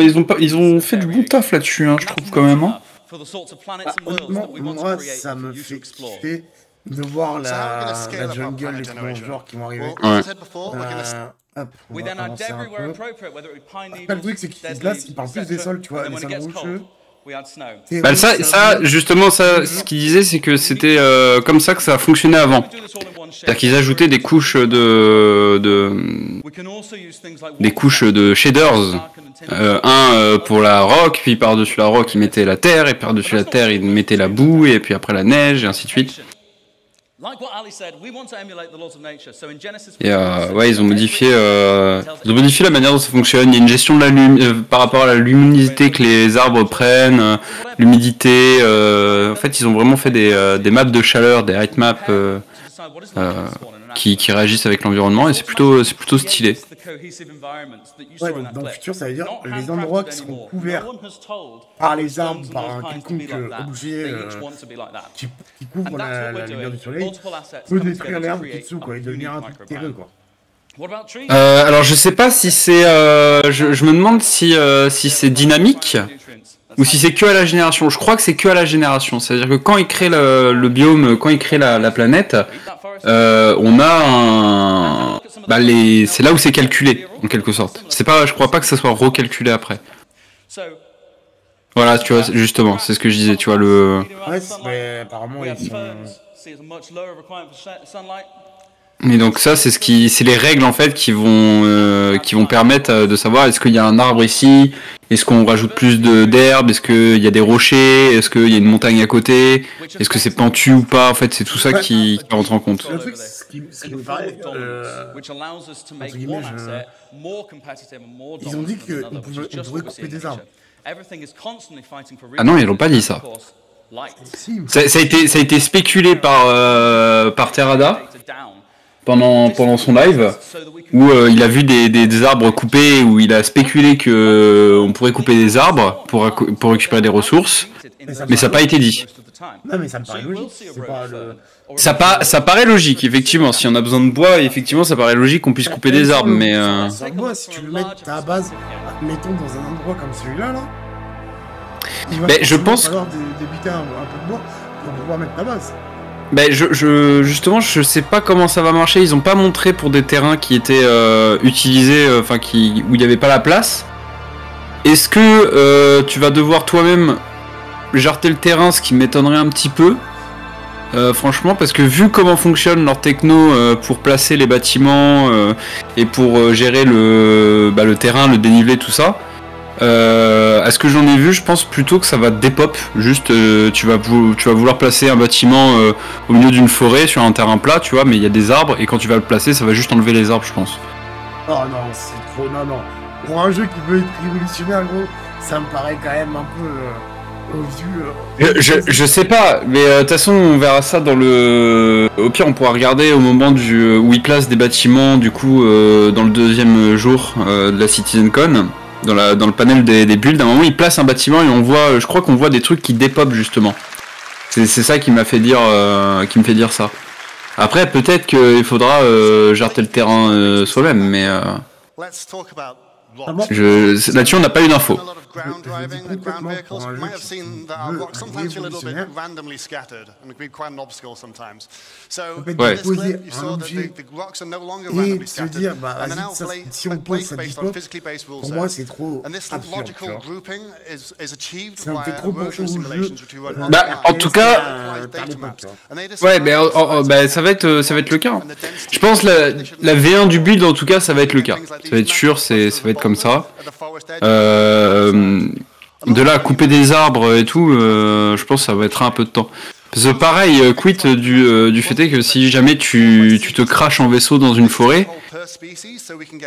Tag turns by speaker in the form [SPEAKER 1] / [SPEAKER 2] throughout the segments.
[SPEAKER 1] ils, ont pas, ils ont fait du bon taf là-dessus, hein, je trouve quand même. Hein.
[SPEAKER 2] Bah, honnêtement, moi, ça me fait kiffer de voir la, la jungle, les genres qui vont arriver.
[SPEAKER 1] Ouais.
[SPEAKER 2] Euh, hop, on va avancer un peu. Après, le truc, c'est qu'ils là, ils parlent plus des sols, tu vois, les sols rocheux.
[SPEAKER 1] Bah,
[SPEAKER 2] vrai
[SPEAKER 1] ça, ça, justement, ça, ce qu'il disait, c'est que c'était euh, comme ça que ça fonctionnait avant. C'est-à-dire qu'ils ajoutaient des couches de, de des couches de shaders. Euh, un euh, pour la rock, puis par-dessus la rock, ils mettaient la terre, et par-dessus la terre, ils mettaient la boue, et puis après la neige, et ainsi de suite. Et euh, ouais, ils ont modifié, euh, ils ont modifié la manière dont ça fonctionne. Il y a une gestion de la lum- euh, par rapport à la luminosité que les arbres prennent, euh, l'humidité. euh, en fait, ils ont vraiment fait des, des maps de chaleur, des height maps qui, qui réagissent avec l'environnement, et c'est plutôt, c'est plutôt stylé.
[SPEAKER 2] Ouais, donc dans le futur, ça veut dire les endroits qui seront couverts par les arbres, par un quelconque euh, objet euh, qui, qui couvre la, la lumière du soleil, peut détruire l'herbe qui est dessous, quoi, et devenir un truc terreux, quoi.
[SPEAKER 1] Euh, alors, je sais pas si c'est, euh, je, je me demande si, si c'est dynamique. Ou si c'est que à la génération. Je crois que c'est que à la génération. C'est-à-dire que quand il crée le, le biome, quand il crée la, la planète, euh, on a un. Bah les... C'est là où c'est calculé, en quelque sorte. C'est pas, je crois pas que ça soit recalculé après. Voilà, tu vois, justement, c'est ce que je disais, tu vois, le.
[SPEAKER 2] Ouais, mais apparemment, ils sont...
[SPEAKER 1] Et donc ça, c'est ce qui, c'est les règles en fait qui vont, euh, qui vont permettre euh, de savoir est-ce qu'il y a un arbre ici, est-ce qu'on rajoute plus de d'herbe, est-ce qu'il y a des rochers, est-ce qu'il y a une montagne à côté, est-ce que c'est pentu ou pas? En fait, c'est tout ça qui, qui rentre en compte.
[SPEAKER 2] Le truc, ce qui, ce qui me paraît... Euh, je- Ils ont dit qu'on pourrait couper des arbres.
[SPEAKER 1] Ah non, ils l'ont pas dit ça. Ça, ça a été, ça a été spéculé par, euh, par Terrada pendant, pendant son live, où euh, il a vu des, des, des arbres coupés, où il a spéculé que euh, on pourrait couper des arbres pour, pour récupérer des ressources, mais ça n'a pas été dit.
[SPEAKER 2] non, mais ça me paraît logique. Pas le...
[SPEAKER 1] Ça, pa- ça paraît logique, effectivement. Si on a besoin de bois, effectivement, ça paraît logique qu'on puisse couper des arbres, mais... euh,
[SPEAKER 2] bois, si tu veux mettre ta base, mettons dans un endroit comme celui-là, là.
[SPEAKER 1] Mais je
[SPEAKER 2] forcément
[SPEAKER 1] pense-
[SPEAKER 2] falloir dé- débiter un, un peu de bois pour pouvoir mettre ta base.
[SPEAKER 1] Ben, je, je, justement, je sais pas comment ça va marcher. Ils ont pas montré pour des terrains qui étaient euh, utilisés, euh, enfin qui où il n'y avait pas la place. Est-ce que euh, tu vas devoir toi-même jarter le terrain, ce qui m'étonnerait un petit peu, franchement, parce que vu comment fonctionne leur techno pour placer les bâtiments et pour gérer le, bah, le terrain, le dénivelé, tout ça. Euh, à ce que j'en ai vu, je pense plutôt que ça va dépop. Juste, euh, tu, vas vou- tu vas vouloir placer un bâtiment euh, au milieu d'une forêt sur un terrain plat, tu vois, mais il y a des arbres et quand tu vas le placer, ça va juste enlever les arbres, je pense.
[SPEAKER 2] Oh non, c'est trop. Non, non. Pour un jeu qui veut être révolutionnaire, gros, ça me paraît quand même un peu. Euh, au vu. euh,
[SPEAKER 1] Je, je, je sais pas, mais euh, de toute façon, on verra ça dans le. Au pire, on pourra regarder au moment du où ils placent des bâtiments, du coup, euh, dans le deuxième jour euh, de la CitizenCon. Dans, la, dans le panel des, des builds, à un moment, ils placent un bâtiment et on voit, je crois qu'on voit des trucs qui dépopent justement. C'est c'est ça qui m'a fait dire, euh, qui me fait dire ça. Après, peut-être qu'il faudra euh, jarter le terrain euh, soi-même, mais euh,
[SPEAKER 3] Let's talk about
[SPEAKER 2] Ah
[SPEAKER 1] je, là-dessus, on n'a pas eu d'infos.
[SPEAKER 3] Ground driving and ground vehicles. You might have seen that our rocks sometimes feel a little bit randomly scattered and be quite an obstacle sometimes. So
[SPEAKER 2] fait,
[SPEAKER 3] in this clip, you saw that the, the rocks are no longer randomly scattered
[SPEAKER 2] dire, bah,
[SPEAKER 3] and they're
[SPEAKER 2] vas-y,
[SPEAKER 3] now
[SPEAKER 2] ça,
[SPEAKER 3] pla-
[SPEAKER 2] si on
[SPEAKER 3] placed based physically based rules.
[SPEAKER 2] pour moi, c'est trop
[SPEAKER 3] And this logical grouping is, is achieved via erosion simulations which we run on
[SPEAKER 1] Bah, en tout cas-
[SPEAKER 2] Euh,
[SPEAKER 1] Ouais, mais oh, oh,
[SPEAKER 3] the
[SPEAKER 1] bah, ça va être, euh, ça va être le cas.
[SPEAKER 3] density
[SPEAKER 1] Je pense la, la V1 du build en tout cas ça va être le cas. Ça va être sûr, c'est, ça va être comme ça. Euh, de là à couper des arbres et tout, euh, je pense que ça va être un peu de temps. Parce que pareil, euh, quid du, euh, du fait que si jamais tu, tu te craches en vaisseau dans une forêt,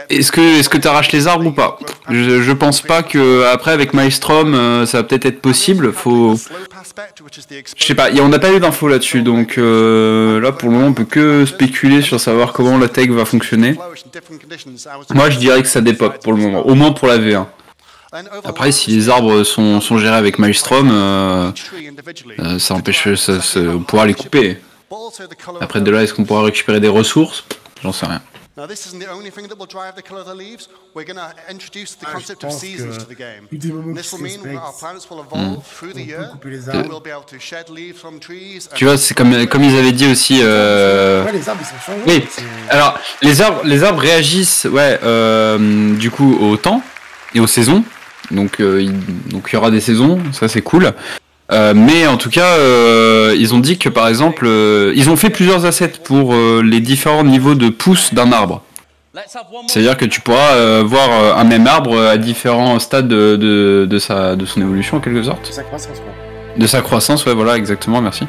[SPEAKER 1] est-ce que est-ce que t'arraches les arbres ou pas? Je, pense pas que après avec Maelstrom euh, ça va peut-être être possible. Faut, je sais pas, on n'a pas eu d'infos là-dessus, donc euh, là pour le moment on peut que spéculer sur savoir comment la tech va fonctionner. Moi je dirais que ça dépop pour le moment, au moins pour la V1. Après si les arbres sont, sont gérés avec Maelstrom, euh, euh, ça empêche, ça, ça- on pourra les couper. Après de là est-ce qu'on pourra récupérer des ressources? J'en sais rien.
[SPEAKER 3] Now, this isn't the only thing that will drive the color of the leaves. We're going to introduce the concept of seasons to the game. This will mean our planets will evolve through the year. And we'll be able to shed leaves from trees.
[SPEAKER 1] Tu vois, c'est comme, comme ils avaient dit aussi. Euh...
[SPEAKER 2] Ouais, les arbres, ils sont
[SPEAKER 1] Oui, alors, les arbres, les arbres réagissent, ouais, euh, du coup, au temps et aux saisons. Donc, euh, il, donc il y aura des saisons, ça c'est cool. Euh, mais en tout cas, euh, ils ont dit que par exemple, euh, ils ont fait plusieurs assets pour les différents niveaux de pousse d'un arbre. C'est-à-dire que tu pourras voir un même arbre à différents stades de, de, sa, de son évolution en quelque sorte.
[SPEAKER 2] De sa croissance, quoi.
[SPEAKER 1] De sa croissance, ouais, voilà, exactement, merci.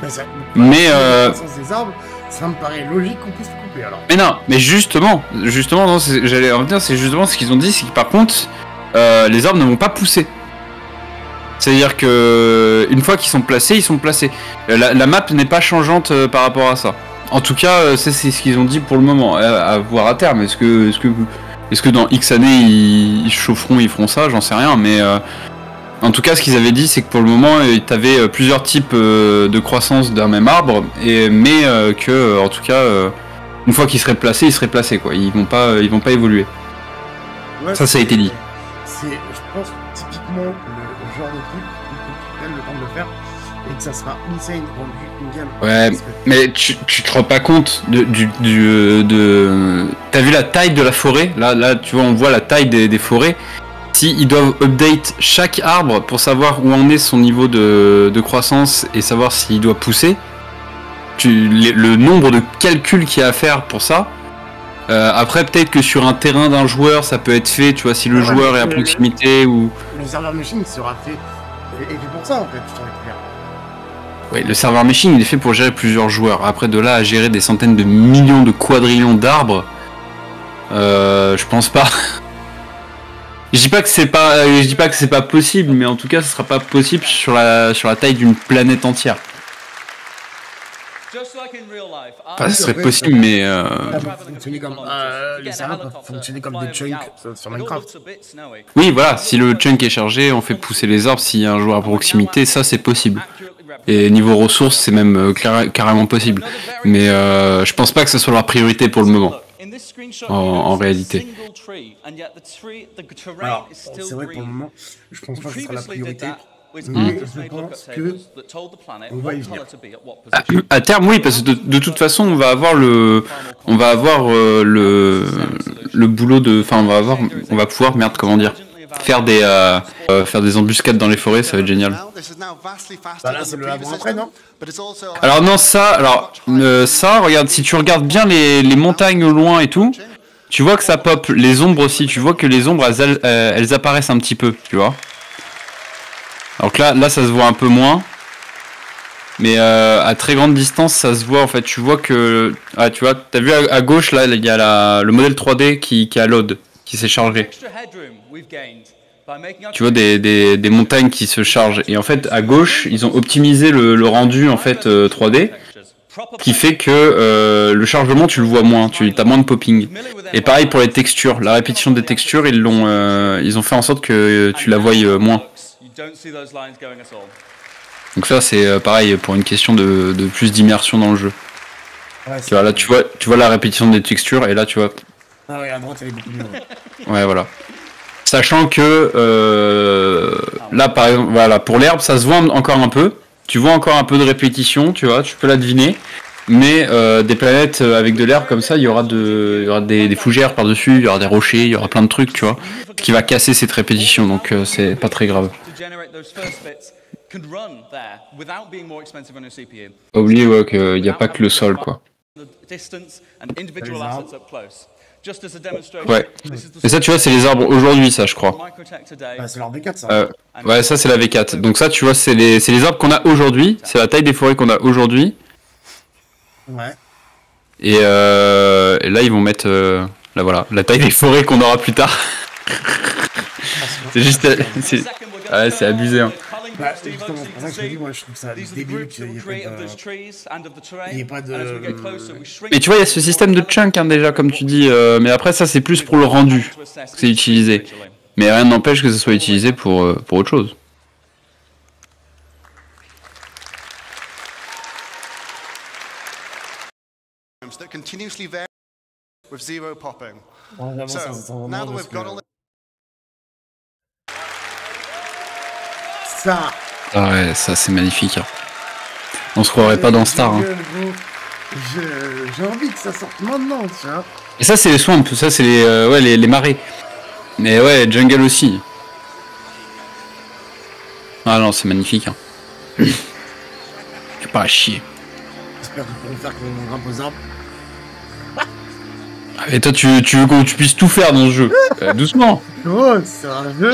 [SPEAKER 2] Mais, mais la croissance des arbres, ça me paraît logique qu'on puisse couper alors.
[SPEAKER 1] Mais non, mais justement, justement, j'allais en dire, c'est justement ce qu'ils ont dit, c'est que par contre, les arbres ne vont pas pousser. C'est-à-dire que une fois qu'ils sont placés, ils sont placés. La, map n'est pas changeante euh, par rapport à ça. En tout cas, euh, c'est ce qu'ils ont dit pour le moment. À, voir à terme. Est-ce que, est-ce que, est-ce que dans X années ils, chaufferont, ils feront ça? J'en sais rien. Mais euh, en tout cas, ce qu'ils avaient dit, c'est que pour le moment, tu avais plusieurs types de croissance d'un même arbre, et mais que, en tout cas, une fois qu'ils seraient placés, ils seraient placés quoi. Ils vont pas, ils vont pas évoluer. ça, ça a été dit.
[SPEAKER 2] C'est, je pense, typiquement genre de truc où tu le temps de le faire et que ça sera insane une gamme.
[SPEAKER 1] Ouais, mais tu, tu te rends pas compte de, du, du de. T'as vu la taille de la forêt? Là, là, tu vois, on voit la taille des, des forêts. Si ils doivent update chaque arbre pour savoir où en est son niveau de, de croissance et savoir s'il doit pousser, tu, le nombre de calculs qu'il y a à faire pour ça. Euh, après, peut-être que sur un terrain d'un joueur, ça peut être fait, tu vois, si le joueur est à proximité ou.
[SPEAKER 2] Le serveur machine sera fait, est fait pour ça en fait, je
[SPEAKER 1] Oui, le serveur machine il est fait pour gérer plusieurs joueurs. Après, de là à gérer des centaines de millions de quadrillions d'arbres, euh, je pense pas. je dis pas que c'est pas, je dis pas que c'est pas possible, mais en tout cas, ce sera pas possible sur la sur la taille d'une planète entière. Enfin, ce serait possible, mais. Euh...
[SPEAKER 2] Comme, euh, les peuvent fonctionner comme des chunks sur Minecraft.
[SPEAKER 1] Oui, voilà, si le chunk est chargé, on fait pousser les arbres s'il y a un joueur à proximité, ça c'est possible. Et niveau ressources, c'est même euh, carrément possible. Mais euh, je pense pas que ce soit leur priorité pour le moment. En, en réalité.
[SPEAKER 2] Alors, c'est vrai que pour le moment, je pense pas que ce sera la priorité. Hmm.
[SPEAKER 1] À, terme, oui, parce que de, toute façon, on va avoir le, on va avoir euh, le, le boulot de, enfin, on va avoir, on va pouvoir, merde, comment dire, faire des, euh, euh, faire des embuscades dans les forêts, ça va être génial.
[SPEAKER 2] Bah là, c'est le après, non
[SPEAKER 1] Alors non, ça, alors ça, regarde, si tu regardes bien les, les montagnes au loin et tout, tu vois que ça pop. Les ombres aussi, tu vois que les ombres, elles, elles apparaissent un petit peu, tu vois. Donc là, là, ça se voit un peu moins. Mais euh, à très grande distance, ça se voit en fait. Tu vois que. Ah, tu vois, t'as vu à, gauche là, il y a la, le modèle 3D qui, qui a load, qui s'est chargé. Tu vois des, des, des, montagnes qui se chargent. Et en fait, à gauche, ils ont optimisé le, le rendu en fait 3D euh, qui fait que euh, le chargement tu le vois moins, tu as moins de popping. Et pareil pour les textures, la répétition des textures, ils l'ont, euh, ils ont fait en sorte que tu la voyes moins. Donc ça c'est euh, pareil pour une question de, plus d'immersion dans le jeu. tu vois, là tu vois, tu vois la répétition des textures et là tu vois.
[SPEAKER 2] Ah ouais, à droite elle est beaucoup mieux.
[SPEAKER 1] ouais voilà. Sachant que euh, là par exemple, voilà, pour l'herbe ça se voit encore un peu. Tu vois encore un peu de répétition, tu vois, tu peux la deviner. Mais euh, des planètes avec de l'herbe comme ça, il y aura, de, y aura des, fougères par-dessus, il y aura des rochers, il y aura plein de trucs, tu vois, qui va casser cette répétition, donc c'est pas très grave. Oubliez ouais, qu'il n'y a pas que le sol, quoi. Ouais. Et ça, tu vois, c'est les arbres aujourd'hui, ça, je crois.
[SPEAKER 2] Bah, c'est V4, ça.
[SPEAKER 1] Euh, ouais, ça, c'est la V4. Donc ça, tu vois, c'est les, les arbres qu'on a aujourd'hui. C'est la taille des forêts qu'on a aujourd'hui.
[SPEAKER 2] Ouais.
[SPEAKER 1] Et, euh, et, là, ils vont mettre, euh, là, voilà, la taille des forêts qu'on aura plus tard. Ah, c'est juste, Ouais, c'est abusé. Hein.
[SPEAKER 2] Bah, justement, pour ça que je dis, moi je trouve ça débile qu'il n'y ait pas de.
[SPEAKER 1] Mais tu vois, il y a ce système de chunk hein, déjà, comme tu dis, euh, mais après, ça c'est plus pour le rendu que c'est utilisé. Mais rien n'empêche que ce soit utilisé pour, euh, pour autre chose.
[SPEAKER 3] With zero popping.
[SPEAKER 2] so, now that we've got all Ça
[SPEAKER 1] Ah ouais, ça c'est magnifique. Hein. On se croirait pas dans Star. Hein.
[SPEAKER 2] J'ai envie que ça sorte maintenant, tu vois.
[SPEAKER 1] Et ça c'est les swamps, ça c'est les, euh, ouais, les, les marais. Mais ouais, jungle aussi. Ah non, c'est magnifique. Hein. C'est pas à chier.
[SPEAKER 2] J'espère qu'ils pourront faire qu'on grimpe aux arbres.
[SPEAKER 1] Et toi, tu, tu veux que tu puisses tout faire dans ce jeu euh, Doucement.
[SPEAKER 2] Oh,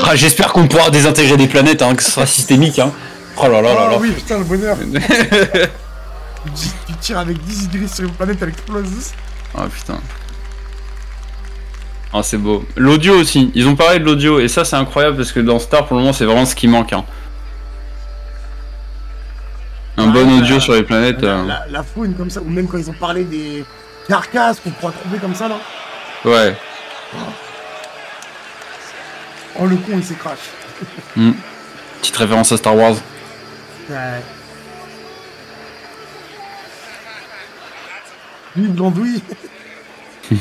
[SPEAKER 1] ah, J'espère qu'on pourra désintégrer des planètes, hein, que ce sera systémique. Hein. Oh là là là là.
[SPEAKER 2] Oh oui, putain, le bonheur. tu tires avec 10 degrés sur une planète, elle explose.
[SPEAKER 1] Oh putain. Ah, c'est beau. L'audio aussi. Ils ont parlé de l'audio, et ça, c'est incroyable parce que dans Star, pour le moment, c'est vraiment ce qui manque. Hein. Un bon audio sur les planètes.
[SPEAKER 2] La, euh. la, faune comme ça, ou même quand ils ont parlé des carcasses qu'on pourra trouver comme ça là.
[SPEAKER 1] Ouais.
[SPEAKER 2] Oh le con il s'est crash.
[SPEAKER 1] Hmm. Petite référence à Star Wars.
[SPEAKER 2] Ouais. Vive l'andouille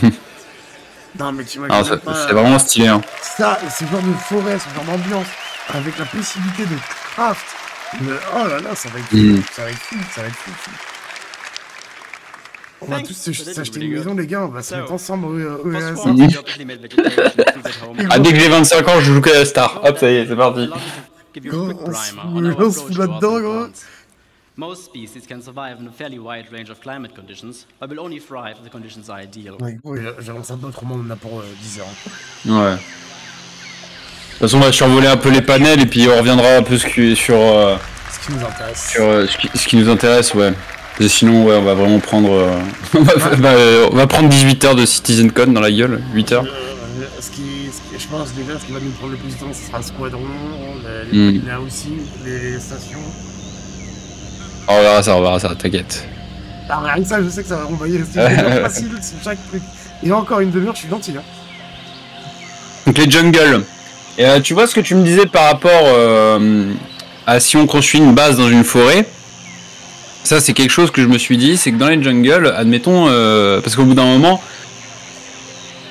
[SPEAKER 2] Non mais tu
[SPEAKER 1] vois. C'est vraiment stylé hein.
[SPEAKER 2] Ça, ce genre de forêt, ce genre d'ambiance, avec la possibilité de craft oh là là, ça va être mm. fou, ça va être fou, ça va être fou. On va tous s'acheter une maison, les gars, on va se mettre ensemble.
[SPEAKER 1] Ah, dès que j'ai 25 ans, je joue que à Star. Hop, ça y est, c'est parti.
[SPEAKER 2] On se fout là-dedans, gros.
[SPEAKER 4] Most species can survive in a fairly wide range of climate conditions, but will only thrive if the conditions are ideal.
[SPEAKER 2] Ouais, j'avance un peu, autrement on en a pour 10 heures.
[SPEAKER 1] Ouais. De toute façon, on va survoler un peu les panels et puis on reviendra un peu sur.
[SPEAKER 2] Euh, ce qui nous intéresse.
[SPEAKER 1] Sur euh, ce, qui, nous intéresse, ouais. Et sinon, ouais, on va vraiment prendre. Euh, bah, on, va, prendre 18 heures de CitizenCon dans la gueule, 8 heures.
[SPEAKER 2] ce, qui, je pense déjà, ce qui va nous prendre le plus de temps, ce sera le squadron, les, les mm. aussi, les stations.
[SPEAKER 1] On verra ça, on verra ça, t'inquiète.
[SPEAKER 2] Ah, rien que ça, je sais que ça va renvoyer facile sur chaque truc. Et encore une demi-heure, je suis gentil. Hein.
[SPEAKER 1] Donc les jungles. Et euh, tu vois ce que tu me disais par rapport euh, à si on construit une base dans une forêt? Ça, c'est quelque chose que je me suis dit, c'est que dans les jungles, admettons, euh, parce qu'au bout d'un moment,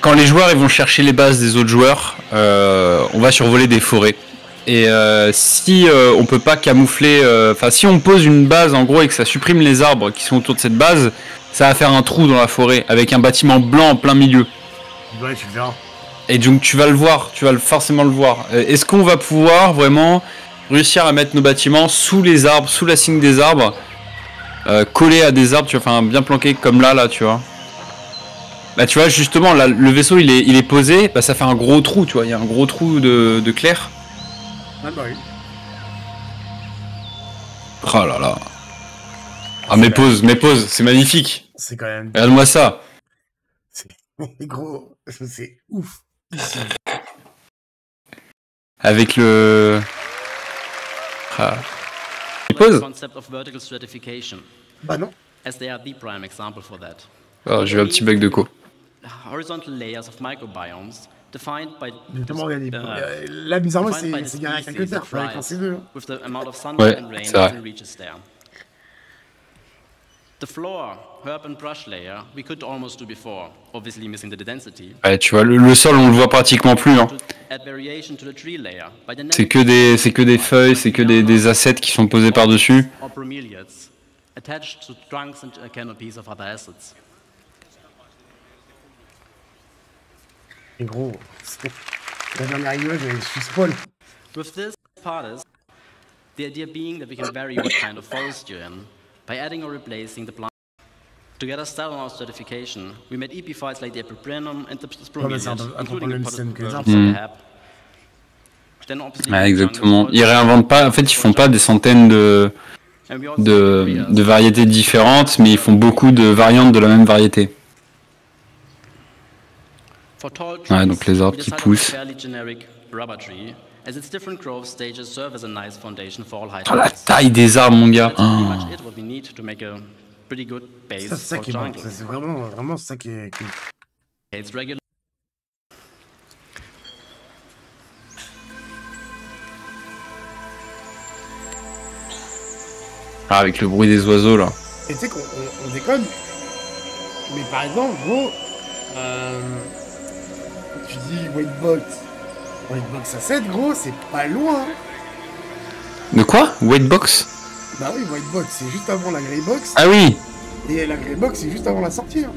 [SPEAKER 1] quand les joueurs ils vont chercher les bases des autres joueurs, on va survoler des forêts. Et si on peut pas camoufler, enfin si on pose une base en gros et que ça supprime les arbres qui sont autour de cette base, ça va faire un trou dans la forêt avec un bâtiment blanc en plein milieu.
[SPEAKER 2] Ouais, tu verras.
[SPEAKER 1] Et donc tu vas le voir, tu vas forcément le voir. Euh, est-ce qu'on va pouvoir vraiment réussir à mettre nos bâtiments sous les arbres, sous la signe des arbres, euh, collés à des arbres, tu vois, enfin bien planqués comme là, là, tu vois. Bah tu vois justement là, le vaisseau il est, il est posé, bah ça fait un gros trou, tu vois, il y a un gros trou de, de clair.
[SPEAKER 2] Ah bah oui.
[SPEAKER 1] Oh là là. Ah mes pauses, mes pauses, c'est magnifique.
[SPEAKER 2] C'est quand même.
[SPEAKER 1] Regarde-moi ça.
[SPEAKER 2] C'est gros, c'est ouf.
[SPEAKER 1] Avec le... Ah. Il pose
[SPEAKER 2] Bah non.
[SPEAKER 1] Oh, j'ai eu un petit bug de co.
[SPEAKER 4] Horizontal layers of microbiomes defined by
[SPEAKER 2] uh, Là, bizarrement, c'est gagné avec un cutter, il faudrait penser deux.
[SPEAKER 1] Ouais, c'est vrai.
[SPEAKER 4] The floor, herb and brush layer, we could almost do before, obviously missing the density.
[SPEAKER 1] Ouais, tu vois, le, le, sol, on le voit pratiquement plus. Hein. C'est que des, c'est que des feuilles, c'est que des, des assets qui sont posés par dessus.
[SPEAKER 4] Attached to trunks and canopies of other assets.
[SPEAKER 2] Et gros, la dernière image, je suis spawn.
[SPEAKER 4] With this part is, the idea being that we can vary what kind of forest you're in. By adding or replacing the plant to get us started on our certification, we made EP files like the Epiprenum and the Spromeliad, including of.
[SPEAKER 1] Ouais, exactement. Ils réinventent pas. En fait, ils font pas des centaines de de, de variétés différentes, mais ils font beaucoup de variantes de la même variété. Ouais, donc les arbres qui poussent. Oh, la taille des arbres, mon gars. Oh.
[SPEAKER 2] C'est ça qui est bon. C'est vraiment, vraiment ça qui est. Qui...
[SPEAKER 1] Ah, avec le bruit des oiseaux là.
[SPEAKER 2] Et tu sais qu'on on, déconne, mais par exemple, gros, Euh, tu dis White Box. White Box à 7, gros, c'est pas loin.
[SPEAKER 1] De quoi? White Box?
[SPEAKER 2] Bah oui, White Box, c'est juste avant la Grey Box.
[SPEAKER 1] Ah oui
[SPEAKER 2] Et la Grey Box, c'est juste avant la sortie. Hein.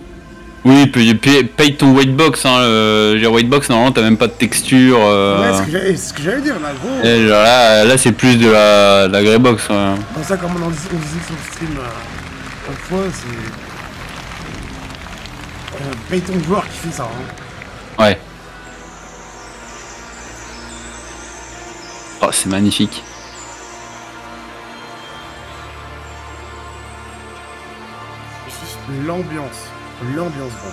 [SPEAKER 1] Oui, paye, paye, ton white box. Hein, le, white box, normalement, t'as même pas de texture. Euh...
[SPEAKER 2] Ouais, c'est ce que j'allais dire, là, gros.
[SPEAKER 1] Et là, là c'est plus de la, la grey box. Ouais.
[SPEAKER 2] Comme ça, comme on, disait, sur le stream euh, fois, c'est. Euh, paye ton joueur qui fait ça. Hein.
[SPEAKER 1] Ouais. Oh, c'est magnifique.
[SPEAKER 2] L'ambiance. L'ambiance bon.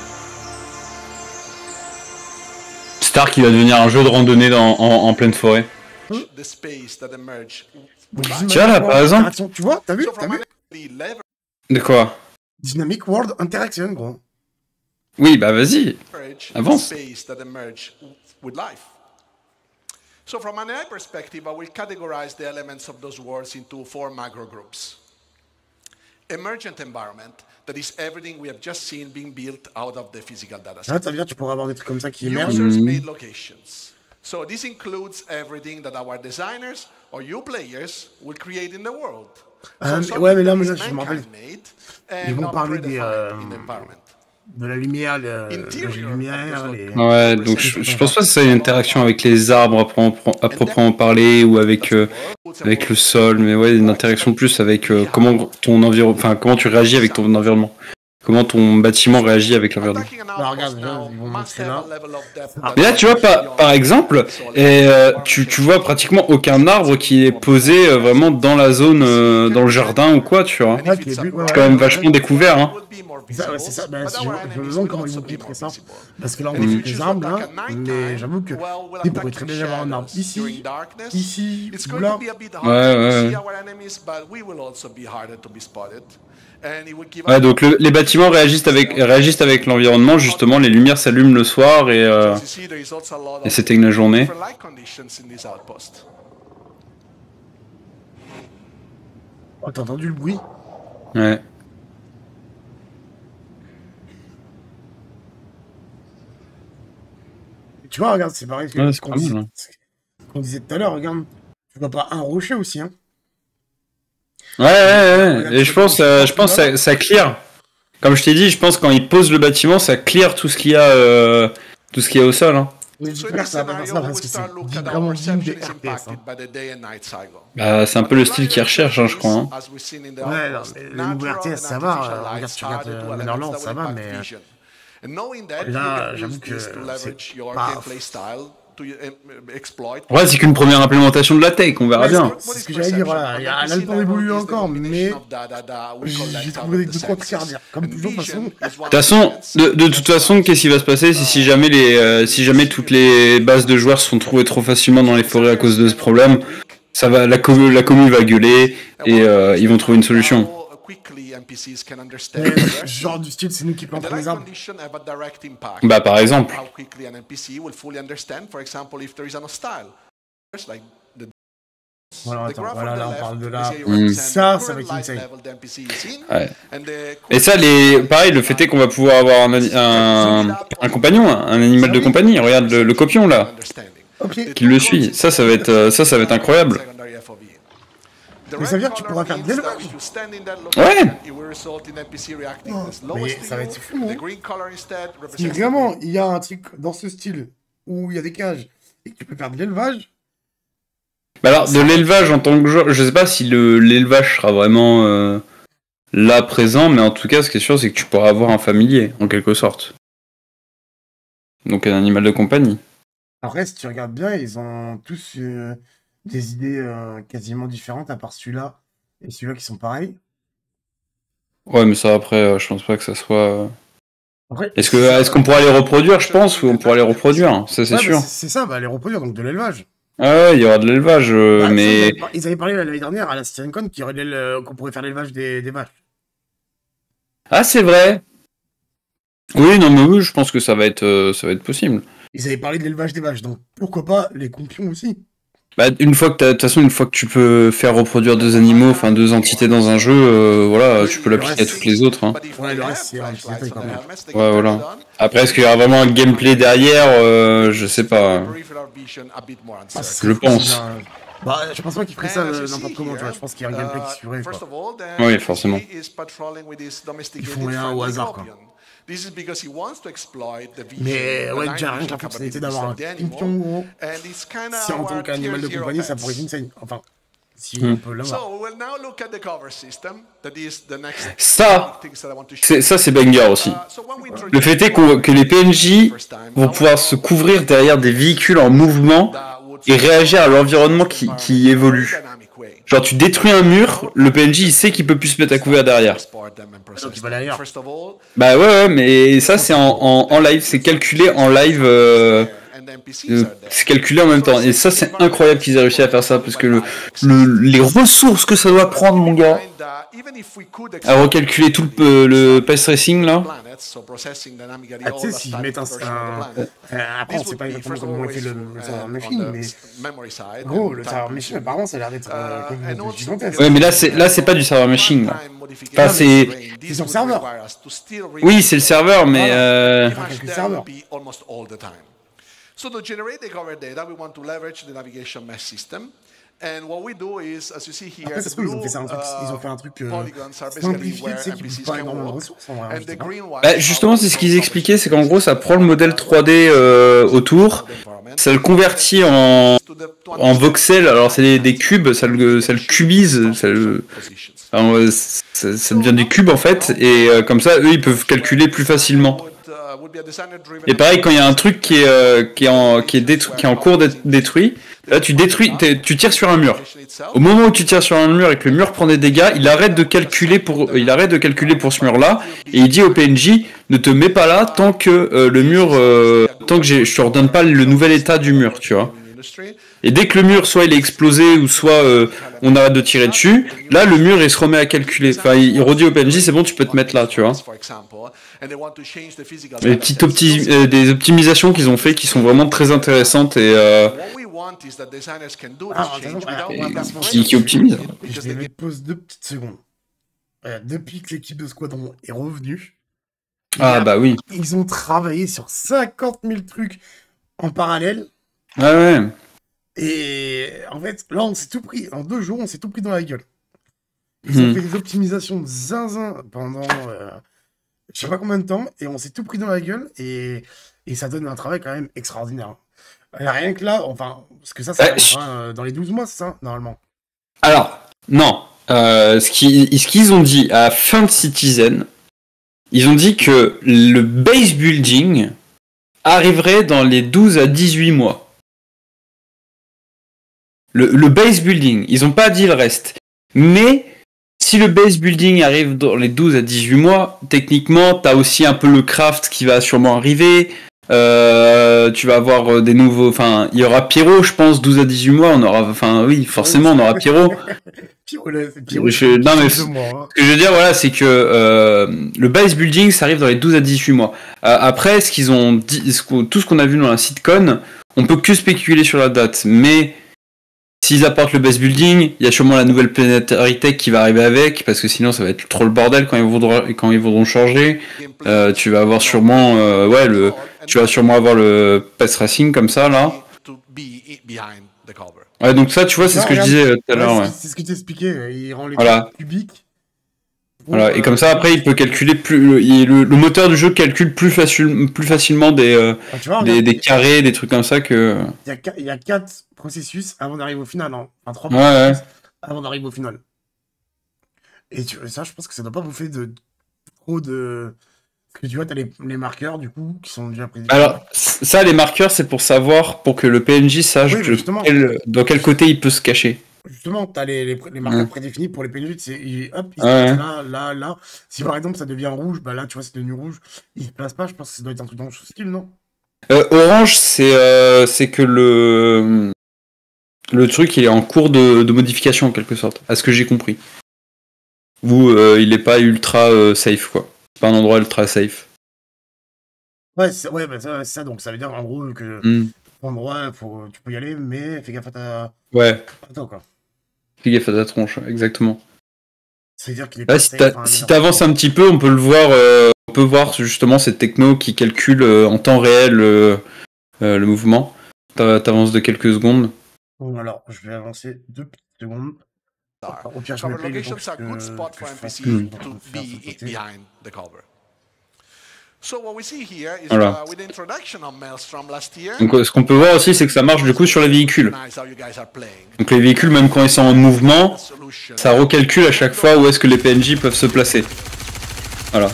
[SPEAKER 1] Star qui va devenir un jeu de randonnée dans, en, en, pleine forêt. Tu vois là par exemple
[SPEAKER 2] Tu vois T'as vu T'as vu
[SPEAKER 1] De quoi
[SPEAKER 2] Dynamic World Interaction gros.
[SPEAKER 1] Oui bah vas-y. Avance.
[SPEAKER 3] So from an AI perspective, I will categorize the elements of those worlds into four macro groups. Emergent environment, that is everything we have just seen being built out of the physical data set.
[SPEAKER 2] Ah, ça veut dire tu pourrais avoir des trucs comme ça qui émergent.
[SPEAKER 3] Users made locations. So this includes everything that our designers or you players will create in the world.
[SPEAKER 2] So ouais, mais là, là, je me rappelle. Ils vont parler des, euh, de la lumière, de, la lumière. Les...
[SPEAKER 1] Ouais, donc je, je, pense pas que c'est une interaction avec les arbres à, proprement parler ou avec euh, avec le sol, mais ouais, une interaction plus avec euh, comment ton enfin comment tu réagis avec ton environnement. Comment ton bâtiment réagit avec l'environnement.
[SPEAKER 2] Bah, regarde, ils vont montrer là.
[SPEAKER 1] Mais là, tu vois, par, par exemple, et, euh, tu, tu, vois pratiquement aucun arbre qui est posé euh, vraiment dans la zone, euh, dans le jardin ou quoi, tu vois. C'est quand même vachement découvert. Hein.
[SPEAKER 2] C'est ça, bah, je, me demande comment ils ont filtré ça. Parce que là, on voit des arbres, là, mais j'avoue que il pourrait très bien y avoir un arbre ici, ici, ou là.
[SPEAKER 1] Ouais, ouais. Ouais, donc le, les bâtiments réagissent avec, réagissent avec l'environnement, justement, les lumières s'allument le soir et, euh, et s'éteignent la journée.
[SPEAKER 2] Oh, t'as entendu le bruit?
[SPEAKER 1] Ouais.
[SPEAKER 2] Tu vois, regarde, c'est pareil. Ouais, ce qu'on disait, hein. disait tout à l'heure, regarde. Tu vois pas un rocher aussi, hein?
[SPEAKER 1] Ouais, ouais, ouais. Et je pense, euh, je pense que ça, ça clear. Comme je t'ai dit, je pense quand ils posent le bâtiment, ça clear tout ce qu'il y a, euh, tout ce qu'il y a au sol. Hein.
[SPEAKER 2] ça parce que c'est vraiment des RTS. Hein.
[SPEAKER 1] Bah, c'est un peu le style qu'ils recherchent, hein, je crois. Hein.
[SPEAKER 2] Ouais, non, les nouveaux RTS, ça va. Euh, regarde, si tu regardes euh, Netherlands, ça va, mais là, j'avoue que c'est pas
[SPEAKER 1] Ouais, c'est qu'une première implémentation de la tech, on verra bien.
[SPEAKER 2] C'est ce que j'allais dire, voilà. Il y a, là, le temps évolue encore, mais j'ai trouvé des trois à dire. Comme toujours, de toute façon.
[SPEAKER 1] De toute façon, de, de toute façon, qu'est-ce qui va se passer si, si jamais les, euh, si jamais toutes les bases de joueurs sont trouvées trop facilement dans les forêts à cause de ce problème, ça va, la, la commune va gueuler et euh, ils vont trouver une solution.
[SPEAKER 2] Genre du style, c'est nous qui plantons les arbres?
[SPEAKER 1] Bah, par exemple.
[SPEAKER 2] Voilà, attends, voilà, là on parle de là. Mm. Ça, ça va être insane.
[SPEAKER 1] Ouais. Et ça, les... pareil, le fait est qu'on va pouvoir avoir un, un, un, compagnon, un animal de compagnie. Regarde le, le copion là,
[SPEAKER 2] okay.
[SPEAKER 1] qui le suit. Ça, ça va être, ça, ça va être incroyable.
[SPEAKER 2] Mais ça veut dire que tu pourras faire de l'élevage.
[SPEAKER 1] Ouais.
[SPEAKER 2] mais ça va être fou. Hein. Si vraiment il y a un truc dans ce style où il y a des cages et que tu peux faire de l'élevage.
[SPEAKER 1] Bah alors, de l'élevage en tant que joueur, je sais pas si l'élevage sera vraiment euh, là présent, mais en tout cas, ce qui est sûr, c'est que tu pourras avoir un familier, en quelque sorte. Donc un animal de compagnie.
[SPEAKER 2] Après, si tu regardes bien, ils ont tous. Euh, des idées euh, quasiment différentes, à part celui-là et celui-là qui sont pareils.
[SPEAKER 1] Ouais, mais ça après, euh, je pense pas que ça soit. Euh, est-ce que est-ce qu'on pourra les reproduire, je pense, ou on pourra les reproduire, ça c'est sûr.
[SPEAKER 2] C'est ça, bah les reproduire, donc de l'élevage.
[SPEAKER 1] Ah ouais, il y aura de l'élevage, bah, mais.
[SPEAKER 2] Ils avaient parlé l'année dernière à la CitizenCon qu'on pourrait faire l'élevage des, des vaches.
[SPEAKER 1] Ah, c'est vrai. Oui, non, mais oui, je pense que ça va être, ça va être possible.
[SPEAKER 2] Ils avaient parlé de l'élevage des vaches, donc pourquoi pas les compions aussi
[SPEAKER 1] Bah, une fois que de toute façon, une fois que tu peux faire reproduire deux animaux, enfin deux entités dans un jeu, euh, voilà, tu peux l'appliquer à toutes les autres. Hein.
[SPEAKER 2] Ouais, le reste, c'est un petit détail
[SPEAKER 1] Ouais, voilà. Après, est-ce qu'il y aura vraiment un gameplay derrière euh, Je sais pas.
[SPEAKER 2] Ah,
[SPEAKER 1] je pense.
[SPEAKER 2] Bah, je pense pas qu'il ferait ça n'importe comment, tu vois. Je pense qu'il y a un gameplay qui suivrait, quoi.
[SPEAKER 1] Oui, forcément.
[SPEAKER 2] Ils font rien au hasard, quoi. Mais rien que la fonctionnalité d'avoir un pion gros, si en tant qu'animal de compagnie, ça pourrait être insane. Enfin, si hmm. on peut l'avoir.
[SPEAKER 1] Ça, c'est ça c'est banger aussi. Le fait est que les PNJ vont pouvoir se couvrir derrière des véhicules en mouvement et réagir à l'environnement qui, qui évolue. Genre tu détruis un mur, le PNJ il sait qu'il peut plus se mettre à couvert derrière. Bah ouais, ouais mais ça c'est en, en, en, live, c'est calculé en live. Euh, euh, c'est calculé en même temps. Et ça c'est incroyable qu'ils aient réussi à faire ça parce que le, le, les ressources que ça doit prendre mon gars à recalculer tout le, le pace racing là.
[SPEAKER 2] Ah, tu sais, s'ils mettent un. un euh, après, on sait pas exactement comment fait le, le serveur machine, mais. Gros, le serveur machine, apparemment, ça a l'air d'être euh, gigantesque.
[SPEAKER 1] Ouais, mais là, c'est, là, c'est pas du serveur machine. Là. Enfin, c'est.
[SPEAKER 2] C'est son serveur.
[SPEAKER 1] Oui, c'est le serveur, mais. Euh...
[SPEAKER 2] Serveur.
[SPEAKER 3] So to generate the cover data, we want to leverage the navigation mesh system. And what we do is, as you see here,
[SPEAKER 2] Après, ça se trouve, ils ont fait, un truc, ils ont fait un truc euh, simplifié, tu sais, qui pousse pas énormément de ressources en vrai.
[SPEAKER 1] Bah, justement, c'est ce qu'ils expliquaient, c'est qu'en gros, ça prend le modèle 3D euh, autour, ça le convertit en, en voxel, alors c'est des, des, cubes, ça le, ça le cubise, ça, le, alors, ça, ça, devient des cubes en fait, et euh, comme ça, eux, ils peuvent calculer plus facilement. Et pareil, quand il y a un truc qui est, euh, qui est, en, qui est, en cours d'être détruit, là tu détruis, tu tires sur un mur. Au moment où tu tires sur un mur et que le mur prend des dégâts, il arrête de calculer pour, il arrête de calculer pour ce mur-là et il dit au PNJ ne te mets pas là tant que euh, le mur, euh, tant que je te redonne pas le nouvel état du mur, tu vois. Et dès que le mur, soit il est explosé, ou soit euh, on arrête de tirer dessus, là, le mur, il se remet à calculer. Enfin, il, redit au PNJ, c'est bon, tu peux te mettre là, tu vois. Les petites euh, des optimisations qu'ils ont fait qui sont vraiment très intéressantes et... Euh, qui, qui optimisent.
[SPEAKER 2] Je vais pose deux petites secondes. depuis que l'équipe de Squadron est revenue,
[SPEAKER 1] ah bah oui.
[SPEAKER 2] Ils ont travaillé sur 50 000 trucs en parallèle.
[SPEAKER 1] Ouais, ouais.
[SPEAKER 2] Et en fait, là, on s'est tout pris, en deux jours, on s'est tout pris dans la gueule. Ils ont hmm. fait des optimisations de zinzin pendant euh, je sais pas combien de temps, et on s'est tout pris dans la gueule, et, et ça donne un travail quand même extraordinaire. Rien que là, enfin, parce que ça, ça euh, dans les 12 mois, c'est ça, normalement.
[SPEAKER 1] Alors, non. Euh, ce qu'ils ont dit à fin de Citizen, ils ont dit que le base building arriverait dans les 12 à 18 mois le, base building. Ils n'ont pas dit le reste. Mais si le base building arrive dans les 12 à 18 mois, techniquement, tu as aussi un peu le craft qui va sûrement arriver. Euh, tu vas avoir euh, des nouveaux. Enfin, il y aura Pyro, je pense, 12 à 18 mois. On aura. Enfin, oui, forcément, on aura Pyro. je, non, mais ce que je veux dire, voilà, c'est que euh, le base building, ça arrive dans les 12 à 18 mois. après, ce qu'ils ont dit, tout ce qu'on a vu dans la sitcon, on peut que spéculer sur la date. Mais S'ils apportent le base building, il y a sûrement la nouvelle Planetary Tech qui va arriver avec, parce que sinon ça va être trop le bordel quand ils voudront, quand ils voudront changer. Euh, tu vas avoir sûrement, euh, ouais, le, tu vas sûrement avoir le pass racing comme ça là. Ouais, donc ça, tu vois, c'est ce que je disais euh, tout à l'heure.
[SPEAKER 2] C'est ce que tu expliquais, il rend les
[SPEAKER 1] voilà.
[SPEAKER 2] cubiques.
[SPEAKER 1] Voilà, et comme ça après il peut calculer plus le, le, moteur du jeu calcule plus, facile, plus facilement des, ah, des, des, carrés, des trucs comme ça que.
[SPEAKER 2] Il y a, il y a quatre processus avant d'arriver au final. Hein. Enfin, trois
[SPEAKER 1] processus
[SPEAKER 2] avant d'arriver au final. Et tu, ça, je pense que ça doit pas bouffer de trop de. Parce que tu vois, tu as les, les, marqueurs, du coup, qui sont déjà
[SPEAKER 1] prédéfinis. Alors, ça, les marqueurs, c'est pour savoir, pour que le PNJ sache de dans quel côté il peut se cacher.
[SPEAKER 2] Justement, tu as les, les, marqueurs prédéfinis pour les PNJ. C'est, hop, il se là, là, là. Si par exemple ça devient rouge, bah là, tu vois, c'est devenu rouge. Il se place pas, je pense que ça doit être un truc dans ce style, non?
[SPEAKER 1] Euh, Orange, c'est, euh, c'est que le le truc il est en cours de, modification en quelque sorte, à ce que j'ai compris. Vous, euh, il est pas ultra euh, safe quoi. C'est pas un endroit ultra safe.
[SPEAKER 2] Ouais, c'est ouais, bah, ça, ça, donc ça veut dire en gros que.
[SPEAKER 1] Hmm.
[SPEAKER 2] endroit, faut, tu peux y aller, mais fais gaffe à ta.
[SPEAKER 1] Ouais.
[SPEAKER 2] Attends, quoi.
[SPEAKER 1] Fais gaffe à ta tronche, exactement.
[SPEAKER 2] C'est-à-dire qu'il est
[SPEAKER 1] Là,
[SPEAKER 2] pas
[SPEAKER 1] si t'a-
[SPEAKER 2] hein,
[SPEAKER 1] t'avances un petit peu, on peut le voir. euh, on peut voir justement cette techno qui calcule euh, en temps réel euh, euh, le mouvement. T'a- T'avances de quelques secondes.
[SPEAKER 2] Bon, alors, je vais avancer deux petites secondes.
[SPEAKER 3] are.
[SPEAKER 2] Au pire, je
[SPEAKER 3] Cover
[SPEAKER 2] me plais le temps
[SPEAKER 3] locations are
[SPEAKER 2] que,
[SPEAKER 3] good spot
[SPEAKER 2] que
[SPEAKER 3] for
[SPEAKER 2] je fasse
[SPEAKER 3] NPC
[SPEAKER 2] le-
[SPEAKER 3] to
[SPEAKER 2] pour faire
[SPEAKER 3] be
[SPEAKER 2] ce côté.
[SPEAKER 3] behind the cover. Year.
[SPEAKER 1] Donc ce qu'on peut voir aussi, c'est que ça marche du coup sur les véhicules. Donc les véhicules, même quand ils sont en mouvement, ça recalcule à chaque fois où est-ce que les PNJ peuvent se placer. Voilà.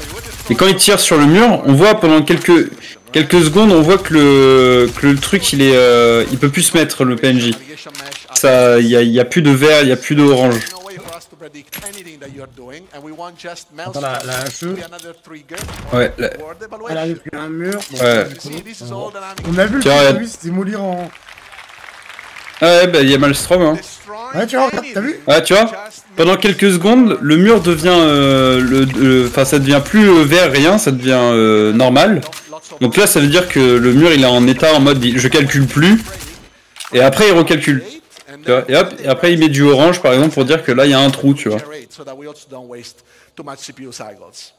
[SPEAKER 1] Et quand ils tirent sur le mur, on voit pendant quelques quelques secondes, on voit que le que le truc il est euh, il peut plus se mettre le PNJ. Ça, il y y a plus de vert, il y a plus d'orange.
[SPEAKER 3] Predict anything that you're doing, and we want just
[SPEAKER 2] Attends,
[SPEAKER 3] trigger
[SPEAKER 1] Ouais,
[SPEAKER 3] the
[SPEAKER 2] elle
[SPEAKER 3] evaluation.
[SPEAKER 2] arrive qu'il y a un mur. donc,
[SPEAKER 1] Ouais.
[SPEAKER 2] coup, on, a vu le
[SPEAKER 1] Tiens,
[SPEAKER 2] lui, c'était démolir en.
[SPEAKER 1] Ah ouais, bah il y a Maelstrom. Hein.
[SPEAKER 2] Ouais, tu vois, t'as vu.
[SPEAKER 1] Ah, tu vois Pendant quelques secondes, le mur devient, euh, le, le- enfin ça devient plus euh, vert rien, ça devient euh, normal. Donc là, ça veut dire que le mur il est en état en mode je calcule plus, et après il recalcule. Vois et hop, et après il met du orange par exemple pour dire que là il y a un trou, tu vois.
[SPEAKER 3] generate so that we also don't waste too much CPU cycles.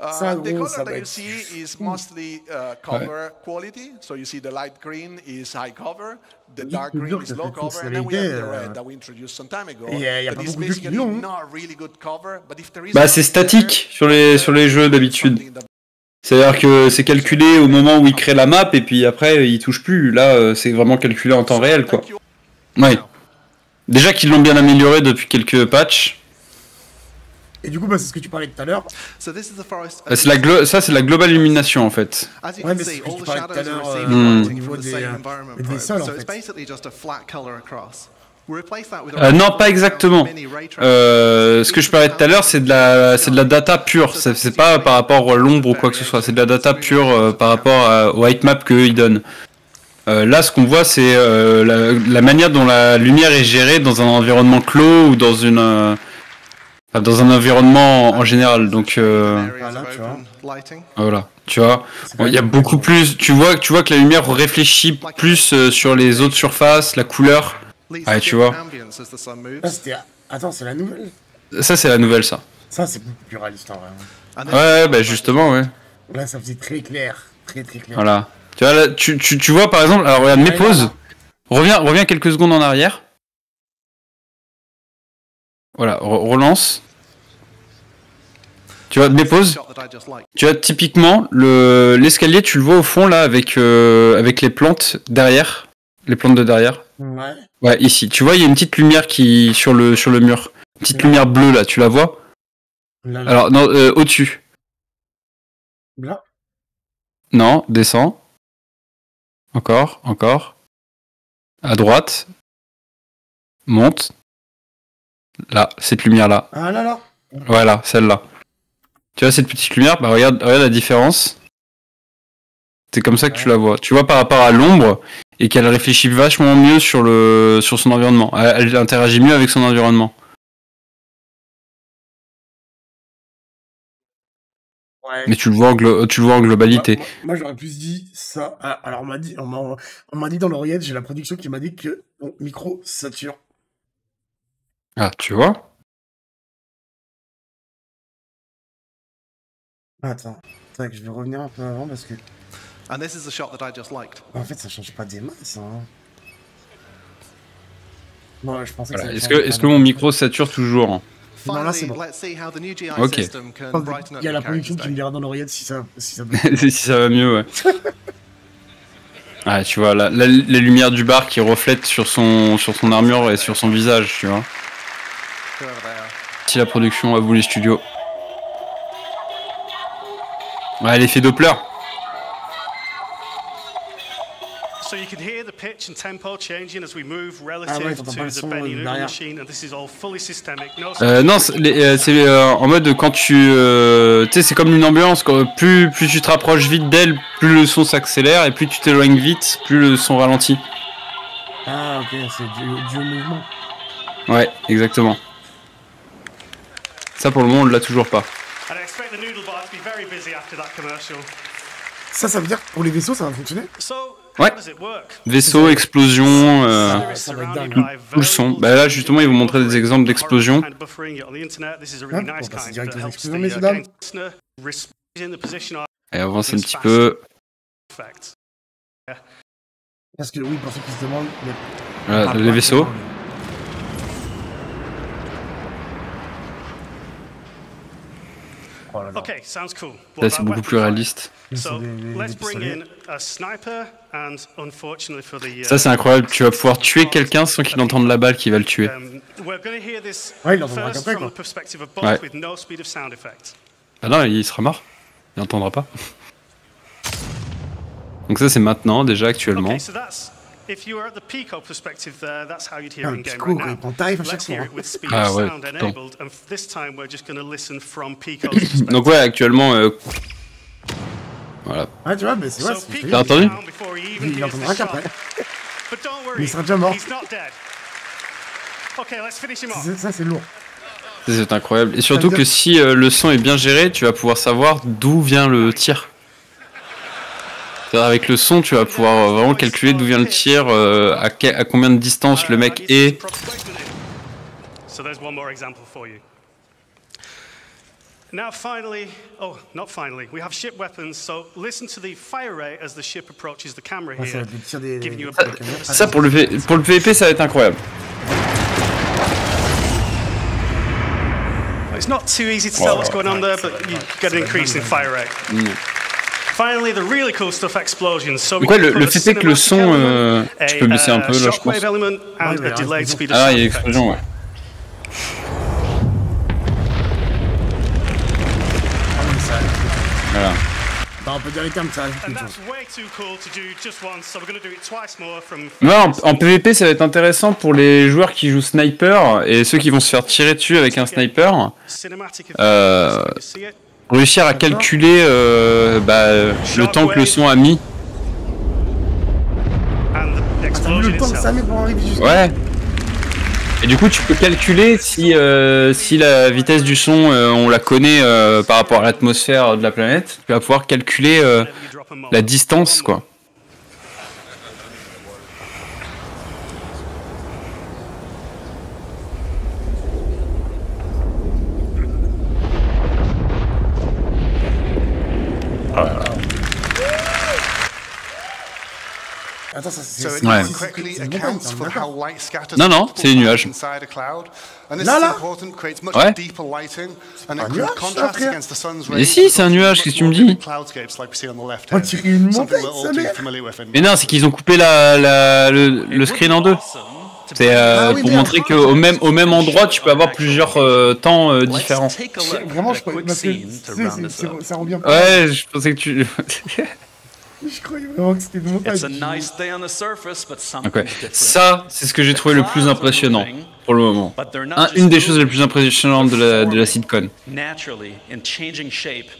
[SPEAKER 3] Uh,
[SPEAKER 2] Ça,
[SPEAKER 3] the
[SPEAKER 2] gros,
[SPEAKER 3] color
[SPEAKER 2] ça
[SPEAKER 3] that
[SPEAKER 2] va
[SPEAKER 3] you
[SPEAKER 2] être
[SPEAKER 3] see is mostly uh, cover quality. So you see the light green is high cover, the dark
[SPEAKER 2] le
[SPEAKER 3] green is low cover, and then we have the
[SPEAKER 2] euh,
[SPEAKER 3] red that we introduced some time ago.
[SPEAKER 2] Jeux qui
[SPEAKER 3] basically not really good cover, but if there is
[SPEAKER 1] Bah c'est statique sur les sur les jeux d'habitude. C'est-à-dire que c'est calculé au moment où il crée la map et puis après il touche plus. Là euh, c'est vraiment calculé en temps réel quoi. Ouais. Déjà qu'ils l'ont bien amélioré depuis quelques patchs.
[SPEAKER 2] Et du coup, bah, c'est ce que tu parlais tout à l'heure.
[SPEAKER 5] So this is the forest.
[SPEAKER 1] Bah, c'est la glo- ça c'est la global illumination en fait.
[SPEAKER 2] Ouais, mais c'est ce que
[SPEAKER 5] all
[SPEAKER 2] tu
[SPEAKER 5] the
[SPEAKER 2] parlais tout à l'heure,
[SPEAKER 1] euh,
[SPEAKER 2] au niveau des, euh, des sols, en fait.
[SPEAKER 1] Euh, non, pas exactement. Euh, ce que je parlais tout à l'heure, c'est de la, c'est de la data pure. C'est pas par rapport à l'ombre ou quoi que ce soit. C'est de la data pure euh, par rapport à- au height qu'eux ils donnent. Euh, là, ce qu'on voit, c'est euh, la, la manière dont la lumière est gérée dans un environnement clos ou dans une, euh, dans un environnement en, en général. Donc euh,
[SPEAKER 5] Areas
[SPEAKER 2] Voilà, tu vois.
[SPEAKER 1] voilà, tu Bon, Il y a beaucoup plus. Tu vois, tu vois que la lumière réfléchit plus euh, sur les autres surfaces, la couleur. Ouais,
[SPEAKER 5] to
[SPEAKER 1] tu vois.
[SPEAKER 2] Ah. Attends, c'est la nouvelle
[SPEAKER 1] Ça, c'est la nouvelle, ça.
[SPEAKER 2] Ça, c'est beaucoup plus réaliste en vrai.
[SPEAKER 1] Ouais, ouais, bah justement, ouais.
[SPEAKER 2] Là, ça faisait très clair. Très, très clair.
[SPEAKER 1] Voilà. Tu vois, là, tu, tu, tu vois par exemple, alors regarde mes pauses. Reviens, reviens quelques secondes en arrière. Voilà, re- relance. Tu vois, mes pauses. Tu vois, typiquement, le l'escalier, tu le vois au fond là avec euh, avec les plantes derrière, les plantes de derrière.
[SPEAKER 2] Ouais.
[SPEAKER 1] Ouais, ici. Tu vois, il y a une petite lumière qui sur le sur le mur. Une petite
[SPEAKER 2] Là.
[SPEAKER 1] lumière bleue là, tu la vois?
[SPEAKER 2] Là, là.
[SPEAKER 1] Alors non, euh, au-dessus.
[SPEAKER 2] là.
[SPEAKER 1] Non, descends. Encore, encore. À droite. Monte. Là, cette lumière-là.
[SPEAKER 2] Ah là là.
[SPEAKER 1] Voilà, celle-là. Tu vois cette petite lumière? Bah regarde, regarde la différence. C'est comme ça que tu la vois. Tu vois par rapport à l'ombre et qu'elle réfléchit vachement mieux sur le sur son environnement. Elle, elle interagit mieux avec son environnement.
[SPEAKER 2] Ouais.
[SPEAKER 1] Mais tu le vois en, glo- tu le vois en globalité.
[SPEAKER 2] Moi, moi, j'aurais plus dit ça. Ah, Alors, on m'a dit, on m'a, dit dans l'oreillette, j'ai la production qui m'a dit que mon micro sature.
[SPEAKER 1] Ah, tu vois?
[SPEAKER 2] Attends. Tac, je vais revenir un peu avant parce que,
[SPEAKER 5] And this is the shot that I just liked.
[SPEAKER 2] en fait, ça change pas des masses. Hein. Bon, je pensais que
[SPEAKER 1] Voilà.
[SPEAKER 2] ça
[SPEAKER 1] Est-ce que, est-ce que mon micro sature toujours?
[SPEAKER 2] Non, là, c'est
[SPEAKER 5] Finally,
[SPEAKER 2] bon.
[SPEAKER 5] let's see how the new GI
[SPEAKER 1] Ok.
[SPEAKER 5] system can
[SPEAKER 2] Enfin,
[SPEAKER 5] brighten up
[SPEAKER 2] Il y a la production qui me dira dans l'oreillette si ça, si ça.
[SPEAKER 1] si ça va mieux, ouais. Ah, tu vois, la, la, la lumière du bar qui reflète sur son, sur son armure et sur son visage, tu vois. Si la production, à vous les studios. Ouais, l'effet Doppler.
[SPEAKER 6] So you can hear the pitch and tempo changing as we move
[SPEAKER 2] Ah ouais,
[SPEAKER 6] relative
[SPEAKER 2] t'entends
[SPEAKER 6] to
[SPEAKER 2] pas le
[SPEAKER 6] the
[SPEAKER 2] son,
[SPEAKER 6] Benny Newton
[SPEAKER 2] derrière.
[SPEAKER 6] machine, and this is all fully systemic. No
[SPEAKER 1] Euh, non, c'est euh, euh, en mode quand tu, euh, tu sais, c'est comme une ambiance. Quand, plus, plus tu te rapproches vite d'elle, plus le son s'accélère, et plus tu t'éloignes vite, plus le son ralentit.
[SPEAKER 2] Ah, ok, c'est du, du mouvement.
[SPEAKER 1] Ouais, exactement. Ça, pour le moment, on l'a toujours pas.
[SPEAKER 6] And I expect the noodle bar to be very busy after that commercial.
[SPEAKER 2] Ça, ça veut dire que pour les vaisseaux, ça va fonctionner?
[SPEAKER 6] So
[SPEAKER 1] Ouais. Vaisseau, explosion, euh, tout le son. Bah là, justement, ils vont montrer des exemples d'explosions.
[SPEAKER 6] kind of buffering it on the internet. This is a really
[SPEAKER 2] Hop,
[SPEAKER 6] nice
[SPEAKER 2] on passe
[SPEAKER 6] kind
[SPEAKER 2] direct
[SPEAKER 6] that
[SPEAKER 2] aux
[SPEAKER 6] helps
[SPEAKER 2] explosions,
[SPEAKER 6] the,
[SPEAKER 2] messieurs,
[SPEAKER 6] uh,
[SPEAKER 1] Et avance un petit peu.
[SPEAKER 2] Parce que oui, pour ceux qui se demandent. mais-
[SPEAKER 1] Voilà, les vaisseaux.
[SPEAKER 2] Oh là
[SPEAKER 1] c'est beaucoup plus réaliste.
[SPEAKER 6] So let's bring in a sniper, and unfortunately for the. uh,
[SPEAKER 1] Ça, c'est incroyable. Tu vas pouvoir tuer quelqu'un sans qu'il entende la balle qui va le tuer.
[SPEAKER 6] Um, we're going to hear this
[SPEAKER 2] Ouais, il entendra
[SPEAKER 6] first
[SPEAKER 2] qu'après,
[SPEAKER 6] from
[SPEAKER 2] quoi.
[SPEAKER 6] the perspective of both
[SPEAKER 1] Ouais.
[SPEAKER 6] with no speed of sound effect.
[SPEAKER 1] Ah non, il sera mort. Il entendra pas. Donc ça, c'est maintenant, déjà, actuellement.
[SPEAKER 6] Okay, so that's if you were at the Pico perspective there, that's how you'd hear
[SPEAKER 2] Ah,
[SPEAKER 6] in
[SPEAKER 2] le
[SPEAKER 6] game
[SPEAKER 2] Pico,
[SPEAKER 6] right
[SPEAKER 2] quand
[SPEAKER 6] now.
[SPEAKER 2] il prend tarif à chaque
[SPEAKER 6] Let's
[SPEAKER 2] fois.
[SPEAKER 6] hear it with speed
[SPEAKER 1] Ah
[SPEAKER 6] of
[SPEAKER 1] ouais,
[SPEAKER 6] sound
[SPEAKER 1] tout le temps.
[SPEAKER 6] enabled, and f- this time we're just going to listen from Pico's perspective.
[SPEAKER 1] Donc ouais, actuellement... euh, Voilà.
[SPEAKER 2] Ouais, tu vois, mais c'est ouais,
[SPEAKER 1] T'as entendu
[SPEAKER 2] Il
[SPEAKER 6] hears
[SPEAKER 2] entendra
[SPEAKER 6] the shot.
[SPEAKER 2] qu'après. Il sera déjà mort. Ça, c'est lourd.
[SPEAKER 1] C'est incroyable. Et surtout que si euh, le son est bien géré, tu vas pouvoir savoir d'où vient le tir. C'est-à-dire, Avec le son, tu vas pouvoir euh, vraiment calculer d'où vient le tir, euh, à, à combien de distance le mec est.
[SPEAKER 6] So there's one more example for you. Now, finally, oh, not finally, we have ship weapons. So listen to the fire rate as the ship approaches the camera
[SPEAKER 2] va
[SPEAKER 6] here,
[SPEAKER 2] des.
[SPEAKER 6] giving you a.
[SPEAKER 1] Ça, pour le, V- pour le PvP, ça va être incroyable.
[SPEAKER 6] It's not too easy to tell what's going on there, but you get an increase in fire rate. Finally, the really cool stuff, explosions. So we
[SPEAKER 1] ouais, le, le fait est que le son,
[SPEAKER 6] element,
[SPEAKER 1] euh, tu peux
[SPEAKER 6] a,
[SPEAKER 1] baisser un
[SPEAKER 6] uh,
[SPEAKER 1] peu là, je pense.
[SPEAKER 6] shockwave element, and
[SPEAKER 2] Ouais,
[SPEAKER 6] a delayed
[SPEAKER 2] explosion.
[SPEAKER 6] speed of
[SPEAKER 1] Ah,
[SPEAKER 6] sound
[SPEAKER 1] il y a
[SPEAKER 6] effect.
[SPEAKER 1] explosion, ouais. Voilà.
[SPEAKER 2] Bah, on peut dire les termes, ça rajoute
[SPEAKER 6] And
[SPEAKER 2] quelque
[SPEAKER 6] that's
[SPEAKER 2] chose.
[SPEAKER 6] way too cool to do just once, so we're going to do it twice more from.
[SPEAKER 1] Ouais, en, PvP, ça va être intéressant pour les joueurs qui jouent sniper et ceux qui vont se faire tirer dessus avec un sniper. Euh. Réussir à calculer euh, bah, le temps que le son a mis.
[SPEAKER 6] Explosion
[SPEAKER 2] le temps que ça met pour arriver jusqu'à.
[SPEAKER 1] Ouais. Et du coup, tu peux calculer si, euh, si la vitesse du son, euh, on la connaît euh, par rapport à l'atmosphère de la planète. Tu vas pouvoir calculer la distance, quoi.
[SPEAKER 2] Attends, ça c'est.
[SPEAKER 5] So
[SPEAKER 2] c'est-
[SPEAKER 5] it
[SPEAKER 1] Ouais.
[SPEAKER 2] c'est-
[SPEAKER 5] correctly
[SPEAKER 2] c'est une montagne,
[SPEAKER 5] accounts
[SPEAKER 2] ça,
[SPEAKER 5] for
[SPEAKER 2] d'accord.
[SPEAKER 5] how light
[SPEAKER 1] Non, non, c'est des
[SPEAKER 5] times
[SPEAKER 1] nuages.
[SPEAKER 5] inside a cloud. And this
[SPEAKER 2] Là,
[SPEAKER 5] is
[SPEAKER 2] là?
[SPEAKER 5] important, creates much
[SPEAKER 1] Ouais.
[SPEAKER 5] deeper lighting, and
[SPEAKER 2] pas un
[SPEAKER 5] it
[SPEAKER 2] nuage,
[SPEAKER 5] contrasts
[SPEAKER 2] frère?
[SPEAKER 5] against the sun's
[SPEAKER 1] Mais
[SPEAKER 5] rays.
[SPEAKER 1] si, c'est un nuage, qu'est-ce que tu me dis?
[SPEAKER 5] on
[SPEAKER 2] dirait une montagne,
[SPEAKER 5] in
[SPEAKER 1] Mais non, c'est qu'ils ont coupé la, la- le, le screen en deux. C'est euh,
[SPEAKER 2] Ah oui,
[SPEAKER 1] pour montrer qu'au même, au même endroit, tu peux avoir plusieurs euh, temps euh, différents.
[SPEAKER 2] Vraiment, je. Parce que ça.
[SPEAKER 1] Ouais, je pensais que tu...
[SPEAKER 2] Je croyais vraiment que c'était une montagne.
[SPEAKER 7] It's a nice day on the surface, but something's
[SPEAKER 1] Donc ouais.
[SPEAKER 7] different.
[SPEAKER 1] Ça, c'est ce que j'ai trouvé le plus impressionnant pour le moment.
[SPEAKER 7] But they're not
[SPEAKER 1] Un-
[SPEAKER 7] just
[SPEAKER 1] une des choses les plus impressionnantes de la, de la sitcom.
[SPEAKER 7] Naturally, in changing shape,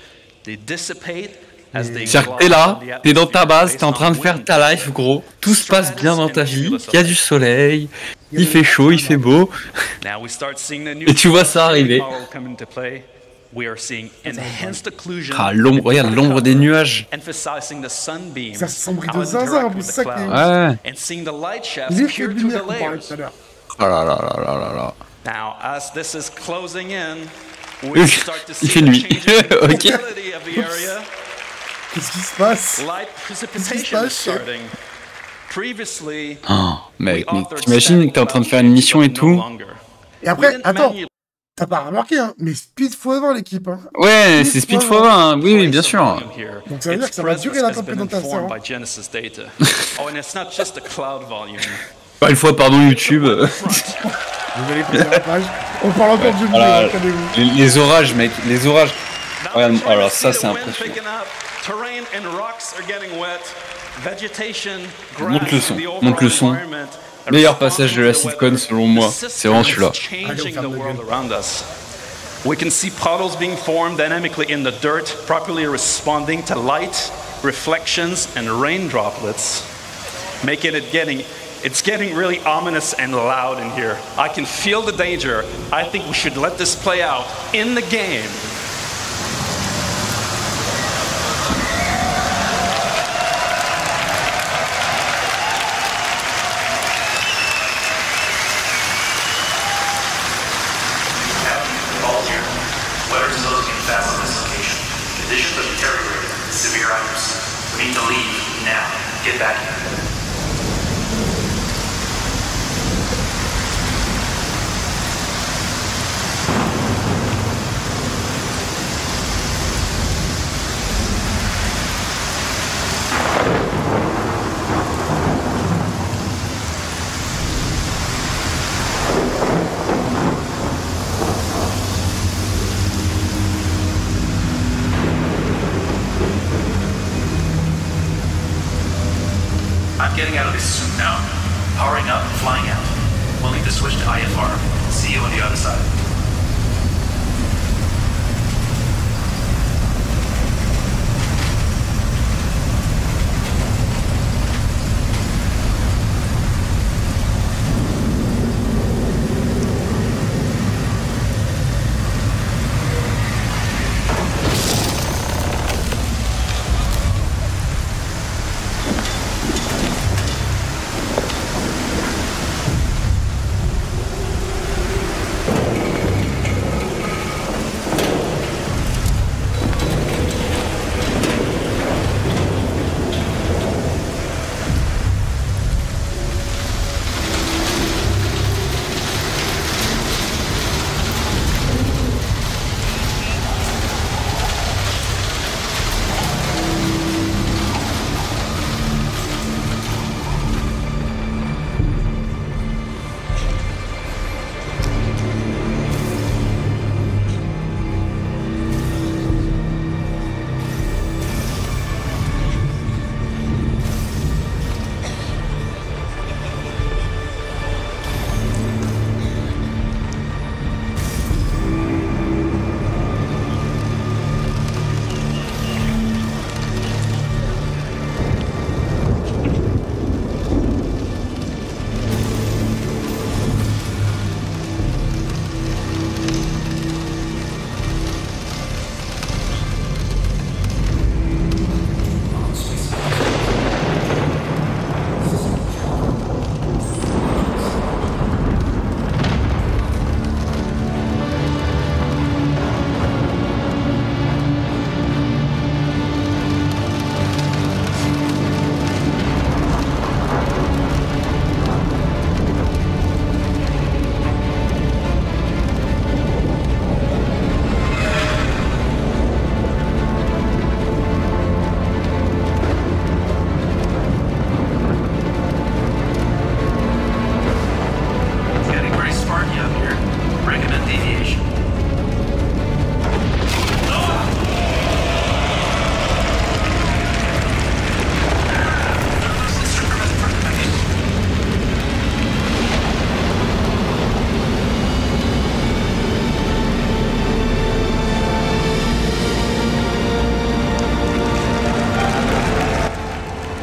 [SPEAKER 7] they dissipate as they
[SPEAKER 1] C'est-à-dire que t'es là, t'es dans ta base, t'es en train de faire ta life, gros. Tout se passe bien dans ta vie, il y a du soleil, il fait chaud, il fait beau. Et tu vois ça arriver.
[SPEAKER 7] Power come into play. We are seeing enhanced occlusion.
[SPEAKER 1] Ah, l'ombre, regarde l'ombre des nuages.
[SPEAKER 7] Emphasizing the sunbeams.
[SPEAKER 2] Ça s'assombrit de zinzin,
[SPEAKER 7] the
[SPEAKER 2] ça qui
[SPEAKER 1] Ouais.
[SPEAKER 7] And seeing the light shafts
[SPEAKER 2] L'effet
[SPEAKER 7] peer
[SPEAKER 2] de
[SPEAKER 7] through
[SPEAKER 2] lumière
[SPEAKER 7] the
[SPEAKER 2] qu'on parlait
[SPEAKER 7] layers.
[SPEAKER 2] tout à l'heure.
[SPEAKER 1] Oh là là là là là là.
[SPEAKER 7] Now, as this is closing in,
[SPEAKER 1] Il
[SPEAKER 7] we start to see
[SPEAKER 1] fait
[SPEAKER 7] the
[SPEAKER 1] nuit. Ok.
[SPEAKER 7] visibility of the area.
[SPEAKER 2] Qu'est-ce qui se passe?
[SPEAKER 7] Light precipitation is
[SPEAKER 2] passe, chef
[SPEAKER 7] starting. Previously,
[SPEAKER 1] Oh, mec,
[SPEAKER 7] we
[SPEAKER 1] mais t'imagines,
[SPEAKER 7] static
[SPEAKER 1] t'es en train de faire une mission et tout?
[SPEAKER 7] longer.
[SPEAKER 2] Et après, attends, t'as pas remarqué, hein, mais speed x20 l'équipe. Hein.
[SPEAKER 1] Ouais, c'est Speed x20, hein. oui, oui, bien sûr.
[SPEAKER 2] Donc ça veut dire que ça va durer la hein.
[SPEAKER 7] oh, volume.
[SPEAKER 1] Pas une fois, pardon, YouTube.
[SPEAKER 2] Vous allez prendre la page. On parle encore de jeux vidéo,
[SPEAKER 1] Voilà. Les, les orages, mec, les orages. Regarde, alors ça, c'est impressionnant.
[SPEAKER 7] picking up. Terrain and rocks are getting wet. Vegetation,
[SPEAKER 1] Monte le son, monte le son. Meilleur passage de la
[SPEAKER 7] the
[SPEAKER 1] sitcom selon moi, c'est vraiment celui-là.
[SPEAKER 7] is
[SPEAKER 2] Allez,
[SPEAKER 7] changing
[SPEAKER 2] on
[SPEAKER 7] the
[SPEAKER 2] ferme la
[SPEAKER 7] world
[SPEAKER 2] gueule.
[SPEAKER 7] around us. We can see puddles being formed dynamically in the dirt, properly responding to light, reflections, and rain droplets, making it getting it's getting really ominous and loud in here. I can feel the danger. I think we should let this play out in the game.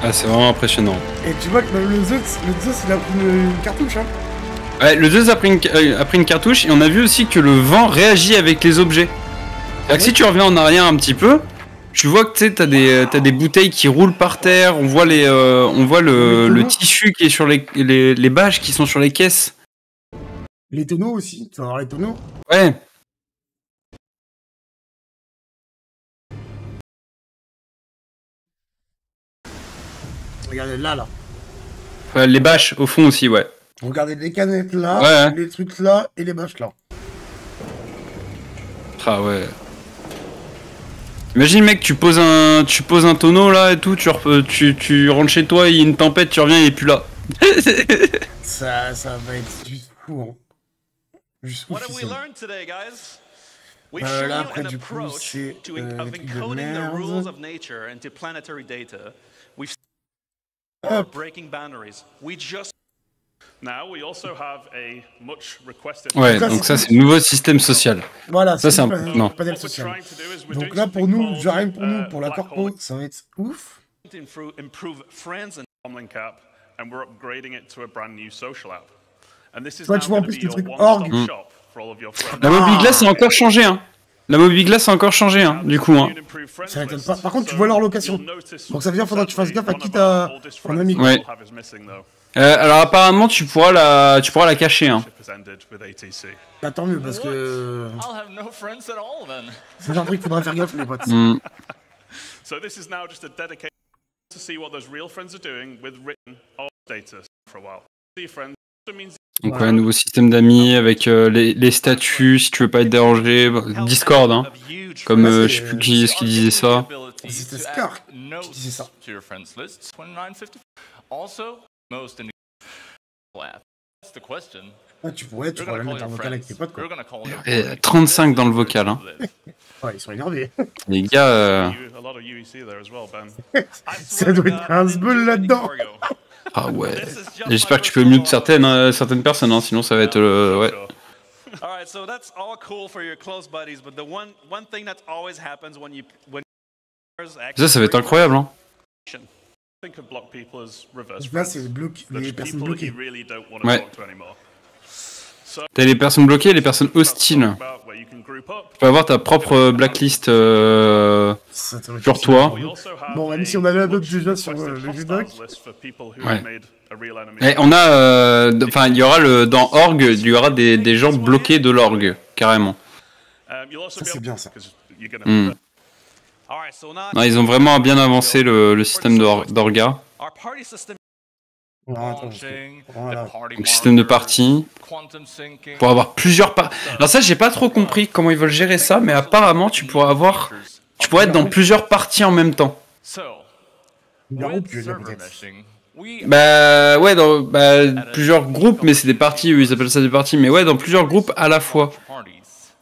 [SPEAKER 1] Ah, c'est vraiment impressionnant.
[SPEAKER 2] Et tu vois que même le Zeus, le Zeus il a pris une, une cartouche hein.
[SPEAKER 1] Ouais, le 2 a pris, une, euh, a pris une cartouche et on a vu aussi que le vent réagit avec les objets. Que si tu reviens en arrière un petit peu, tu vois que tu sais, t'as des, t'as des bouteilles qui roulent par terre, on voit, les, euh, on voit le, le tissu qui est sur les, les, les bâches qui sont sur les caisses.
[SPEAKER 2] Les tonneaux aussi, tu vas voir les tonneaux.
[SPEAKER 1] Ouais.
[SPEAKER 2] Regardez là, là.
[SPEAKER 1] Ouais, les bâches au fond aussi, ouais.
[SPEAKER 2] Regardez les canettes là,
[SPEAKER 1] Ouais, hein.
[SPEAKER 2] les trucs là et les bâches là.
[SPEAKER 1] Ah ouais. Imagine mec, tu poses un, tu poses un tonneau là et tout, tu, rep- tu, tu rentres chez toi, il y a une tempête, tu reviens, il est plus là.
[SPEAKER 2] Ça, ça va être juste fou, hein. Juste
[SPEAKER 7] What have we
[SPEAKER 2] oufissime.
[SPEAKER 7] learned today, guys? We've
[SPEAKER 2] Euh, là, après,
[SPEAKER 7] an
[SPEAKER 2] du coup,
[SPEAKER 7] approach
[SPEAKER 2] c'est,
[SPEAKER 7] to
[SPEAKER 2] euh, de merde.
[SPEAKER 7] Rules of nature into planetary data. We've
[SPEAKER 2] Hop.
[SPEAKER 7] breaking boundaries. We just
[SPEAKER 8] Now we also have a much requested.
[SPEAKER 1] Ouais, donc ça c'est le nouveau système social.
[SPEAKER 2] Voilà,
[SPEAKER 1] ça c'est un... Non.
[SPEAKER 2] panel social. Donc là, pour nous, déjà rien pour nous, pour la corpo, ça va être ouf.
[SPEAKER 8] improve, improve friends and Comlink app, and we're upgrading it to a brand new social app. And this is
[SPEAKER 2] Ouais,
[SPEAKER 8] now
[SPEAKER 2] tu vois, en
[SPEAKER 8] going to
[SPEAKER 2] plus,
[SPEAKER 8] be
[SPEAKER 2] le
[SPEAKER 8] your
[SPEAKER 2] truc
[SPEAKER 8] one-stop
[SPEAKER 2] org.
[SPEAKER 8] shop for all of your friends.
[SPEAKER 1] La Mobiglass a encore changé, hein. La Mobiglass a encore changé, hein, du coup. Hein.
[SPEAKER 2] Ça m'étonne pas. Par contre, tu vois leur location. Donc ça veut dire qu'il faudra que tu fasses gaffe à qui t'as en ami.
[SPEAKER 1] Ouais. Euh, alors apparemment tu pourras la, tu pourras la cacher, hein.
[SPEAKER 2] Bah tant mieux parce que c'est un truc qu'il faudra faire gaffe les potes.
[SPEAKER 1] Mm. Donc ouais, un nouveau système d'amis avec euh, les, les statuts, si tu veux pas être dérangé. Discord, hein. Comme euh, je sais plus qui est-ce qui disait ça.
[SPEAKER 2] C'était Scar qui disait ça.
[SPEAKER 9] To your friends list, 2950. Also, most in the app. That's the question.
[SPEAKER 2] Ouais, tu pourrais, tu pourrais le mettre en vocal avec tes potes, quoi.
[SPEAKER 1] Et 35 dans le vocal, hein.
[SPEAKER 2] Ouais, ils sont énervés.
[SPEAKER 1] Les gars, euh,
[SPEAKER 8] you- a lot of UEC there as well, Ben.
[SPEAKER 2] Ça doit être un zbeul là-dedans.
[SPEAKER 1] Ah ouais. J'espère que tu peux mute certaines, euh, certaines personnes, hein, sinon ça va être... euh, ouais.
[SPEAKER 7] All right, so that's all cool for your close buddies, but the one one thing that always happens when you when
[SPEAKER 1] Ça, ça va être incroyable, hein.
[SPEAKER 8] Think of block people as reverse
[SPEAKER 2] Là,
[SPEAKER 8] friends.
[SPEAKER 2] c'est les, bloqués-
[SPEAKER 8] The
[SPEAKER 2] les personnes
[SPEAKER 8] people that you
[SPEAKER 2] bloquées.
[SPEAKER 8] really don't want to
[SPEAKER 1] Ouais.
[SPEAKER 8] talk to anymore.
[SPEAKER 1] T'as les personnes bloquées et les personnes hostiles. Tu peux avoir ta propre blacklist euh, sur toi.
[SPEAKER 2] Bon, même si on avait un autre déjà sur euh, le doc.
[SPEAKER 8] who
[SPEAKER 1] Ouais. Et on a... euh, Enfin, il y aura le... Dans Org, il y aura des, des gens bloqués de l'Org, carrément.
[SPEAKER 2] Ça, c'est bien, ça.
[SPEAKER 7] now
[SPEAKER 1] Non, ils ont vraiment bien avancé le, le système d'Or- d'Orga.
[SPEAKER 2] Non, attends, Voilà.
[SPEAKER 1] Donc système de partie. Pour avoir plusieurs par... Alors ça, j'ai pas trop compris comment ils veulent gérer ça, mais apparemment, tu pourras avoir... Tu pourrais être dans plusieurs parties en même temps. Bah ouais, dans bah, plusieurs groupes, mais c'est des parties, eux, ils appellent ça des parties, mais ouais, dans plusieurs groupes à la fois.
[SPEAKER 9] parties.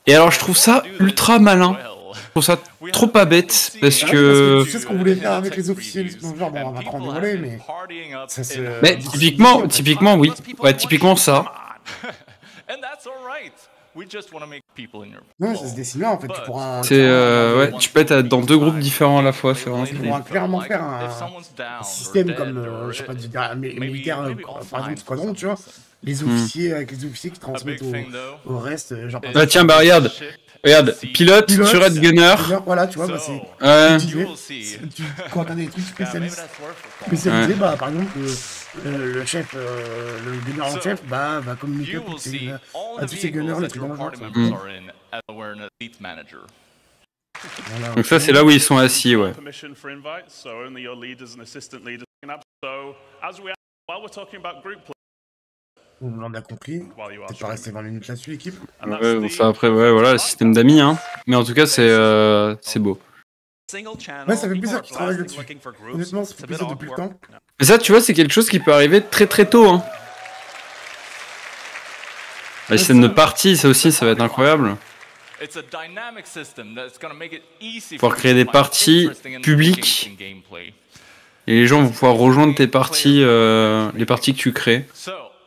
[SPEAKER 1] Et alors je trouve ça ultra malin, je trouve ça trop pas bête, parce que...
[SPEAKER 2] sais ce qu'on voulait faire avec les officiers, genre, bon, on va prendre des volets, mais ça c'est.
[SPEAKER 1] Mais typiquement, typiquement oui, ouais, typiquement ça.
[SPEAKER 2] Non, ça se dessine là en fait, tu pourras.
[SPEAKER 1] C'est euh, ouais, tu peux être dans deux groupes différents à la fois, c'est vraiment
[SPEAKER 2] Tu pourras clairement faire un, un système comme, euh, je sais pas, du militaire, euh, par
[SPEAKER 9] offline
[SPEAKER 2] exemple,
[SPEAKER 9] for
[SPEAKER 2] squadron, tu vois. Les
[SPEAKER 1] Hmm.
[SPEAKER 2] officiers, avec les officiers qui transmettent au, au reste, euh, genre par
[SPEAKER 1] Ah tiens, bah regarde, regarde, pilote,
[SPEAKER 2] Pilote,
[SPEAKER 1] turret gunner,
[SPEAKER 2] Voilà, tu vois, bah, c'est.
[SPEAKER 1] ouais,
[SPEAKER 2] tu Quand t'as des trucs spécialisés, spécialisés,
[SPEAKER 1] Ouais.
[SPEAKER 2] bah par exemple, le, le- le chef, euh, le gunner en chef, bah va communiquer
[SPEAKER 9] You
[SPEAKER 2] à tous ces,
[SPEAKER 9] see
[SPEAKER 2] à tous ces gunners, trucs dans
[SPEAKER 9] manager.
[SPEAKER 2] Voilà.
[SPEAKER 1] donc ça c'est là où ils sont assis, ouais.
[SPEAKER 2] On l'a compris. Peut-être pas rester 20 minutes là-dessus, l'équipe.
[SPEAKER 1] Ouais, après, ouais, voilà, le système d'amis, hein. Mais en tout cas, c'est euh, c'est beau.
[SPEAKER 2] Ouais, ça fait plaisir qu'ils travaillent là-dessus. Honnêtement, ça
[SPEAKER 7] It's
[SPEAKER 2] fait plaisir depuis le temps.
[SPEAKER 1] Mais ça, tu vois, c'est quelque chose qui peut arriver très très tôt, hein. Le système de partie, ça aussi, ça va être incroyable.
[SPEAKER 9] For
[SPEAKER 1] créer des parties publiques. Et les gens vont pouvoir rejoindre tes parties, euh, les parties que tu crées.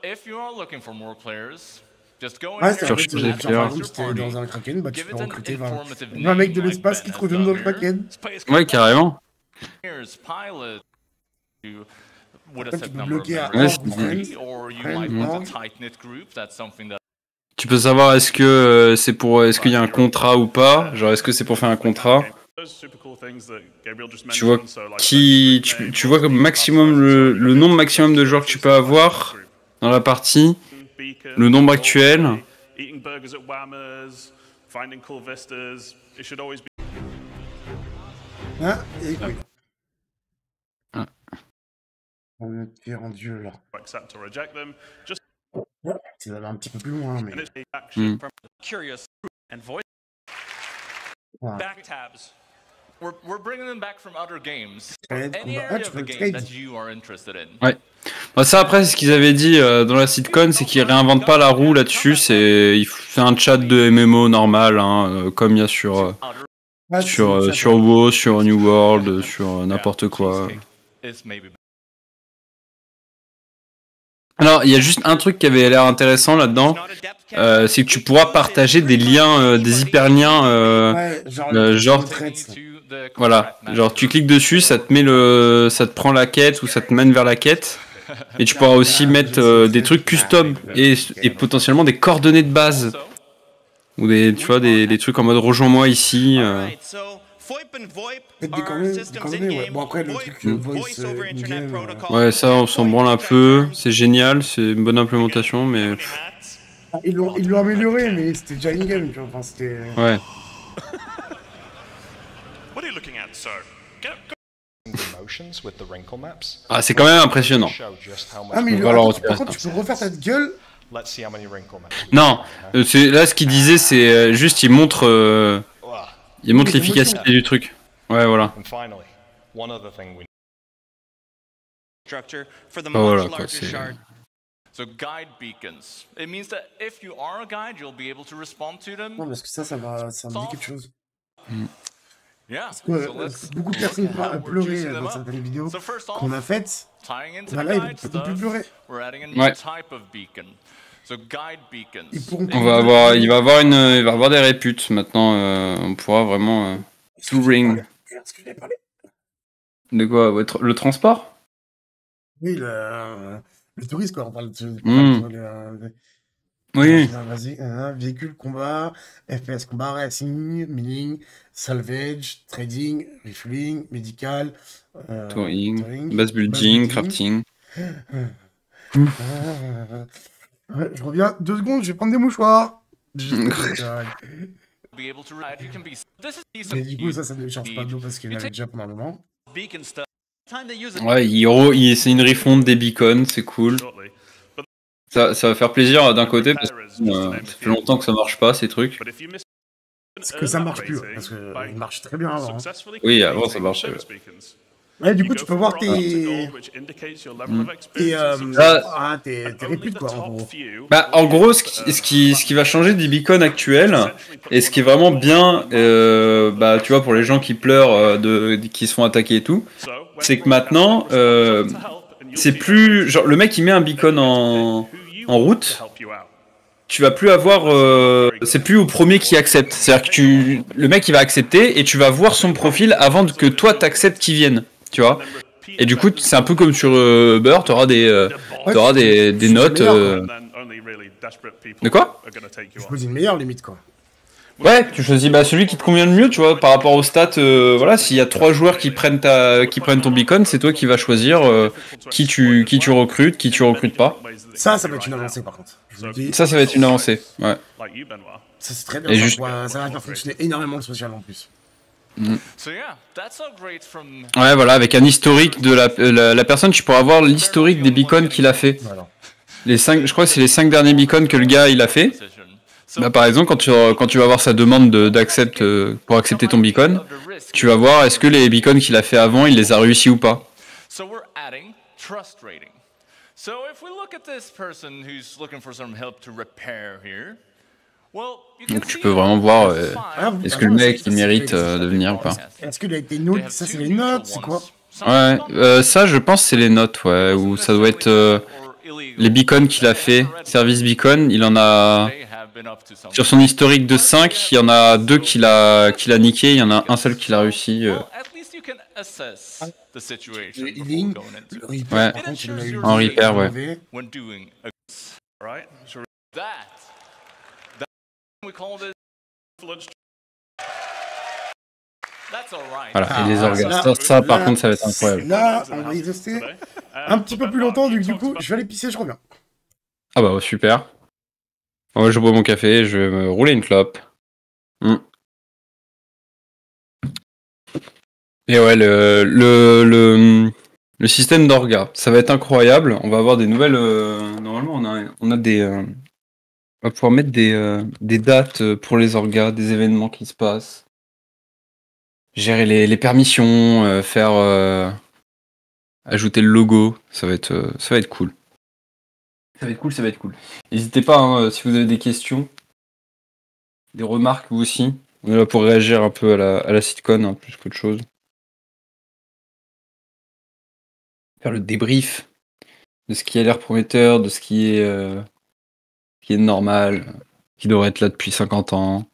[SPEAKER 9] If you are looking for more players, just go in
[SPEAKER 2] Ouais, c'est
[SPEAKER 1] Sur
[SPEAKER 2] en fait,
[SPEAKER 1] Charge
[SPEAKER 2] euh,
[SPEAKER 1] des
[SPEAKER 2] genre,
[SPEAKER 1] players.
[SPEAKER 2] par exemple, si t'es dans un Kraken, bah tu peux recruter 20,
[SPEAKER 9] informative
[SPEAKER 2] 20 mecs de l'espace qui te
[SPEAKER 9] Ben
[SPEAKER 2] rejoignent dans le Kraken.
[SPEAKER 1] Ouais, carrément.
[SPEAKER 2] Après, tu peux bloquer à
[SPEAKER 1] Ouais,
[SPEAKER 2] Org
[SPEAKER 1] Tu peux savoir est-ce que euh, c'est pour, est-ce qu'il y a un contrat ou pas? Genre, est-ce que c'est pour faire un contrat? Tu vois qui, tu, tu vois comme maximum le, le nombre maximum de joueurs que tu peux avoir? Dans la partie, le nombre actuel.
[SPEAKER 8] eating burgers at Whammers, finding cool vistas. It should always be
[SPEAKER 2] Hein Et.
[SPEAKER 1] Ah.
[SPEAKER 2] On là. C'est d'aller un petit peu plus loin, mais.
[SPEAKER 1] Hmm.
[SPEAKER 8] from
[SPEAKER 7] Curious and voice
[SPEAKER 2] Voilà.
[SPEAKER 7] back tabs.
[SPEAKER 9] We're, we're bringing them back from other games.
[SPEAKER 2] Ouais,
[SPEAKER 9] Any
[SPEAKER 2] combat- ah,
[SPEAKER 9] area
[SPEAKER 2] tu
[SPEAKER 9] of
[SPEAKER 2] peux
[SPEAKER 9] the
[SPEAKER 2] le
[SPEAKER 9] game
[SPEAKER 2] trade.
[SPEAKER 9] that you are interested in?
[SPEAKER 1] Ouais. Bah, ça après, c'est ce qu'ils avaient dit euh, dans la sitcom, c'est qu'ils réinventent pas la roue là-dessus. C'est il f- c'est un chat de MMO normal, hein, euh, comme il y a sur euh,
[SPEAKER 2] Ah,
[SPEAKER 1] sur euh, sur WoW, sur New World, sur euh, n'importe quoi. Alors, il y a juste un truc qui avait l'air intéressant là-dedans, euh, c'est que tu pourras partager des liens, euh, des hyperliens. euh,
[SPEAKER 2] Ouais, genre,
[SPEAKER 1] euh, Voilà, genre tu cliques dessus, ça te met le, ça te prend la quête ou ça te mène vers la quête, et tu pourras aussi mettre euh, des trucs custom et, et potentiellement des coordonnées de base ou des, tu vois, des, des trucs en mode rejoins-moi ici. euh.
[SPEAKER 2] Ouais. Bon, après, le truc, euh, voice, euh, euh,
[SPEAKER 1] ça on s'en branle un peu, c'est génial, c'est une bonne implémentation, mais
[SPEAKER 2] Ah, Ils l'ont ils l'ont amélioré, mais c'était déjà in-game, tu vois. Enfin, c'était.
[SPEAKER 1] ouais.
[SPEAKER 8] You looking at, sir?
[SPEAKER 1] Ah, c'est quand même impressionnant.
[SPEAKER 2] Ah, mais le- attends,
[SPEAKER 1] retirer
[SPEAKER 2] par
[SPEAKER 1] ça.
[SPEAKER 2] contre, tu peux refaire ta gueule.
[SPEAKER 1] Non, euh, là ce qu'il disait c'est euh, juste il montre euh, il montre l'efficacité du truc. Ouais voilà.
[SPEAKER 9] structure for the
[SPEAKER 1] Oh, voilà, quoi, c'est-
[SPEAKER 9] shard. So guide beacons. It means that if you are a guide, you'll be able to respond to them.
[SPEAKER 2] Non, parce que ça, ça va, ça me dit quelque chose.
[SPEAKER 9] Yeah.
[SPEAKER 2] Ouais,
[SPEAKER 9] so
[SPEAKER 2] euh, beaucoup de personnes pleuraient euh, dans certaines vidéos qu'on a faites. Bah
[SPEAKER 9] the
[SPEAKER 2] là, ils
[SPEAKER 9] guide
[SPEAKER 2] peuvent plus pleurer.
[SPEAKER 9] we're adding a new
[SPEAKER 1] Ouais.
[SPEAKER 9] type of beacon. So guide beacons.
[SPEAKER 1] On va avoir il va avoir une il va avoir des réputes maintenant euh, on pourra vraiment euh,
[SPEAKER 2] que l'ai parlé
[SPEAKER 1] De quoi? Votre- le transport?
[SPEAKER 2] Oui, le, le tourisme, quoi. On parle de.
[SPEAKER 1] Mm.
[SPEAKER 2] De- de-
[SPEAKER 1] Oui.
[SPEAKER 2] Vas-y, hein, véhicule, combat, FPS, combat, racing, milling, salvage, trading, refueling, médical, euh,
[SPEAKER 1] Touring, base building, crafting.
[SPEAKER 2] Ah, ouais, je reviens deux secondes, je vais prendre des mouchoirs. Juste-
[SPEAKER 9] Be able to ride. You can be. This is decent.
[SPEAKER 2] Mais du coup, ça, ça ne charge pas d'eau parce qu'il y en avait déjà pendant un moment.
[SPEAKER 9] Beacon stuff. Time they use it.
[SPEAKER 1] Ouais, c'est une refonte des beacons, c'est cool. Ça, ça va faire plaisir d'un côté parce que euh, ça fait longtemps que ça marche pas ces trucs.
[SPEAKER 2] Parce que ça marche plus, parce que il marche très bien avant. hein.
[SPEAKER 1] Oui, avant ça marchait. ouais.
[SPEAKER 2] Ouais, du coup, tu peux voir tes. Tes. euh,
[SPEAKER 1] Ah.
[SPEAKER 2] ah, tes, tes réputes, quoi, en gros.
[SPEAKER 1] Bah, en gros, ce qui, ce qui, ce qui va changer des beacons actuels, et ce qui est vraiment bien, euh, bah, tu vois, pour les gens qui pleurent, euh, de, qui se font attaquer et tout, c'est que maintenant, euh, c'est plus. Genre, le mec, il met un beacon en, en route, tu vas plus avoir. euh, c'est plus au premier qui accepte. C'est-à-dire que tu, le mec, il va accepter, et tu vas voir son profil avant que toi t'acceptes qu'il vienne, tu vois? Et du coup, c'est un peu comme sur euh, Uber, t'auras des, euh, t'auras des, des notes. euh, De quoi?
[SPEAKER 2] Je choisis une meilleure limite, quoi.
[SPEAKER 1] Ouais, tu choisis bah, celui qui te convient le mieux, tu vois, par rapport aux stats. euh, voilà, s'il y a trois joueurs qui prennent ta, qui prennent ton beacon, c'est toi qui vas choisir euh, qui tu, qui tu recrutes, qui tu recrutes pas.
[SPEAKER 2] Ça, ça va être une avancée, par contre.
[SPEAKER 1] Ça, ça va être une avancée. Ouais.
[SPEAKER 2] Ça, c'est très bien.
[SPEAKER 1] Et
[SPEAKER 2] ça,
[SPEAKER 1] juste-
[SPEAKER 2] va- ça va faire fonctionner énormément le social en plus.
[SPEAKER 9] So yeah, that's all great from.
[SPEAKER 1] Ouais, voilà, avec un historique de la, euh, la, la personne, tu pourras avoir l'historique des beacons qu'il a fait. Les cinq, je crois que c'est les cinq derniers beacons que le gars il a fait. Bah, par exemple, quand tu, quand tu vas voir sa demande de- d'accept euh, pour accepter ton beacon, tu vas voir est-ce que les beacons qu'il a fait avant, il les a réussi ou pas.
[SPEAKER 9] So we're adding trust rating. So if we look at this person who's looking for some help to repair here, well, you can
[SPEAKER 1] Donc tu
[SPEAKER 9] see
[SPEAKER 1] peux vraiment voir euh,
[SPEAKER 2] Ah,
[SPEAKER 1] est-ce que le mec il mérite euh, de venir ou pas?
[SPEAKER 2] Est-ce qu'il a été notes Ça, c'est les notes, c'est quoi?
[SPEAKER 1] Ouais, euh, ça je pense c'est les notes, ouais, ou ça doit être euh, les beacons qu'il a fait, service beacon, il en a sur son historique de 5, il y en a deux qu'il a qu'il a niqué, il y en a un seul qu'il a réussi. euh, Ouais.
[SPEAKER 2] eu
[SPEAKER 1] En repair, ouais. Voilà, et les organes. Ça, ça, par contre ça va être incroyable.
[SPEAKER 2] Là, on va y rester un petit peu plus longtemps, du coup, je vais aller pisser, je reviens.
[SPEAKER 1] Ah bah super. Moi je bois mon café, je vais me rouler une clope. Hmm. Et ouais, le, le, système d'orga, ça va être incroyable. On va avoir des nouvelles. euh, normalement, on a, des. euh, on va pouvoir mettre des, euh, des dates pour les orgas, des événements qui se passent. Gérer les, permissions, faire. ajouter le logo. Ça va ça va être cool. Ça va être cool, ça va être cool. N'hésitez pas hein, euh, si vous avez des questions, des remarques vous aussi. On est là pour réagir un peu à la, à la sitcon, hein, plus qu'autre chose. Faire le débrief de ce qui a l'air prometteur, de ce qui est, euh, qui est normal, qui devrait être là depuis 50 ans.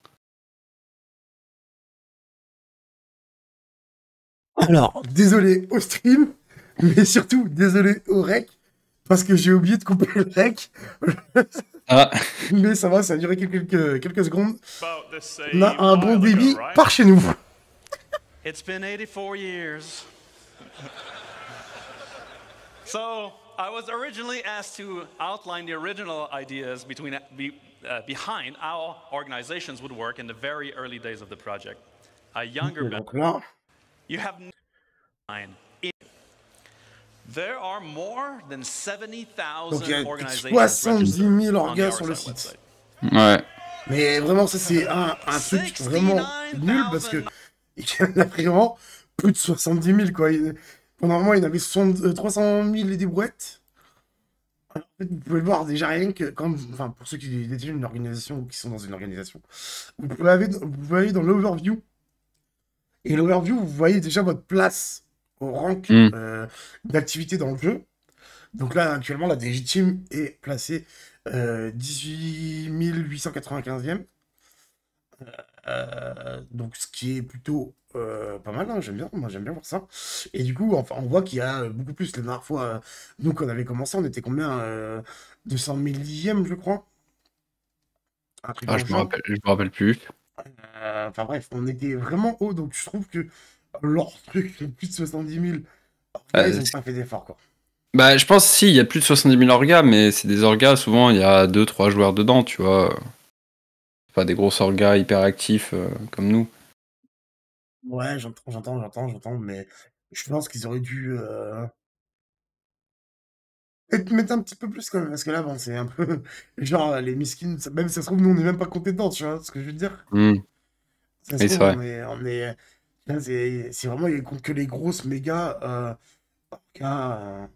[SPEAKER 2] Alors, désolé au stream, mais surtout désolé au rec, parce que j'ai oublié de couper le rec.
[SPEAKER 1] Ah.
[SPEAKER 2] Mais ça va, ça a duré quelques, quelques secondes. On a un bon débit par chez nous.
[SPEAKER 6] It's been 84 years.
[SPEAKER 9] So I was originally asked to outline the original ideas between be, uh, behind how organizations would work in the very early days of the project. A younger
[SPEAKER 2] Donc là,
[SPEAKER 9] You have n-
[SPEAKER 2] Donc il y a
[SPEAKER 9] organizations
[SPEAKER 2] 70 000
[SPEAKER 9] registered on the
[SPEAKER 2] orgas sur le site.
[SPEAKER 1] Ouais.
[SPEAKER 2] Mais vraiment, ça c'est un, un truc vraiment nul parce que il y en a vraiment plus de 70 000 quoi. Il- Pendant un moment, il y en avait 60 euh, 300 000 et des brouettes. Alors, en fait, vous pouvez le voir déjà rien que quand, enfin pour ceux qui détiennent une organisation ou qui sont dans une organisation, vous pouvez aller, vous pouvez aller dans l'overview. Et l'overview, vous voyez déjà votre place au rank
[SPEAKER 1] Mm.
[SPEAKER 2] euh, d'activité dans le jeu. Donc là, actuellement, la DG Team est placée euh, 18 895e. Euh, donc ce qui est plutôt euh, pas mal, hein, j'aime bien, moi j'aime bien voir ça. Et du coup, enfin, on voit qu'il y a euh, beaucoup plus. La dernière fois, euh, nous, quand on avait commencé, on était combien euh, 200 millième, je crois?
[SPEAKER 1] Ah, je me rappelle, je me rappelle plus.
[SPEAKER 2] Euh, Enfin bref, on était vraiment haut, donc je trouve que leur truc, plus de 70 000,
[SPEAKER 1] Euh,
[SPEAKER 2] ils ont
[SPEAKER 1] c'est-
[SPEAKER 2] pas fait d'efforts, quoi.
[SPEAKER 1] Bah, je pense si, il y a plus de 70 000 orgas, mais c'est des orgas, souvent il y a 2-3 joueurs dedans, tu vois. Pas des gros orgas hyper actifs euh, comme nous.
[SPEAKER 2] Ouais, j'entends, j'entends, j'entends, j'entends, mais je pense qu'ils auraient dû euh... mettre un petit peu plus quand même, parce que là, bon, c'est un peu genre les miskins, même si ça se trouve, nous on n'est même pas compétents, tu vois ce que je veux dire?
[SPEAKER 1] Hmm.
[SPEAKER 2] Ça se trouve, on est, on est, là, c'est c'est vraiment, il compte que les grosses méga euh, orgas, euh.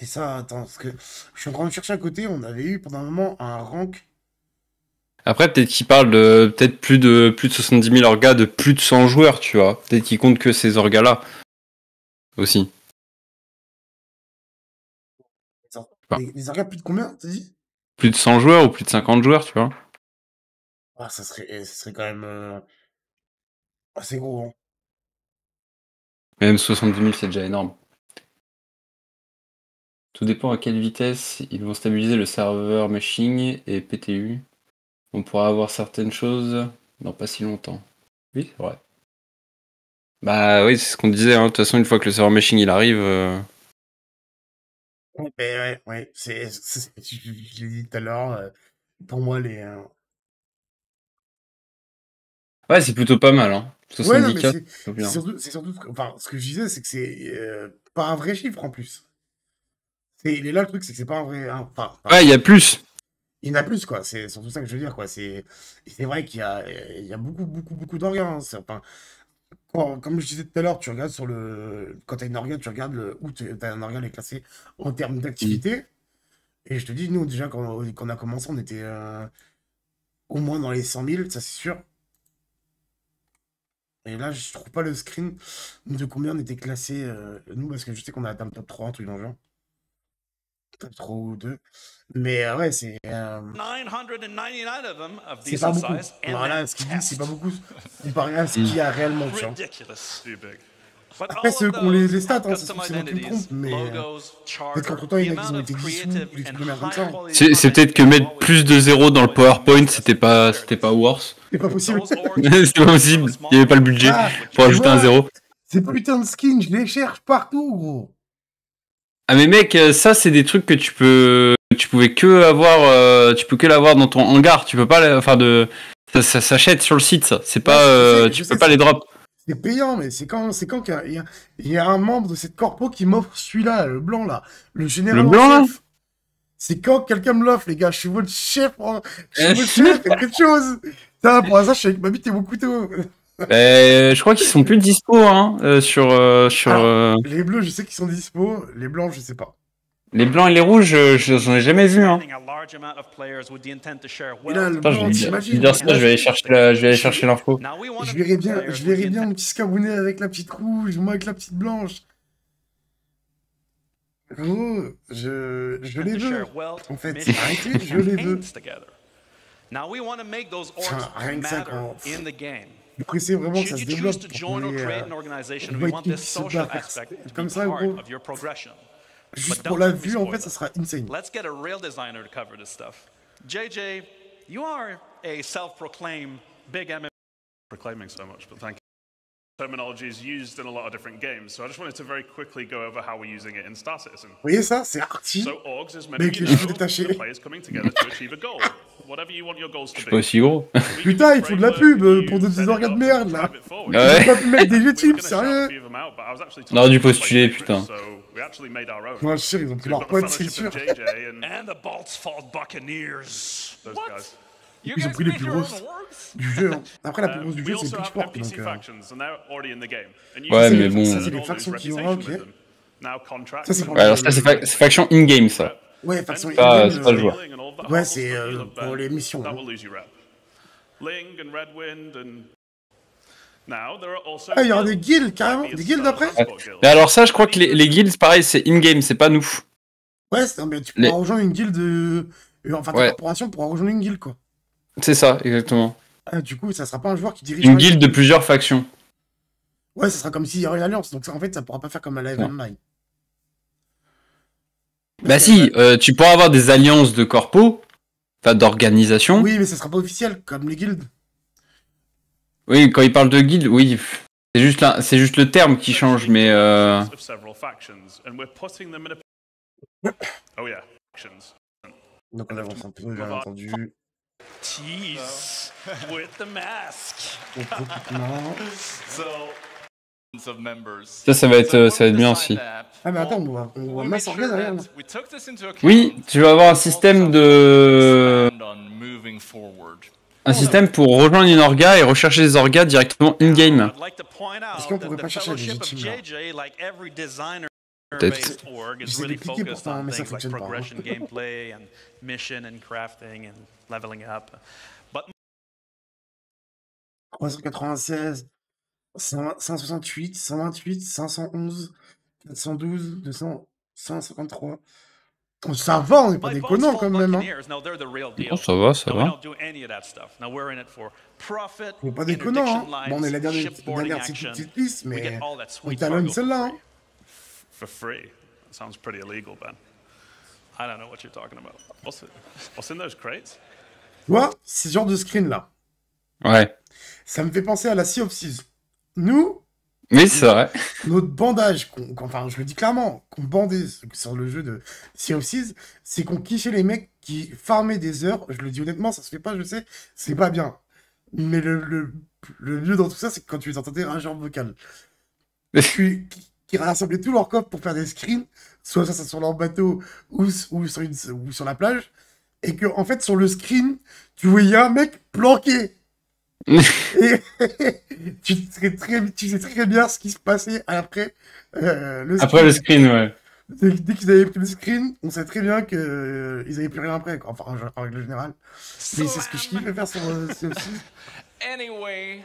[SPEAKER 2] Et ça, attends, parce que je suis en train de chercher à côté, on avait eu pendant un moment un rank.
[SPEAKER 1] Après, peut-être qu'ils parlent de peut-être plus de plus de 70 000 orgas de plus de 100 joueurs, tu vois. Peut-être qu'ils comptent que ces orgas-là aussi.
[SPEAKER 2] les orgas plus de combien, t'as dit?
[SPEAKER 1] Plus de 100 joueurs ou plus de 50 joueurs, tu vois.
[SPEAKER 2] Ah, ça serait, eh, ça serait quand même euh, assez gros. hein.
[SPEAKER 1] Même 70 000, c'est déjà énorme. Tout dépend à quelle vitesse ils vont stabiliser le serveur meshing et PTU. On pourra avoir certaines choses dans pas si longtemps. Oui, c'est vrai. Bah oui, c'est ce qu'on disait. hein. De toute façon, une fois que le serveur meshing il arrive, euh,
[SPEAKER 2] Ouais, ben ouais, ouais, c'est, c'est- je, je- je l'ai dit tout à l'heure, euh, pour moi, les. euh,
[SPEAKER 1] ouais, c'est plutôt pas mal. Hein.
[SPEAKER 2] Ouais,
[SPEAKER 1] 70K,
[SPEAKER 2] c'est surtout, enfin, ce que je disais, c'est que c'est euh, pas un vrai chiffre en plus. C'est, il est là le truc, c'est que c'est pas un vrai. Enfin, enfin,
[SPEAKER 1] Ouais, il y a plus.
[SPEAKER 2] il y en a plus, quoi. C'est surtout ça que je veux dire, quoi. C'est, vrai qu'il y a, il y a beaucoup, beaucoup, beaucoup d'organes. hein. C'est- Enfin, quand- comme je disais tout à l'heure, tu regardes sur le. Quand tu as une organe, tu regardes le, où tu as un organe est classé en termes d'activité. Et je te dis, nous, déjà, quand, quand on a commencé, on était euh, au moins dans les 100 000, ça c'est sûr. Et là, je trouve pas le screen de combien on était classé, euh, nous, parce que je sais qu'on a atteint le top 3, un truc dans le genre. Top 3 ou 2. Mais euh, ouais, c'est. euh,
[SPEAKER 9] 999 of them of
[SPEAKER 2] c'est pas beaucoup. Voilà, ce qu'il dit, c'est pas beaucoup comparé à ce qu'il y a réellement, tu Après, c'est eux qui ont les, stats, hein, c'est moi qui me mais. euh, Peut-être
[SPEAKER 9] charter,
[SPEAKER 2] qu'entre temps, il y en a qui ont été dissous,
[SPEAKER 9] quality
[SPEAKER 1] C'est c'est peut-être que mettre plus de zéros dans le PowerPoint, c'était pas, c'était pas worse.
[SPEAKER 2] C'est pas possible.
[SPEAKER 1] c'était pas possible. Il y avait pas le budget
[SPEAKER 2] Ah,
[SPEAKER 1] pour ajouter un zéro.
[SPEAKER 2] Ces putains de skins, je les cherche partout, gros.
[SPEAKER 1] Ah mais mec, euh, ça c'est des trucs que tu peux, tu pouvais que avoir, euh, tu peux que l'avoir dans ton hangar. Tu peux pas, la- enfin de, ça, ça s'achète sur le site. Ça, c'est pas,
[SPEAKER 2] Ouais,
[SPEAKER 1] euh, tu peux pas
[SPEAKER 2] c'est-
[SPEAKER 1] les drop.
[SPEAKER 2] C'est payant, mais c'est quand, c'est quand qu'il y a, il y a- il y a un membre de cette corpo qui m'offre celui-là, le blanc là, le général
[SPEAKER 1] Le blanc.
[SPEAKER 2] C'est quand que quelqu'un me l'offre, les gars. Je suis votre chef, en- je suis votre chef, quelque chose. Putain, pour l'instant, je suis avec ma bite et mon couteau.
[SPEAKER 1] Euh, je crois qu'ils sont plus dispo hein, euh, sur, euh, sur
[SPEAKER 2] Ah.
[SPEAKER 1] euh,
[SPEAKER 2] Les bleus, je sais qu'ils sont dispo. Les blancs, je sais pas.
[SPEAKER 1] Les blancs et les rouges. Je j'en ai jamais vu. Hein.
[SPEAKER 2] Et là, le.
[SPEAKER 1] Attends, je vais
[SPEAKER 2] blanc,
[SPEAKER 1] dire, je
[SPEAKER 2] t'imagines
[SPEAKER 1] vais dire ça. Je vais aller chercher, la- je vais aller chercher l'info.
[SPEAKER 9] Now we want
[SPEAKER 2] Je
[SPEAKER 9] meet
[SPEAKER 2] bien, je
[SPEAKER 9] the
[SPEAKER 2] bien mon petit scabounet avec la petite rouge, moi avec la petite blanche. Je, je les veux. En fait, arrêtez, je les veux.
[SPEAKER 9] aims together. Now we want to make those
[SPEAKER 2] Tiens,
[SPEAKER 9] orgs
[SPEAKER 2] rien que ça, quand-
[SPEAKER 9] in the game.
[SPEAKER 2] Je pressais vraiment que ça se développe pour
[SPEAKER 9] join or
[SPEAKER 2] qu'on ait,
[SPEAKER 9] create
[SPEAKER 2] euh,
[SPEAKER 9] an organization,
[SPEAKER 2] on
[SPEAKER 9] we
[SPEAKER 2] voit
[SPEAKER 9] want
[SPEAKER 2] qui
[SPEAKER 9] this
[SPEAKER 2] se
[SPEAKER 9] social
[SPEAKER 2] bat faire
[SPEAKER 9] aspect to
[SPEAKER 2] comme ça, gros. Juste pour la vue, en fait,
[SPEAKER 9] it.
[SPEAKER 2] ça sera insane.
[SPEAKER 9] Let's get a real designer to cover this stuff. JJ, you are a self-proclaimed big MM.
[SPEAKER 8] Proclaiming so much, but thank you. terminology is used in a lot of different games, so I just wanted to very quickly go over how we're using it in Star Citizen.
[SPEAKER 2] Vous voyez ça? C'est arty.
[SPEAKER 8] So orgs,
[SPEAKER 2] les cheveux
[SPEAKER 8] know,
[SPEAKER 2] détachés.
[SPEAKER 8] the players coming together to achieve a goal. Whatever you want your goals to
[SPEAKER 1] C'est
[SPEAKER 8] be.
[SPEAKER 1] pas aussi gros.
[SPEAKER 2] Putain, ils font de la pub euh, pour des organes de merde là. Ils
[SPEAKER 1] Ouais.
[SPEAKER 2] ont pas pu mettre des G-Teams, sérieux.
[SPEAKER 1] On aurait dû postuler, putain.
[SPEAKER 8] We actually made our own.
[SPEAKER 2] Moi, je suis sûr, ils ont pris leur pote, c'est sûr.
[SPEAKER 8] And
[SPEAKER 9] And the Buccaneers.
[SPEAKER 8] those guys.
[SPEAKER 9] You
[SPEAKER 2] Ils ont pris les plus grosses du jeu. Hein. Après, la plus
[SPEAKER 8] Um,
[SPEAKER 2] grosse du jeu, c'est Pitchfork. Donc, euh,
[SPEAKER 1] Ouais, mais bon. Ça,
[SPEAKER 2] c'est les factions qui aura,
[SPEAKER 8] reputation
[SPEAKER 2] ok.
[SPEAKER 8] with them. Now contracts
[SPEAKER 2] Ça, c'est
[SPEAKER 8] and
[SPEAKER 2] pour
[SPEAKER 1] Ouais, alors ça, c'est fa- c'est faction in-game, ça.
[SPEAKER 2] Ouais, faction
[SPEAKER 1] Ça,
[SPEAKER 2] in-game, euh,
[SPEAKER 1] vois.
[SPEAKER 8] Healing and all that
[SPEAKER 2] Ouais, c'est euh,
[SPEAKER 8] love,
[SPEAKER 2] pour
[SPEAKER 8] Ben,
[SPEAKER 2] les missions. Hein. Ah, il y aura des
[SPEAKER 8] guilds,
[SPEAKER 2] carrément. Des guilds après
[SPEAKER 8] Guild.
[SPEAKER 1] Mais alors ça, je crois que les, les guilds, pareil, c'est in-game, c'est pas nous.
[SPEAKER 2] Ouais, c'est- non, mais tu pourras
[SPEAKER 1] Les-
[SPEAKER 2] rejoindre une guilde. euh, Enfin, ta
[SPEAKER 1] Ouais.
[SPEAKER 2] corporation pourra rejoindre une guilde, quoi.
[SPEAKER 1] C'est ça, exactement.
[SPEAKER 2] Ah, du coup, ça sera pas un joueur qui dirige.
[SPEAKER 1] Une guilde de plusieurs factions.
[SPEAKER 2] Ouais, ça sera comme s'il y aurait une alliance. Donc, ça, en fait, ça pourra pas faire comme à Live
[SPEAKER 1] Ouais.
[SPEAKER 2] Online.
[SPEAKER 1] Bah si, euh, tu pourras avoir des alliances de corpo, enfin d'organisation. Oui.
[SPEAKER 2] Oui, mais ça sera pas officiel, comme les guildes.
[SPEAKER 1] Quand il parle de guilde, oui. C'est juste, là- c'est juste le terme qui change, mais euh...
[SPEAKER 8] Oh.
[SPEAKER 2] Donc, on avance un peu, bien entendu.
[SPEAKER 9] Tease with the mask.
[SPEAKER 1] Ça, ça va être, euh, ça va être bien aussi.
[SPEAKER 2] Ah, mais attends, on voit, on voit masse derrière.
[SPEAKER 1] Oui, tu vas avoir un système de, un système pour rejoindre une orga et rechercher des orgas directement in-game.
[SPEAKER 2] Est-ce qu'on pourrait pas chercher des
[SPEAKER 6] designer
[SPEAKER 1] Peut-être.
[SPEAKER 2] J'essaie de cliquer pourtant, mais ça fonctionne pas, hein.
[SPEAKER 6] progression gameplay and mission and crafting and leveling up. But
[SPEAKER 2] 396, 100 168, 128, 511, 412, 200, 153. Ça va, on n'est pas déconnant
[SPEAKER 6] Baltzfall
[SPEAKER 2] quand même. Hein.
[SPEAKER 1] Oh, ça va, ça va.
[SPEAKER 2] On n'est pas déconnant. Hein. Bon, on est la dernière, dernière petite liste, mais on talonne celle-là. Hein.
[SPEAKER 8] For free. That sounds pretty illegal, Ben.
[SPEAKER 6] I don't know what you're talking about.
[SPEAKER 8] What's it? What's in those crates?
[SPEAKER 2] Tu vois, ce genre de screen là,
[SPEAKER 1] Ouais.
[SPEAKER 2] ça me fait penser à la Sea of Thieves. Nous,
[SPEAKER 1] Mais c'est vrai.
[SPEAKER 2] notre bandage, qu'on- enfin je le dis clairement, qu'on bandait sur le jeu de Sea of Thieves, c'est qu'on kiffait les mecs qui farmaient des heures. Je le dis honnêtement, ça se fait pas, je sais, c'est pas bien. Mais le, le, le mieux dans tout ça, c'est quand tu les entendais rageur vocal. qui, qui, qui rassemblaient tous leurs coffres pour faire des screens, soit ça, ça sur leur bateau ou, ou, sur une, ou sur la plage, et que en fait sur le screen, tu voyais un mec planqué. tu, sais très, tu sais très bien ce qui se passait après euh, le
[SPEAKER 1] Après le screen, ouais.
[SPEAKER 2] Dès, dès qu'ils avaient pris le screen, on sait très bien qu'ils euh, avaient plus rien après, quoi. Enfin, en règle générale. Mais c'est ce que je kiffais faire sur euh, Thieves.
[SPEAKER 9] Anyway,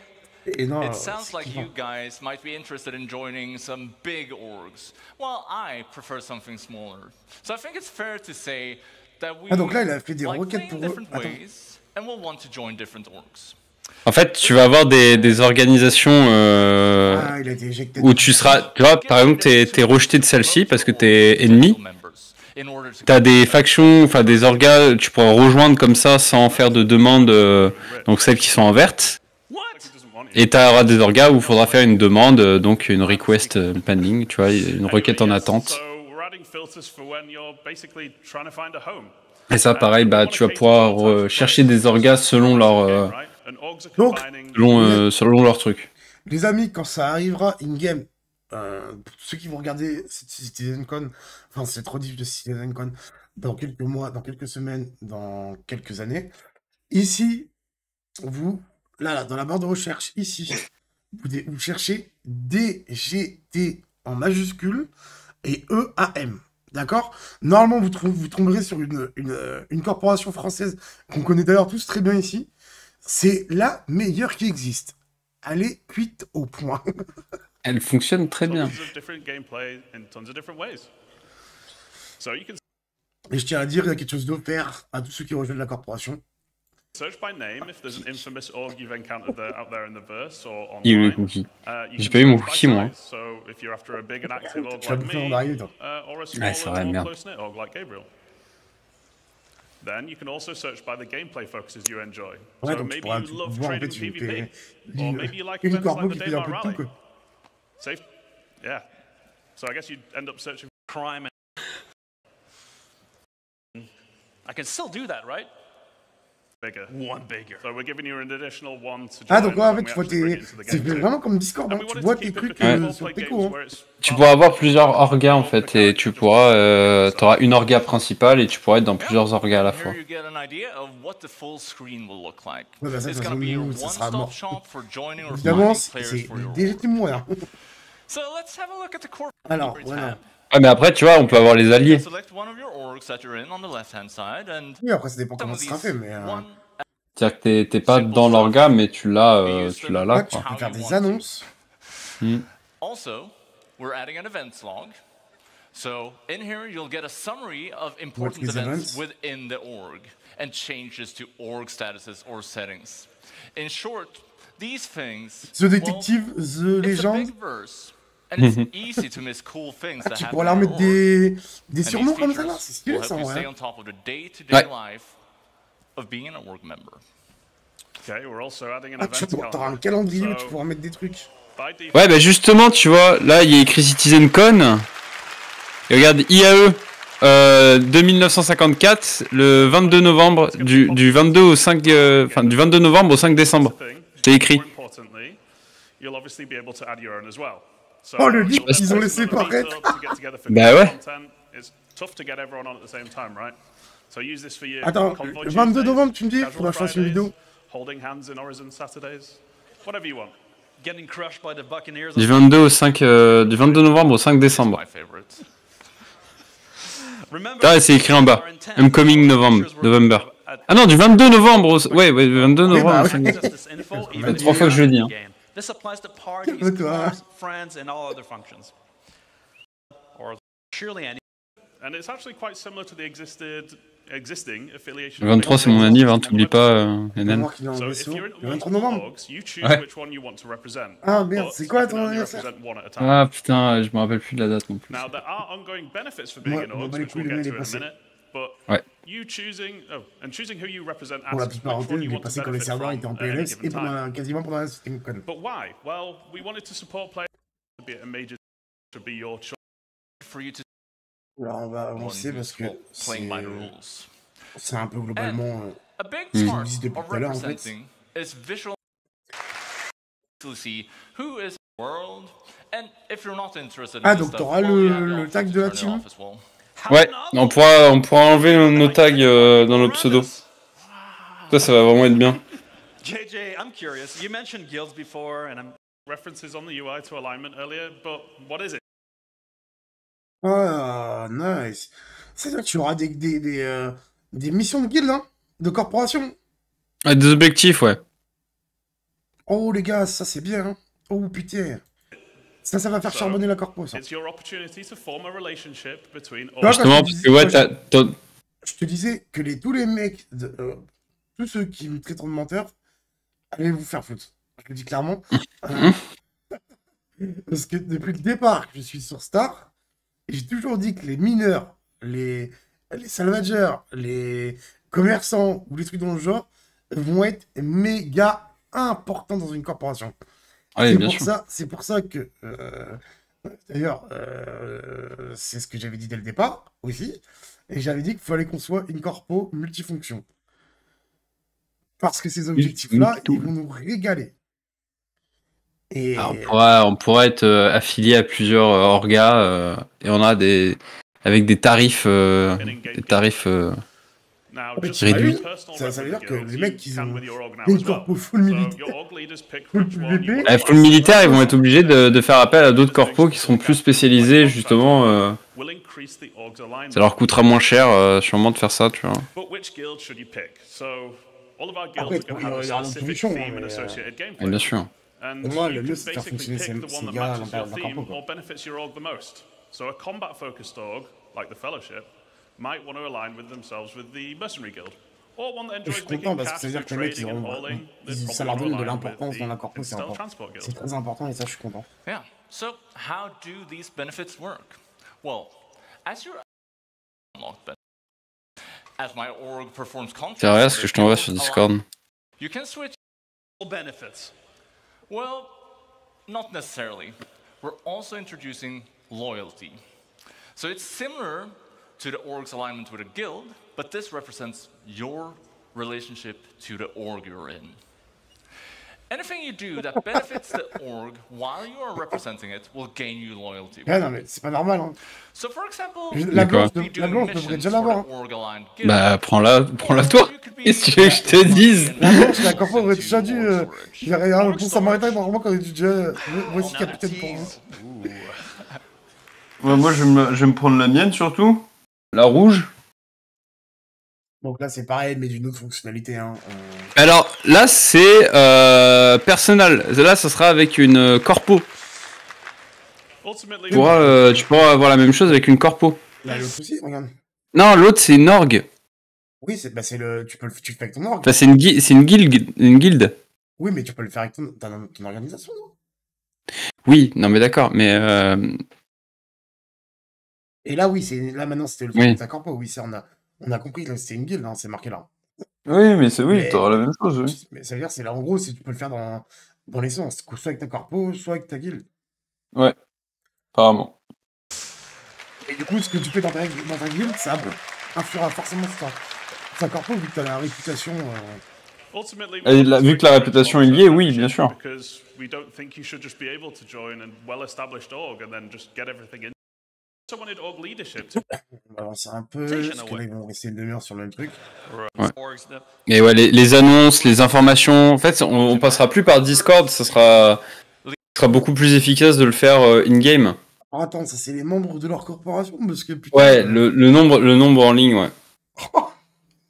[SPEAKER 2] Et non, euh,
[SPEAKER 9] it sounds
[SPEAKER 2] c'est
[SPEAKER 9] like you guys might be interested in joining some big orgs. Well, I prefer something smaller. So I think it's fair to say that we
[SPEAKER 2] Ah, donc là, il a fait des
[SPEAKER 9] like
[SPEAKER 2] requêtes
[SPEAKER 9] playing
[SPEAKER 2] pour eux.
[SPEAKER 9] different
[SPEAKER 2] Attends.
[SPEAKER 9] ways, and we'll want to join different orgs.
[SPEAKER 1] En fait, tu vas avoir des, des organisations euh,
[SPEAKER 2] Ah,
[SPEAKER 1] où tu seras, tu vois, par exemple, t'es es rejeté de celle-ci parce que t'es ennemi.
[SPEAKER 9] In order to
[SPEAKER 1] T'as des factions, enfin des orgas, tu pourras rejoindre comme ça sans faire de demande, euh, donc celles qui sont en verte. Et t'auras des orgas où il faudra faire une demande, euh, donc une request pending, tu vois, une requête en attente.
[SPEAKER 8] So we're adding filters for when you're basically trying to find a home.
[SPEAKER 1] Et ça, pareil, bah, tu vas pouvoir euh, chercher des orgas selon leur,
[SPEAKER 2] Donc,
[SPEAKER 1] selon, euh, selon leur truc.
[SPEAKER 2] Les amis, quand ça arrivera in-game, euh, pour ceux qui vont regarder CitizenCon, enfin c'est trop difficile de CitizenCon, dans quelques mois, dans quelques semaines, dans quelques années, ici, vous, là, là dans la barre de recherche, ici, vous, dé- vous cherchez DGT en majuscule et EAM. D'accord? Normalement, vous, trou- vous tomberez sur une, une, euh, une corporation française qu'on connaît d'ailleurs tous très bien ici. C'est la meilleure qui existe. Elle est cuite au point.
[SPEAKER 1] Elle fonctionne très bien.
[SPEAKER 8] Tons of different gameplay in tons of different ways. So you can
[SPEAKER 2] Et je tiens à dire, il y a quelque chose d'offert à tous ceux qui rejoignent la corporation.
[SPEAKER 8] search by name if there's an infamous org you've encountered there, out there in the verse or
[SPEAKER 1] Il y a eu
[SPEAKER 8] online.
[SPEAKER 1] le cookie.
[SPEAKER 8] Uh, you
[SPEAKER 1] J'ai
[SPEAKER 8] can
[SPEAKER 1] pas eu mon
[SPEAKER 8] search by
[SPEAKER 1] cookie, moi.
[SPEAKER 8] size. So if you're after a big and active org
[SPEAKER 2] Tu bouffer
[SPEAKER 8] me,
[SPEAKER 2] avant d'arriver, toi.
[SPEAKER 8] uh, or a
[SPEAKER 1] Ouais, c'est vrai, merde.
[SPEAKER 8] Then you can also search by the gameplay focuses you enjoy.
[SPEAKER 2] Ouais,
[SPEAKER 8] so
[SPEAKER 2] donc tu
[SPEAKER 8] maybe
[SPEAKER 2] pourras
[SPEAKER 8] you love trading
[SPEAKER 2] fait
[SPEAKER 8] PvP, or maybe you like events like the
[SPEAKER 2] fait un
[SPEAKER 8] Daymar
[SPEAKER 2] peu
[SPEAKER 8] Rally. Safe? Yeah. So I guess you'd end up searching
[SPEAKER 9] crime and I can still do that, right?
[SPEAKER 8] Bigger.
[SPEAKER 9] One bigger.
[SPEAKER 8] So we're giving you an additional one to
[SPEAKER 2] Ah donc ouais, en fait tu vois tes... C'est vraiment comme Discord, hein. Tu vois tes trucs euh, sur tes
[SPEAKER 8] where it's
[SPEAKER 1] Tu pourras avoir plusieurs orgas en fait, et tu pourras, euh, t'auras une orga principale et tu pourras être dans plusieurs orgas à la fois.
[SPEAKER 2] Ouais, bah ça, ça sera mort. Évidemment, c'est déjà
[SPEAKER 9] org.
[SPEAKER 2] tout mourir.
[SPEAKER 9] So let's have a look at the core
[SPEAKER 2] Alors, voilà.
[SPEAKER 9] Tab.
[SPEAKER 1] Ah mais après tu vois, on peut avoir les alliés.
[SPEAKER 9] Select one of your orgs that you're in on the left-hand side, and
[SPEAKER 2] Oui, après ça dépend comment
[SPEAKER 9] these
[SPEAKER 2] fait, mais... euh,
[SPEAKER 1] C'est-à-dire que t'es- t'es pas dans l'orga, mais tu l'as euh, tu l'as là
[SPEAKER 2] ouais, tu
[SPEAKER 1] quoi.
[SPEAKER 2] peux faire des annonces.
[SPEAKER 1] Hmm.
[SPEAKER 9] Also, we're adding an events log. So in here, you'll get a summary of important events
[SPEAKER 2] events?
[SPEAKER 9] within the org and changes to org statuses or settings. In short, these things.
[SPEAKER 2] The Detective, The
[SPEAKER 9] well, it's a
[SPEAKER 2] Legend?
[SPEAKER 9] Big verse, and it's easy to miss cool things
[SPEAKER 2] Ah,
[SPEAKER 9] that
[SPEAKER 2] tu pourras leur mettre des, des surnoms comme ça là, c'est stylé ça en vrai.
[SPEAKER 9] on top of the day-to-day
[SPEAKER 1] Ouais.
[SPEAKER 9] life of being an org member.
[SPEAKER 8] Okay, we're also adding an
[SPEAKER 2] Ah, tu
[SPEAKER 8] event
[SPEAKER 2] vois, t'auras un calendrier où tu pourras mettre des trucs.
[SPEAKER 1] Ouais bah justement tu vois, là il y a écrit CitizenCon. Et regarde, IAE euh, 2954, le 22 novembre, du, du 22 au 5, euh, enfin du 22 novembre au 5 décembre. C'est écrit.
[SPEAKER 8] you'll obviously be able to add your own as well.
[SPEAKER 2] Oh, le
[SPEAKER 8] you'll
[SPEAKER 2] qu'ils ont laissé paraître.
[SPEAKER 8] meetup to get together for
[SPEAKER 1] Bah ouais.
[SPEAKER 8] content. It's tough to get everyone on at the same time, right? So use this for your
[SPEAKER 2] Attends,
[SPEAKER 8] convoy
[SPEAKER 2] le 22
[SPEAKER 8] Tuesdays,
[SPEAKER 2] novembre, tu me dis,
[SPEAKER 8] casual
[SPEAKER 2] faudra que je fasse une vidéo.
[SPEAKER 8] Holding hands in Horizon Saturdays, whatever you want.
[SPEAKER 9] Getting crushed by the Buccaneers.
[SPEAKER 1] Du 22 au 5, euh, du 22 novembre au 5 décembre. Ah, c'est écrit en bas. I'm coming November. November. Ah non, du 22 novembre au... Ouais, ouais, du 22 novembre
[SPEAKER 2] bah
[SPEAKER 1] au
[SPEAKER 2] ouais.
[SPEAKER 1] 5 décembre.
[SPEAKER 9] this info
[SPEAKER 1] fait
[SPEAKER 9] even
[SPEAKER 1] trois fois que je le dis, hein.
[SPEAKER 9] This applies to parties, friends, and all other functions. Or surely any.
[SPEAKER 8] And it's actually quite similar to the existed, existing affiliation.
[SPEAKER 1] Le 23 c'est mon anniv, hein, t'oublies pas, euh, Enen.
[SPEAKER 8] So
[SPEAKER 2] Le 23
[SPEAKER 8] multiple
[SPEAKER 2] novembre.
[SPEAKER 8] orgs, you choose
[SPEAKER 1] Ouais.
[SPEAKER 8] which one you want to represent.
[SPEAKER 2] Ah, merde, c'est quoi ton anniversaire.
[SPEAKER 1] Ah putain, je me rappelle plus de la date non plus.
[SPEAKER 8] Now, there are ongoing benefits for being
[SPEAKER 2] Ouais,
[SPEAKER 8] in
[SPEAKER 2] on
[SPEAKER 8] orgs,
[SPEAKER 2] va les
[SPEAKER 8] which we'll
[SPEAKER 2] couilles,
[SPEAKER 8] get
[SPEAKER 2] le
[SPEAKER 8] to
[SPEAKER 2] mail
[SPEAKER 8] in
[SPEAKER 2] est
[SPEAKER 8] a
[SPEAKER 2] passé.
[SPEAKER 8] minute. But
[SPEAKER 1] Ouais.
[SPEAKER 8] You choosing, oh, and choosing who you represent
[SPEAKER 2] Pour la
[SPEAKER 8] one
[SPEAKER 2] parenthèse,
[SPEAKER 8] you
[SPEAKER 2] il est passé quand les serveurs étaient en PLS et pendant quasiment pendant la Steam Con.
[SPEAKER 8] But why? Well, we wanted to support players to be a major to be your choice.
[SPEAKER 9] For you to
[SPEAKER 2] Alors on va avancer parce que c'est un peu globalement... euh,
[SPEAKER 9] A big
[SPEAKER 1] Mm.
[SPEAKER 9] part
[SPEAKER 2] Existe depuis
[SPEAKER 9] of
[SPEAKER 2] tout à l'heure, en fait.
[SPEAKER 9] representing is visual to see who is in the world, and if you're not interested in
[SPEAKER 2] Ah,
[SPEAKER 9] this
[SPEAKER 2] donc
[SPEAKER 9] stuff,
[SPEAKER 2] t'auras
[SPEAKER 9] well,
[SPEAKER 2] le- tag
[SPEAKER 9] to
[SPEAKER 2] de la
[SPEAKER 9] turn it
[SPEAKER 2] team
[SPEAKER 9] off as well.
[SPEAKER 1] Ouais, on pourra, on pourra enlever nos, nos tags euh, dans notre pseudo. Ça, ça va vraiment être bien.
[SPEAKER 6] JJ, I'm curious. You mentioned guilds before, and I'm
[SPEAKER 8] References on the UI to alignment earlier, but what is it?
[SPEAKER 2] Ah, nice. C'est-à-dire que tu auras des, des, des, euh, des missions de guild, hein De corporation
[SPEAKER 1] des objectifs, ouais.
[SPEAKER 2] Oh les gars, ça c'est bien, hein Oh putain Ça, ça va faire charbonner la corpo, ça.
[SPEAKER 8] It's your opportunity to form a relationship between
[SPEAKER 2] vois,
[SPEAKER 8] orgs.
[SPEAKER 1] Justement, parce
[SPEAKER 2] je
[SPEAKER 1] que ouais,
[SPEAKER 2] Je te disais que les, tous les mecs, de, euh, tous ceux qui me traitent de menteur, allez vous faire foutre. Je le dis clairement. Euh, parce que depuis le départ que je suis sur Star, j'ai toujours dit que les mineurs, les, les salvageurs, les commerçants ou les trucs dans le genre vont être méga importants dans une corporation. C'est pour ça, c'est pour ça que euh, d'ailleurs euh, c'est ce que j'avais dit dès le départ aussi, et j'avais dit qu'il fallait qu'on soit une corpo multifonction. Parce que ces objectifs-là, ils vont nous régaler. Et
[SPEAKER 1] Ah, on, pourra, on pourra être euh, affilié à plusieurs orgas euh, et on a des avec des tarifs des tarifs
[SPEAKER 8] personal
[SPEAKER 2] ça, ça veut dire que les mecs
[SPEAKER 8] can
[SPEAKER 2] ont une corpo full
[SPEAKER 8] So
[SPEAKER 2] militaire, full
[SPEAKER 1] militaire, ils vont être obligés de, de faire appel à d'autres corpos qui seront plus spécialisés justement. euh, ça leur coûtera moins cher euh, sûrement de faire ça, tu vois.
[SPEAKER 8] But which guild should you pick? So all of our guilds
[SPEAKER 2] Après,
[SPEAKER 8] are going
[SPEAKER 2] il
[SPEAKER 8] to
[SPEAKER 2] y
[SPEAKER 8] have
[SPEAKER 2] aura-
[SPEAKER 8] theme and
[SPEAKER 2] mais, euh,
[SPEAKER 8] associated
[SPEAKER 1] Et
[SPEAKER 8] gameplay.
[SPEAKER 1] bien sûr.
[SPEAKER 8] And
[SPEAKER 2] Pour moi,
[SPEAKER 8] you
[SPEAKER 2] le
[SPEAKER 8] can
[SPEAKER 2] mieux, c'est de faire fonctionner ces-
[SPEAKER 8] the
[SPEAKER 2] ces gars à l'intérieur de
[SPEAKER 8] theme
[SPEAKER 2] corpo, quoi.
[SPEAKER 8] Or benefits your org the most. So a combat-focused org, like the Fellowship, might want to align with themselves with the Mercenary Guild. Or one that
[SPEAKER 2] je
[SPEAKER 8] enjoys
[SPEAKER 2] suis
[SPEAKER 8] making
[SPEAKER 2] content parce que ça veut dire que les mecs, ils
[SPEAKER 8] trading and
[SPEAKER 2] auront-
[SPEAKER 8] hauling. They'd
[SPEAKER 2] ça
[SPEAKER 8] probably
[SPEAKER 2] leur donne de l'importance dans la
[SPEAKER 8] the
[SPEAKER 2] corpo, c'est
[SPEAKER 8] Transport Guild.
[SPEAKER 2] C'est très important et ça, je suis content.
[SPEAKER 9] Yeah. So how do these benefits work? Well, as your unlocked benefits, as my org performs
[SPEAKER 1] C'est vrai ce que je t'envoie sur Discord.
[SPEAKER 9] You can switch all benefits. Well, not necessarily. We're also introducing loyalty. So it's similar to the org's alignment with a guild, but this represents your relationship to the org you're in. Anything you do that benefits the org while you are representing it will gain you loyalty.
[SPEAKER 2] Ouais, non, mais c'est pas normal. Hein.
[SPEAKER 9] So for example,
[SPEAKER 2] La blanche, de- la blanche devrait déjà l'avoir. hein.
[SPEAKER 9] org-aligned guild,
[SPEAKER 1] Bah prends-la, prends-la toi. Qu'est-ce que tu veux que je te dise
[SPEAKER 2] La blanche, la corpo aurait déjà dû. Euh, il y a rien, le pont samaritain, normalement, quand il est déjà. euh, Voici capitaine pour vous.
[SPEAKER 1] Ouais, Moi je vais, me, je vais me prendre la mienne surtout. La rouge.
[SPEAKER 2] Donc là, c'est pareil, mais d'une autre fonctionnalité. Hein. Euh,
[SPEAKER 1] Alors là c'est euh, personnel. Là ça sera avec une euh, corpo.
[SPEAKER 8] Ultimately,
[SPEAKER 1] Tu pourras, euh, tu pourras avoir la même chose avec une corpo.
[SPEAKER 2] Là, l'autre aussi, regarde.
[SPEAKER 1] Non, l'autre c'est une orgue.
[SPEAKER 2] Oui, c'est bah, c'est le. Tu peux le, tu le fais avec ton orgue.
[SPEAKER 1] Enfin c'est une, gui- c'est une guilde, une guilde.
[SPEAKER 2] Oui, mais tu peux le faire avec ton, ton, ton organisation, non?
[SPEAKER 1] Oui, non mais d'accord, mais euh,
[SPEAKER 2] Et là, oui, c'est là maintenant, c'était le
[SPEAKER 1] Oui.
[SPEAKER 2] fait de ta corpo. Oui, on a, on a compris que c'était une guilde, hein, c'est marqué là.
[SPEAKER 1] oui, mais c'est oui,
[SPEAKER 2] Mais-
[SPEAKER 1] t'auras la même chose. Oui.
[SPEAKER 2] Mais ça veut dire, c'est là, en gros, c'est tu peux le faire dans, dans l'essence, que soit avec ta corpo, soit avec ta guilde.
[SPEAKER 1] Ouais, apparemment.
[SPEAKER 2] Et du coup, ce que tu fais dans ta, dans ta guilde, ça influera forcément sur ta, ta corpo, vu que t'as la réputation. euh,
[SPEAKER 8] ultimately,
[SPEAKER 1] Et vu que la réputation est liée, oui, bien sûr.
[SPEAKER 2] On va avancer un peu, parce que là, ils vont rester une demi-heure sur le même truc.
[SPEAKER 1] Ouais. Et ouais, les, les annonces, les informations. En fait, on, on passera plus par Discord, ça sera, ça sera beaucoup plus efficace de le faire euh, in-game.
[SPEAKER 2] Oh, attends, ça, c'est les membres de leur corporation, parce que putain.
[SPEAKER 1] Ouais, le, le nombre, le nombre en ligne, ouais.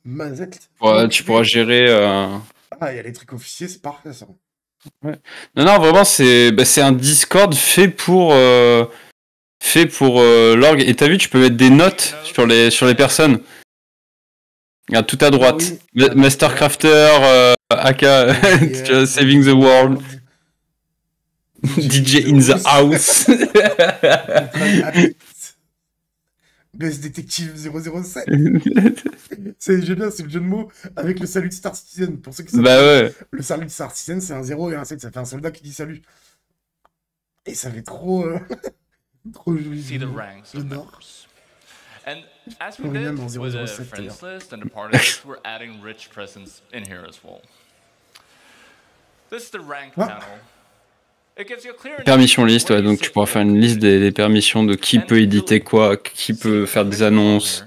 [SPEAKER 2] Mazette.
[SPEAKER 1] Ouais, tu pourras gérer. euh,
[SPEAKER 2] Ah, il y a les trucs officiers, c'est parfait ça.
[SPEAKER 1] Non, non, vraiment, c'est bah, c'est un Discord fait pour euh, fait pour euh, l'org. Et t'as vu, tu peux mettre des notes sur les sur les personnes. Regarde, tout à droite.
[SPEAKER 2] Ah
[SPEAKER 1] Ma- Mastercrafter, euh, AK, Saving the World, DJ in the House.
[SPEAKER 2] Best Detective 007. c'est bien, c'est le jeu de mots avec le salut de Star Citizen. Pour ceux qui savent,
[SPEAKER 1] Bah ouais.
[SPEAKER 2] le salut de Star Citizen, c'est un 0 et un 7. Ça fait un soldat qui dit salut. Et ça fait trop. euh, trop joli.
[SPEAKER 9] see the ranks of
[SPEAKER 2] J'adore.
[SPEAKER 9] members. And as we did with the
[SPEAKER 2] 007
[SPEAKER 9] friends list and the party list, we're adding rich presents in here as well. This is the rank panel. It gives you a clear
[SPEAKER 1] Permission
[SPEAKER 9] indication
[SPEAKER 1] list,
[SPEAKER 9] where
[SPEAKER 1] ouais, donc tu pourras faire une liste des, des permissions de qui peut éditer quoi, qui peut faire des annonces,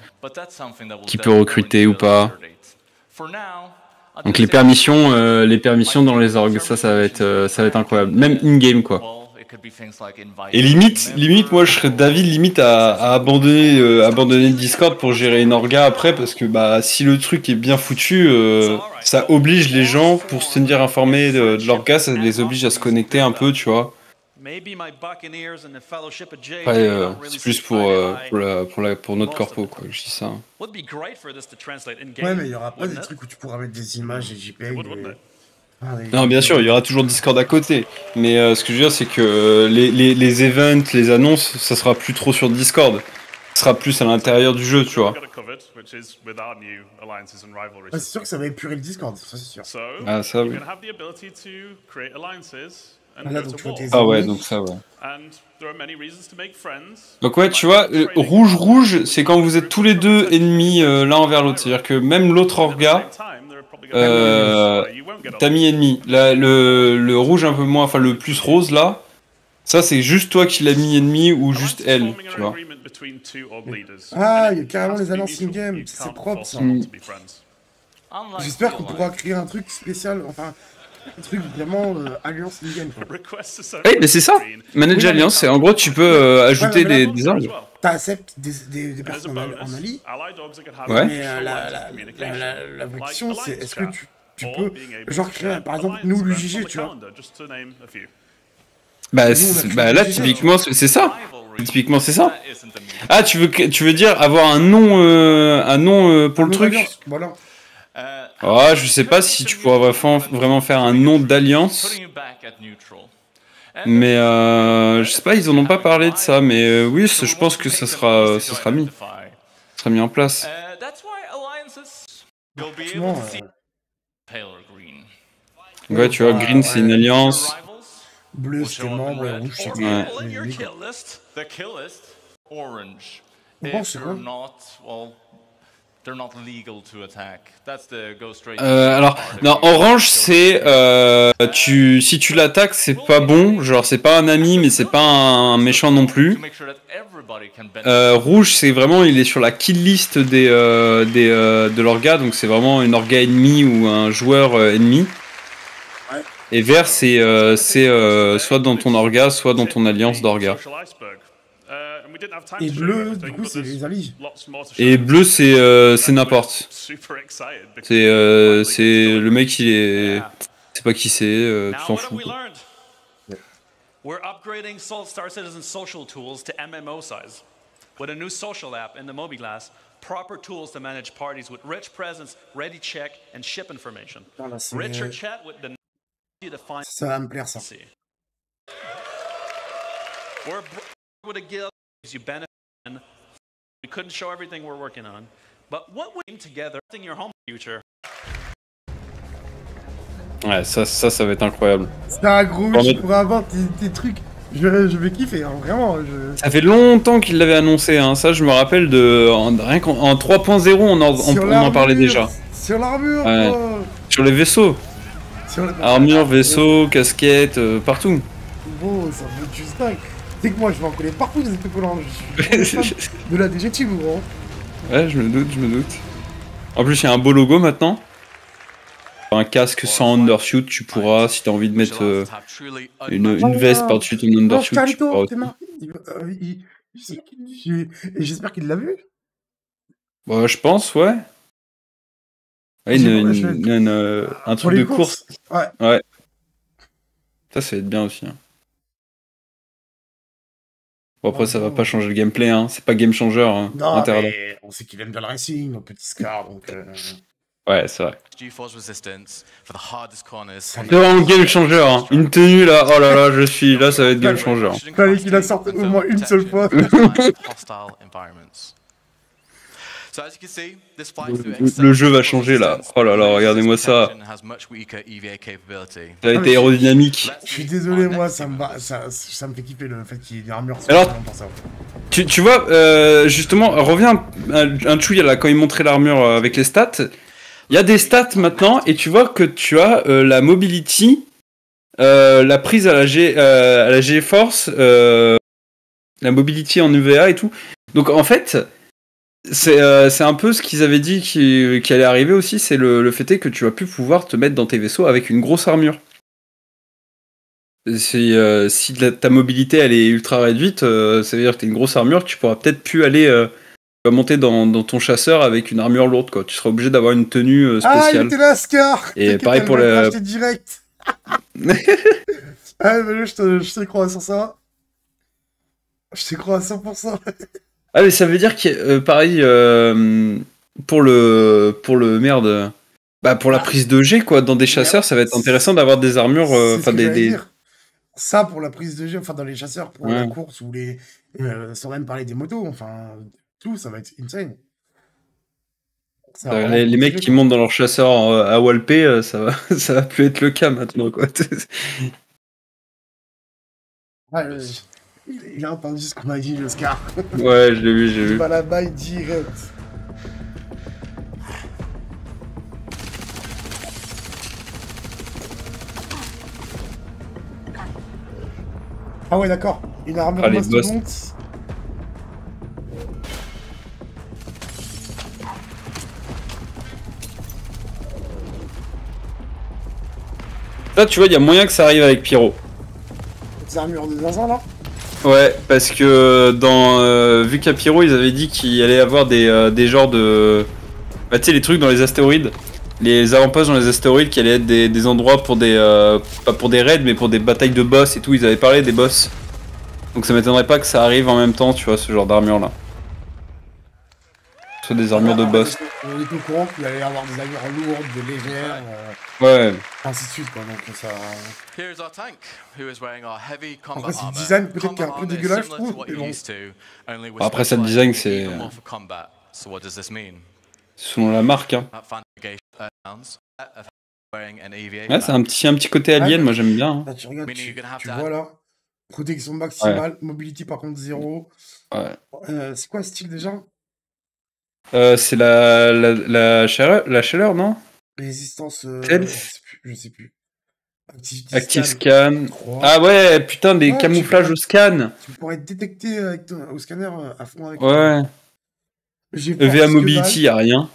[SPEAKER 1] qui peut recruter ou pas. Donc les permissions, euh, les permissions dans les orgs, ça, ça va être, euh, ça va être incroyable, même in-game quoi. Et limite, limite, moi je serais d'avis limite à, à abandonner, euh, abandonner le Discord pour gérer une orga après parce que bah si le truc est bien foutu, euh, ça oblige les gens pour se tenir informés de, de l'orga, ça les oblige à se connecter un peu, tu vois.
[SPEAKER 10] Maybe my Buccaneers and the Fellowship of JJ
[SPEAKER 1] Après, euh, c'est plus pour, euh, pour, la, pour, la, pour notre corpo quoi, je dis ça.
[SPEAKER 10] Would be great for this to translate in game.
[SPEAKER 2] Ouais, mais il y aura pas des trucs où tu pourras mettre des images, des JPEG. Ah,
[SPEAKER 1] Non, bien sûr, il y aura toujours Discord à côté. Mais euh, ce que je veux dire, c'est que euh, les, les, les events, les annonces, ça sera plus trop sur Discord. Ce sera plus à l'intérieur du jeu, tu vois.
[SPEAKER 8] got it covered, which is with our new alliances and rivalries.
[SPEAKER 2] Ouais, c'est sûr que ça va épurer le Discord, ça c'est sûr.
[SPEAKER 8] So,
[SPEAKER 1] Ah, ça, oui.
[SPEAKER 8] going to have the ability to create alliances and
[SPEAKER 2] Ah, là, donc, tu
[SPEAKER 1] Ah ouais, donc ça, ouais.
[SPEAKER 8] And there are many reasons to make friends.
[SPEAKER 1] Donc ouais, tu vois, euh, rouge-rouge, c'est quand vous êtes tous les deux ennemis euh, l'un envers l'autre. C'est-à-dire que même l'autre orga, euh, t'as mis ennemi. Là, le, le rouge un peu moins, enfin le plus rose là, ça c'est juste toi qui l'as mis ennemi ou juste elle, tu vois.
[SPEAKER 2] Ah, il y a carrément les annonces in-game, c'est propre ça.
[SPEAKER 1] Mm.
[SPEAKER 2] J'espère qu'on pourra créer un truc spécial, enfin, un truc vraiment euh, alliance in-game.
[SPEAKER 1] Oui, mais c'est ça. Manager Alliance, c'est en gros tu peux euh, ajouter
[SPEAKER 2] Ouais,
[SPEAKER 1] des, des orgues.
[SPEAKER 2] T'acceptes des, des, des personnes en, en ali,
[SPEAKER 1] Ouais.
[SPEAKER 2] mais euh, la, la, la, la, la vraie question c'est est-ce que tu, tu peux, genre créer, par exemple, nous l'UJG, tu vois,
[SPEAKER 1] Bah, bah là typiquement c'est ça. Typiquement c'est ça. Ah tu veux tu veux dire avoir un nom euh, un nom euh, pour le
[SPEAKER 2] Nom
[SPEAKER 1] truc?
[SPEAKER 2] voilà.
[SPEAKER 1] Ah je sais pas si tu pourras vraiment vraiment faire un nom d'alliance. Mais euh, je sais pas, ils en ont pas parlé de ça, mais euh, oui, c'est- je pense que ça sera, ça sera mis, ça sera mis en place.
[SPEAKER 2] Euh.
[SPEAKER 1] Ouais, tu vois, Green, c'est une alliance.
[SPEAKER 2] bleu
[SPEAKER 9] in
[SPEAKER 2] membre, rouge c'est
[SPEAKER 1] Ouais.
[SPEAKER 9] list, orange.
[SPEAKER 2] Bon,
[SPEAKER 1] Euh, alors, non, orange, c'est euh, tu, si tu l'attaques, c'est pas bon. Genre, c'est pas un ami, mais c'est pas un méchant non plus. Euh, rouge, c'est vraiment, il est sur la kill list des, euh, des euh, de l'orga, donc c'est vraiment une orga ennemi ou un joueur euh, ennemi. Et vert, c'est euh, c'est euh, soit dans ton orga, soit dans ton alliance d'orga.
[SPEAKER 2] Et bleu, du coup, c'est les alliés.
[SPEAKER 1] Et bleu, c'est euh, c'est n'importe. C'est euh, c'est le mec, il est, c'est pas qui c'est, euh, tu t'en fous.
[SPEAKER 10] We're upgrading Salt Star Citizen social tools to MMO size. With a new social app in the MobiGlass, proper tools to manage parties with rich presence, ready check, and ship information. Richer chat with the to find
[SPEAKER 2] Ça va me plaire ça.
[SPEAKER 10] We're br- with a guild gives you benefit. and We couldn't show everything we're working on, but what would bring together in your home future?
[SPEAKER 1] Ouais, ça, ça, ça va être incroyable.
[SPEAKER 2] C'est un gros je pourrais avoir tes, tes trucs. Je vais, je vais kiffer, hein, vraiment. Je...
[SPEAKER 1] Ça fait longtemps qu'il l'avait annoncé, hein. ça je me rappelle de en, rien qu'en en 3.0 on, en- on, on en parlait déjà.
[SPEAKER 2] Sur l'armure,
[SPEAKER 1] Ouais.
[SPEAKER 2] quoi.
[SPEAKER 1] Sur les vaisseaux,
[SPEAKER 2] Sur le-
[SPEAKER 1] armure, vaisseau, casquette, euh, partout.
[SPEAKER 2] Bon, ça me juste que moi, je vais en coller partout des autocollants. Je suis de la DGTube, gros.
[SPEAKER 1] Ouais, je me doute, je me doute. En plus, il y a un beau logo maintenant. Un casque sans undershoot, tu pourras, si t'as envie de mettre euh, une, une veste par-dessus ton tu pourras
[SPEAKER 2] euh, j'espère qu'il- j'ai- et J'espère qu'il l'a vu.
[SPEAKER 1] Bah, je pense, ouais. Ouais, une-
[SPEAKER 2] J'ai-
[SPEAKER 1] une-
[SPEAKER 2] je-
[SPEAKER 1] une- une, un truc de course.
[SPEAKER 2] Ouais.
[SPEAKER 1] Ouais. Ça, ça va être bien aussi. hein. Bon, après, ça va pas changer le gameplay, hein. C'est pas game changer. Hein.
[SPEAKER 2] Non, mais on sait qu'il aime bien le racing, notre petit Scar, donc... euh,
[SPEAKER 1] Ouais, c'est vrai.
[SPEAKER 11] GeForce resistance for the hardest corners.
[SPEAKER 1] C'est vraiment game changer. Hein. Une tenue là, oh là là, je suis là, ça va être game changer. hein.
[SPEAKER 2] Fallait qu'il la sorte au moins une seule fois.
[SPEAKER 11] hostile environments. So as you can see, this flight through
[SPEAKER 1] Le, le jeu va changer là. Oh là là, regardez-moi ça.
[SPEAKER 11] has much weaker EVA capability.
[SPEAKER 1] Ça va être aérodynamique.
[SPEAKER 2] Je suis désolé, moi, ça me, va- ça, ça me fait kiffer le fait qu'il y ait une armure
[SPEAKER 1] Alors-. Tu, tu vois, euh, justement, reviens un, un chouïa là, quand il montrait l'armure euh, avec les stats. Il y a des stats maintenant, et tu vois que tu as euh, la mobility, euh, la prise à la, G, euh, à la G-Force, euh, la mobility en UVA et tout. Donc en fait, c'est euh, un peu ce qu'ils avaient dit qui, qui allait arriver aussi, c'est le, le fait est que tu vas plus pouvoir te mettre dans tes vaisseaux avec une grosse armure. Si, euh, si la- ta mobilité elle est ultra réduite, euh, ça veut dire que t'as une grosse armure, tu pourras peut-être plus aller euh, tu vas monter dans, dans ton chasseur avec une armure lourde quoi. Tu seras obligé d'avoir une tenue euh,
[SPEAKER 2] Ah, il
[SPEAKER 1] spéciale.
[SPEAKER 2] était là, Scar
[SPEAKER 1] Et pareil pour le-
[SPEAKER 2] racheter direct Ah, mais je te, je te crois sur ça. Je te crois à 100%.
[SPEAKER 1] Ah mais ça veut dire que euh, pareil euh, pour le pour le merde bah pour la prise de G quoi dans des chasseurs ça va être intéressant d'avoir des armures euh, enfin des, des-.
[SPEAKER 2] Ça, pour la prise de jeu, enfin, dans les chasseurs, pour la course ou les. sans même parler des motos, enfin, tout, ça va être insane.
[SPEAKER 1] Euh, les, mecs qui montent dans leur chasseur à Walpé ça va ça va plus être le cas maintenant quoi.
[SPEAKER 2] Ouais, il, a entendu ce qu'on a dit, le Scar.
[SPEAKER 1] Ouais, je l'ai vu, j'ai vu.
[SPEAKER 2] va la baille direct. Ah ouais, d'accord. Une armure
[SPEAKER 1] Ah,
[SPEAKER 2] mastodonte.
[SPEAKER 1] Là tu vois il y a moyen que ça arrive avec Pyro.
[SPEAKER 2] Des armures de zinzin, là?
[SPEAKER 1] Ouais, parce que dans euh, vu Pyro ils avaient dit qu'il allait avoir des, euh, des genres de. Bah, tu sais, les trucs dans les astéroïdes. Les avant-postes dans les astéroïdes qui allaient être des, des endroits pour des. euh, pas pour des raids, mais pour des batailles de boss et tout. Ils avaient parlé des boss. Donc ça m'étonnerait pas que ça arrive en même temps, tu vois, ce genre d'armure là. Soit des armures de boss.
[SPEAKER 2] On est au courant qu'il allait y avoir des armures lourdes, des légères, euh,
[SPEAKER 1] Ouais.
[SPEAKER 2] ainsi de suite, quoi. Donc ça.
[SPEAKER 11] Here is our tank, who is wearing our heavy combat
[SPEAKER 2] Après, c'est le design peut-être qui est un peu dégueulasse, je trouve, mais bon.
[SPEAKER 1] Après, ça, le
[SPEAKER 11] specializing
[SPEAKER 1] design, c'est-
[SPEAKER 11] mean?
[SPEAKER 1] Selon la marque, hein. Ouais, c'est un petit, un petit côté alien, moi j'aime bien. hein.
[SPEAKER 2] Là, tu regardes, tu, tu vois là. Protection maximale, mobility par contre zéro.
[SPEAKER 1] Ouais.
[SPEAKER 2] Euh, c'est quoi ce style déjà?
[SPEAKER 1] Euh, c'est la, la, la, chaleur, la chaleur, non?
[SPEAKER 2] Résistance. euh, je sais plus. Je sais plus.
[SPEAKER 1] Active
[SPEAKER 2] scan.
[SPEAKER 1] Ah ouais, putain, des
[SPEAKER 2] Ouais,
[SPEAKER 1] camouflages au scan.
[SPEAKER 2] Tu pourrais être détecté avec ton- au scanner euh, à fond avec
[SPEAKER 1] Ouais.
[SPEAKER 2] J'ai
[SPEAKER 1] EVA Mobility, y a rien.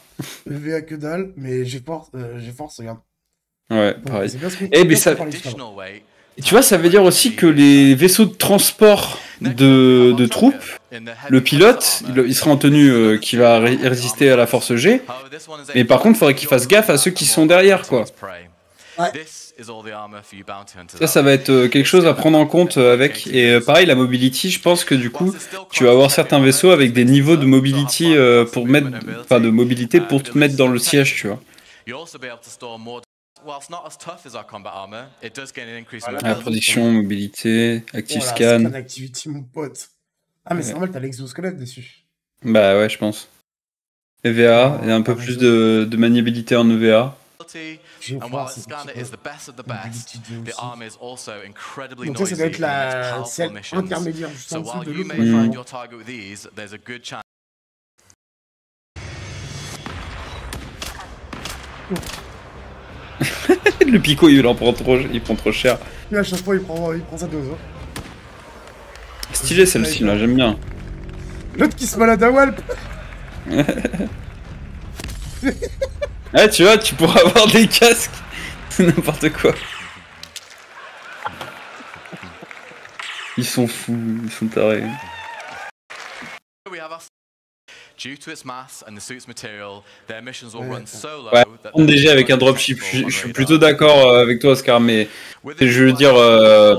[SPEAKER 2] EVA que dalle, mais j'ai force, euh, j'ai force, regarde.
[SPEAKER 1] Ouais,
[SPEAKER 2] Bon,
[SPEAKER 1] pareil.
[SPEAKER 2] c'est bien ce qu'on-
[SPEAKER 1] Eh, mais ça. Et tu vois, ça veut dire aussi que les vaisseaux de transport de, de troupes, le pilote, il, il sera en tenue euh, qui va ré- résister à la force G. Mais par contre, il faudrait qu'il fasse gaffe à ceux qui sont derrière, quoi. Ça, ça va être euh, quelque chose à prendre en compte euh, avec. Et pareil, la mobility, je pense que du coup, tu vas avoir certains vaisseaux avec des niveaux de mobility pour mettre, enfin de mobilité pour te mettre dans le siège, tu vois.
[SPEAKER 11] Whilst not as tough as our combat armor, it does gain an increase in
[SPEAKER 1] La
[SPEAKER 11] mobility.
[SPEAKER 1] production, mobilité, active
[SPEAKER 2] Voilà,
[SPEAKER 1] scan.
[SPEAKER 2] scan activity, mon pote. Ah, mais c'est
[SPEAKER 1] Ouais.
[SPEAKER 2] normal, t'as l'exosquelette dessus.
[SPEAKER 1] Bah ouais, je pense. EVA, et un peu plus de, de maniabilité en EVA.
[SPEAKER 11] And while the scanner is the best of the best, the armor is also incredibly
[SPEAKER 2] Donc ça, ça
[SPEAKER 11] noisy
[SPEAKER 2] doit être
[SPEAKER 11] in
[SPEAKER 2] la-
[SPEAKER 11] its powerful
[SPEAKER 2] celle
[SPEAKER 11] missions.
[SPEAKER 2] intermédiaire juste
[SPEAKER 11] So
[SPEAKER 2] en dessous
[SPEAKER 11] while
[SPEAKER 2] de
[SPEAKER 11] you
[SPEAKER 2] l'autre.
[SPEAKER 11] may find your target with these, there's a good chance.
[SPEAKER 1] le pico, il en prend trop, il prend trop cher.
[SPEAKER 2] À chaque fois, il prend, il prend sa dose. hein.
[SPEAKER 1] Stylé celle-ci là, j'aime bien.
[SPEAKER 2] L'autre qui se balade à Walp.
[SPEAKER 1] Ah, tu vois, tu pourras avoir des casques. C'est n'importe quoi. Ils sont fous, ils sont tarés.
[SPEAKER 11] Due to its mass and the suit's material, their missions will run so low
[SPEAKER 1] Ouais, déjà avec un dropship, je, je suis plutôt d'accord euh, avec toi, Oscar, mais je veux dire, euh,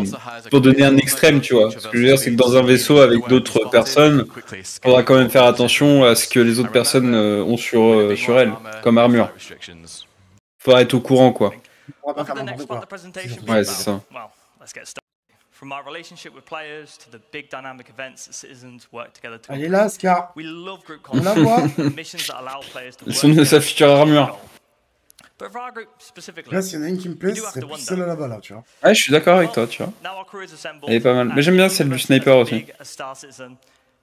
[SPEAKER 1] pour donner un extrême, tu vois. Ce que je veux dire, c'est que dans un vaisseau avec d'autres personnes, il faudra quand même faire attention à ce que les autres personnes euh, ont sur, euh, sur elles, comme armure. Faudra être au courant, quoi. Ouais,
[SPEAKER 12] is
[SPEAKER 1] c'est ça.
[SPEAKER 12] From our relationship with players to the big dynamic events that citizens work together to
[SPEAKER 2] Elle est là, Scar.
[SPEAKER 12] We love group
[SPEAKER 2] On la
[SPEAKER 12] content
[SPEAKER 2] voit.
[SPEAKER 12] and missions that allow players to
[SPEAKER 1] Ils
[SPEAKER 12] work
[SPEAKER 1] sont de sa
[SPEAKER 12] together
[SPEAKER 1] future
[SPEAKER 12] to achieve
[SPEAKER 1] armure.
[SPEAKER 12] a goal. But for our group specifically,
[SPEAKER 2] Là, s'il y en a une qui me plaît,
[SPEAKER 12] we
[SPEAKER 2] ce
[SPEAKER 12] do have
[SPEAKER 2] serait
[SPEAKER 12] to
[SPEAKER 2] plus
[SPEAKER 12] wonder.
[SPEAKER 2] celle là-bas, là, tu vois.
[SPEAKER 1] Ouais, je suis d'accord avec toi, tu vois.
[SPEAKER 12] Now our crew is assembled
[SPEAKER 1] Elle est pas mal. Mais j'aime bien celle du sniper aussi.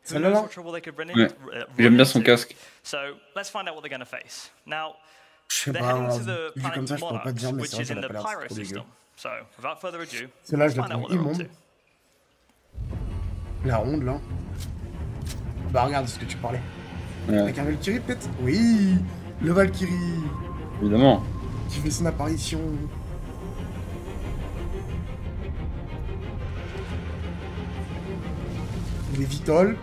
[SPEAKER 2] Celle-là, là
[SPEAKER 12] what trouble they could run in-
[SPEAKER 1] Ouais.
[SPEAKER 12] r-
[SPEAKER 1] J'aime bien son casque.
[SPEAKER 12] So let's find out what they're going to face. Now,
[SPEAKER 2] Je sais
[SPEAKER 12] they're
[SPEAKER 2] pas, vu comme ça, je pourrais pas te dire, mais
[SPEAKER 12] which
[SPEAKER 2] c'est vrai
[SPEAKER 12] is
[SPEAKER 2] qu'elle
[SPEAKER 12] in
[SPEAKER 2] a
[SPEAKER 12] the
[SPEAKER 2] pas l'air
[SPEAKER 12] Pyro
[SPEAKER 2] trop dégueu.
[SPEAKER 12] So, without further ado,
[SPEAKER 2] Celle-là,
[SPEAKER 12] let's
[SPEAKER 2] je la
[SPEAKER 12] find out
[SPEAKER 2] trouve
[SPEAKER 12] what they're up
[SPEAKER 2] immonde.
[SPEAKER 12] to.
[SPEAKER 2] La ronde, là. Bah, regarde ce que tu parlais.
[SPEAKER 1] Ouais,
[SPEAKER 2] Avec un Valkyrie, peut-être? Oui Le Valkyrie
[SPEAKER 1] évidemment.
[SPEAKER 2] qui fait son apparition. Les Vitol.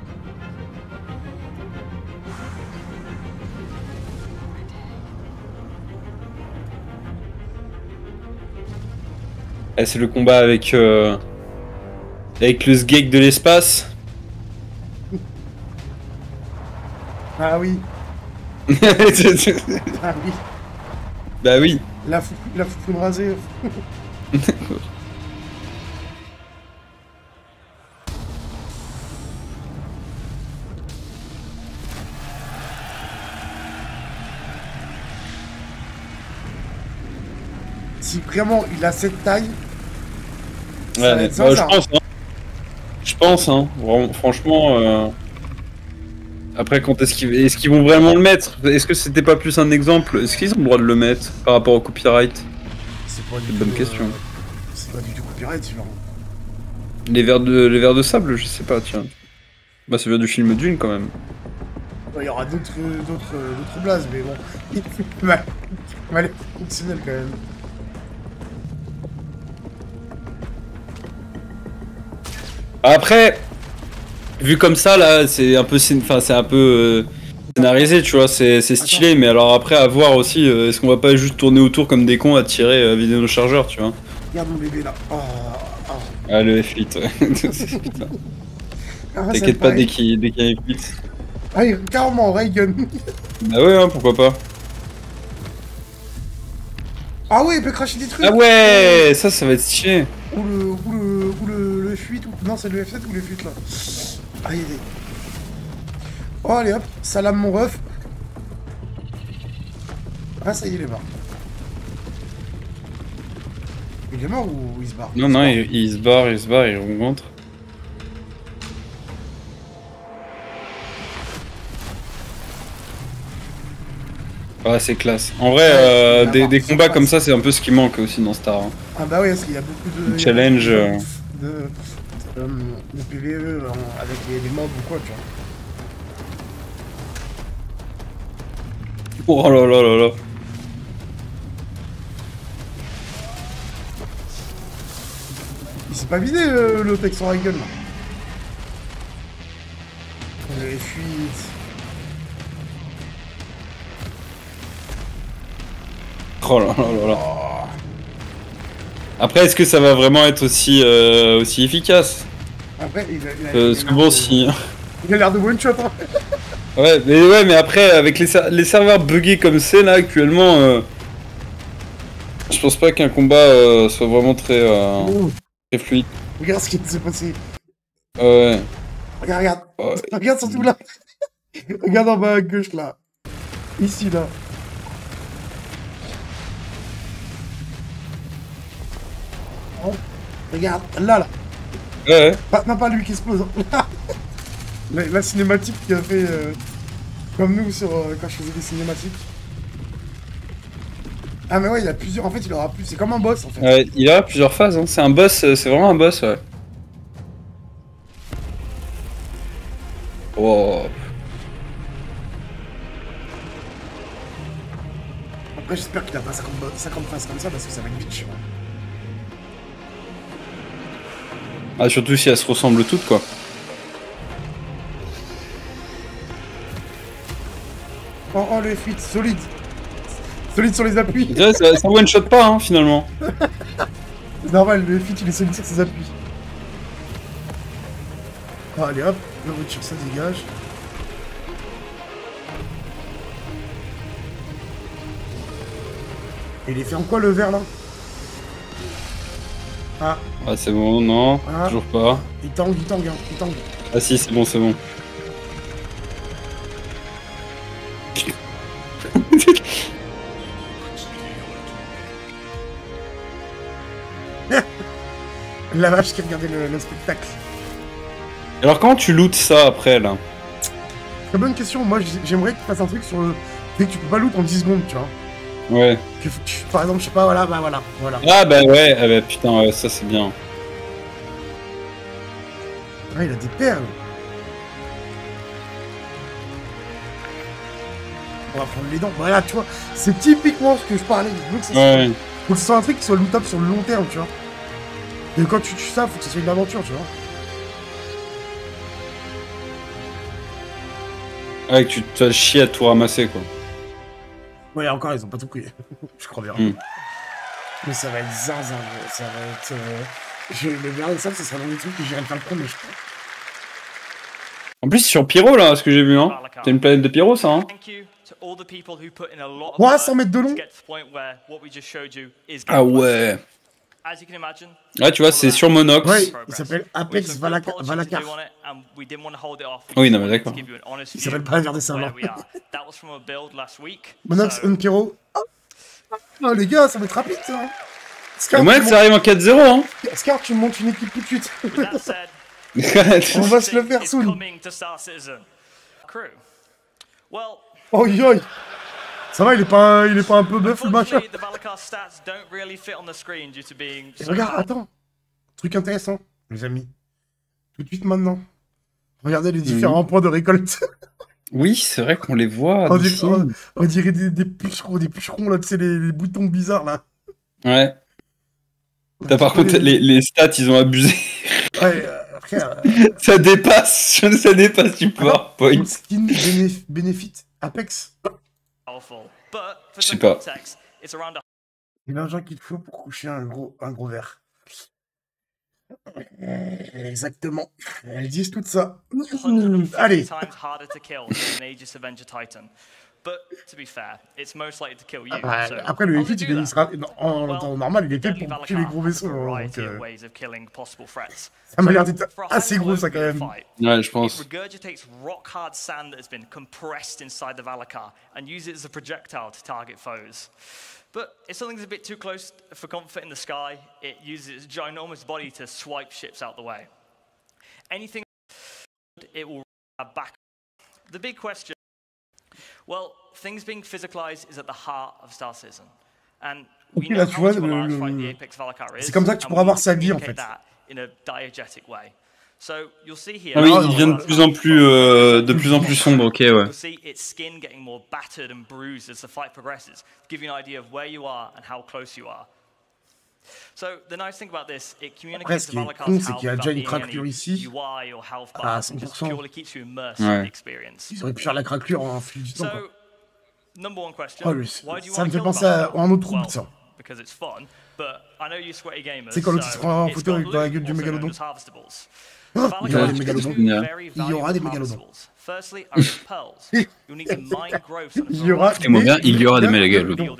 [SPEAKER 1] Eh, c'est le combat avec, euh, avec le Sgeg de l'espace.
[SPEAKER 2] Ah oui Ah oui
[SPEAKER 1] bah oui.
[SPEAKER 2] La fou la foufoune rasée. si vraiment il a cette taille, ça va
[SPEAKER 1] Ouais, bah, je pense. Hein. Je pense, hein. Vraiment, franchement. euh, Après, quand est-ce qu'ils est qu'ils vont vraiment le mettre? Est-ce que c'était pas plus un exemple? Est-ce qu'ils ont le droit de le mettre par rapport au copyright?
[SPEAKER 2] C'est pas du
[SPEAKER 1] une bonne
[SPEAKER 2] tout,
[SPEAKER 1] question.
[SPEAKER 2] euh, C'est pas du tout copyright, celui-là.
[SPEAKER 1] Les vers de les vers de sable, je sais pas, tiens. Bah, ça vient du film Dune quand même.
[SPEAKER 2] Il y aura d'autres d'autres d'autres blazes, mais bon. Va aller fonctionnel quand même.
[SPEAKER 1] Après, vu comme ça là, c'est un peu, enfin c'est un peu euh, scénarisé, tu vois, c'est stylé. Mais alors après, à voir aussi, euh, est-ce qu'on va pas juste tourner autour comme des cons à tirer, à vider nos chargeurs, tu vois
[SPEAKER 2] Regarde mon bébé là. Oh, oh.
[SPEAKER 1] Ah le F8, ouais. Putain.
[SPEAKER 2] Ah,
[SPEAKER 1] T'inquiète pas dès qu'il qu'il y a un F8.
[SPEAKER 2] Ah, il- carrément, Reagan.
[SPEAKER 1] Bah ouais, hein, pourquoi pas.
[SPEAKER 2] ah ouais, il peut cracher des trucs.
[SPEAKER 1] Ah ouais, ça, ça va être stylé.
[SPEAKER 2] Ou le, ou le, ou le, le F8, ou... non c'est le F7 ou le F8 là. Aïe aïe. Oh allez hop, salam mon ref. Ah, ça y est, il est mort. Il est mort ou il se barre?
[SPEAKER 1] Non, non, il, il se barre, il se barre, il rencontre. Ah, c'est classe. En vrai, euh, des, des combats comme ça, c'est un peu ce qui manque aussi dans Star. hein.
[SPEAKER 2] Ah bah oui, parce qu'il y a beaucoup de...
[SPEAKER 1] Challenge, euh.
[SPEAKER 2] De, euh, de PVE en- avec les, les mobs ou quoi, tu vois.
[SPEAKER 1] Oh là là là là.
[SPEAKER 2] Il s'est pas vidé euh, le texte en règle là. Les fuites.
[SPEAKER 1] Oh là là là là. Après, est-ce que ça va vraiment être aussi, euh, aussi efficace?
[SPEAKER 2] Après, il a, il a-
[SPEAKER 1] Euh,
[SPEAKER 2] il
[SPEAKER 1] Parce
[SPEAKER 2] a
[SPEAKER 1] que bon,
[SPEAKER 2] de-
[SPEAKER 1] si.
[SPEAKER 2] Il a l'air de one shot. Hein.
[SPEAKER 1] Ouais, mais ouais, mais après, avec les, ser- les serveurs buggés comme c'est là actuellement, euh, je pense pas qu'un combat euh, soit vraiment très, euh, très fluide.
[SPEAKER 2] Regarde ce qui s'est passé.
[SPEAKER 1] Ouais.
[SPEAKER 2] Regarde, regarde.
[SPEAKER 1] Ouais.
[SPEAKER 2] Regarde surtout là. regarde en bas à gauche là. Ici là. Oh, regarde, là là.
[SPEAKER 1] Ouais.
[SPEAKER 2] Pas, non, pas lui qui explose. hein. la, la cinématique qui a fait euh, comme nous sur euh, quand je faisais des cinématiques. Ah mais ouais, il a plusieurs. En fait, il aura plus. C'est comme un boss en fait.
[SPEAKER 1] Ouais, il a plusieurs phases, hein. c'est un boss, euh, c'est vraiment un boss, ouais. Oh.
[SPEAKER 2] Après, j'espère qu'il a pas 50, bo- 50 phases comme ça parce que ça va être vite
[SPEAKER 1] Ah, surtout si elles se ressemblent toutes, quoi.
[SPEAKER 2] Oh, oh, les fuites, solide. Solide sur les appuis.
[SPEAKER 1] Ça, ça one shot pas, hein, finalement.
[SPEAKER 2] C'est normal, le fit il est solide sur ses appuis. Ah, allez hop, la voiture ça dégage. Et il est fait en quoi le verre là? Ah,
[SPEAKER 1] Ah, c'est bon, non,
[SPEAKER 2] Ah.
[SPEAKER 1] toujours pas.
[SPEAKER 2] il tangue, il tangue, hein, il tangue.
[SPEAKER 1] Ah si, c'est bon, c'est bon.
[SPEAKER 2] La vache qui regardait le, le spectacle.
[SPEAKER 1] Alors comment tu lootes ça après, là?
[SPEAKER 2] Très bonne question, moi j'aimerais que tu fasses un truc sur le fait que tu peux pas loot en 10 secondes, tu vois.
[SPEAKER 1] Ouais.
[SPEAKER 2] Que faut que tu- par exemple, je sais pas, voilà, bah voilà, voilà.
[SPEAKER 1] Ah bah ouais, ah bah putain, ouais, ça c'est bien.
[SPEAKER 2] Ah, il a des perles. On va prendre les dents. Voilà, tu vois, c'est typiquement ce que je parlais. Je veux que
[SPEAKER 1] Ouais.
[SPEAKER 2] Faut que ce soit un truc qui soit lootable sur le long terme, tu vois. Et quand tu tues ça, faut que ce soit une aventure, tu vois.
[SPEAKER 1] Ouais, que tu te chier à tout ramasser, quoi.
[SPEAKER 2] Ouais, encore, ils ont pas tout pris. je crois bien.
[SPEAKER 1] Hmm.
[SPEAKER 2] Mais ça va être zinzin, ça va être. euh, Je, le verre ça, ce sera dans des trucs que j'irai pas le prendre, mais je crois.
[SPEAKER 1] En plus, sur Pyro, là, ce que j'ai vu, hein. C'est une planète de Pyro, ça, hein.
[SPEAKER 2] Ouah, 100 mètres de long
[SPEAKER 1] Ah ouais.
[SPEAKER 12] As you can imagine,
[SPEAKER 1] Ouais, tu vois, c'est sur Monox.
[SPEAKER 2] Ouais, il s'appelle Apex Valaka- Valakar.
[SPEAKER 1] Oui, non, mais d'accord.
[SPEAKER 2] Il s'appelle pas la Verde des
[SPEAKER 12] of where
[SPEAKER 2] Sablons.
[SPEAKER 12] we are. That was from a build last week.
[SPEAKER 2] Monox
[SPEAKER 12] so-
[SPEAKER 2] Unkero. Ah, Ah, les gars, ça va être rapide, ça. hein. Scar,
[SPEAKER 1] Et moi,
[SPEAKER 2] tu
[SPEAKER 1] que
[SPEAKER 2] montes-
[SPEAKER 1] ça arrive en 4-0, hein.
[SPEAKER 2] Scar, tu montes une équipe tout de suite. On va se le faire soon. Oh, yoï. Ça va, il est pas, il est pas un peu bœuf le machin. Et regarde, attends. Truc intéressant, les amis. Tout de suite maintenant. Regardez les différents points de récolte.
[SPEAKER 1] Oui, c'est vrai qu'on les voit.
[SPEAKER 2] on, dirait, on- on dirait des, des pucerons, des pucerons là, tu sais, les, les boutons bizarres là.
[SPEAKER 1] Ouais. T'as par contre, les, les stats, ils ont abusé.
[SPEAKER 2] Ouais, euh, frère.
[SPEAKER 1] ça dépasse, ça dépasse du PowerPoint.
[SPEAKER 2] Skin bénéf- Apex.
[SPEAKER 12] Powerful. But for
[SPEAKER 1] Je sais
[SPEAKER 12] some
[SPEAKER 1] pas.
[SPEAKER 12] context, it's around a
[SPEAKER 2] C'est l'argent qu'il te faut pour coucher un gros, un gros verre. Exactement. Elles disent tout ça.
[SPEAKER 12] 150
[SPEAKER 2] Allez.
[SPEAKER 12] Times harder to kill than an Aegis Avenger Titan. But to be fair, it's most likely to kill you.
[SPEAKER 2] Ah,
[SPEAKER 12] so
[SPEAKER 2] après, le
[SPEAKER 12] how
[SPEAKER 2] F8,
[SPEAKER 12] do
[SPEAKER 2] il,
[SPEAKER 12] they do
[SPEAKER 2] il
[SPEAKER 12] that?
[SPEAKER 2] sera, en
[SPEAKER 12] Well,
[SPEAKER 2] temps normal, il est fait
[SPEAKER 12] Deadly
[SPEAKER 2] pour tuer les
[SPEAKER 12] Valakar
[SPEAKER 2] gros
[SPEAKER 12] has a
[SPEAKER 2] vaisseaux. hein,
[SPEAKER 12] variety
[SPEAKER 2] donc,
[SPEAKER 12] of
[SPEAKER 2] euh,
[SPEAKER 12] ways of killing possible threats.
[SPEAKER 2] ça m'a
[SPEAKER 12] So,
[SPEAKER 2] l'air d'être
[SPEAKER 12] for a
[SPEAKER 2] assez
[SPEAKER 12] high
[SPEAKER 2] gros, ça,
[SPEAKER 12] level
[SPEAKER 2] quand même.
[SPEAKER 12] fight,
[SPEAKER 1] Ouais, je
[SPEAKER 12] it
[SPEAKER 1] pense.
[SPEAKER 12] regurgitates rock hard sand that has been compressed inside the Valakar and uses it as a projectile to target foes. But if something's a bit too close for comfort in the sky, it uses its ginormous body to swipe ships out the way. Anything it will have back. The big question well, things being physicalized is at the heart of Star Citizen. And we know
[SPEAKER 2] là, tu
[SPEAKER 12] how
[SPEAKER 2] vois,
[SPEAKER 12] much of a
[SPEAKER 2] le-
[SPEAKER 12] large
[SPEAKER 2] le-
[SPEAKER 12] fight the Apex Valakar is.
[SPEAKER 2] c'est comme ça que tu pourras voir sa vie, en fait.
[SPEAKER 12] that in a diegetic way. So you'll see here.
[SPEAKER 1] Ah oui, il devient de plus en plus, euh, de plus en plus sombre. Ok, ouais.
[SPEAKER 12] You'll see its skin getting more battered and bruised as the fight progresses, to give you an idea of where you are and how close you are.
[SPEAKER 2] Après, ce
[SPEAKER 12] the
[SPEAKER 2] qui est con, c'est qu'il y a déjà une craquelure ici. À
[SPEAKER 12] bars, it just
[SPEAKER 2] 100%.
[SPEAKER 12] purely keeps you immersed
[SPEAKER 2] Ouais.
[SPEAKER 12] in the experience.
[SPEAKER 2] Ils auraient pu faire la craquelure en fil du temps. quoi.
[SPEAKER 12] So, number one question.
[SPEAKER 2] Oh, le-
[SPEAKER 12] why do you
[SPEAKER 2] ça
[SPEAKER 12] want
[SPEAKER 2] me
[SPEAKER 12] to
[SPEAKER 2] fait
[SPEAKER 12] kill
[SPEAKER 2] penser
[SPEAKER 12] the
[SPEAKER 2] à un autre groupe, ça.
[SPEAKER 12] Because it's fun, but I know you sweaty gamers.
[SPEAKER 2] C'est quand l'autre, se prend en photo avec dans la gueule du mégalodon. Il y aura des mégalodons. Il y aura des mégalodons. Il y aura
[SPEAKER 1] Écoutez-moi bien, il y aura des mégalodons.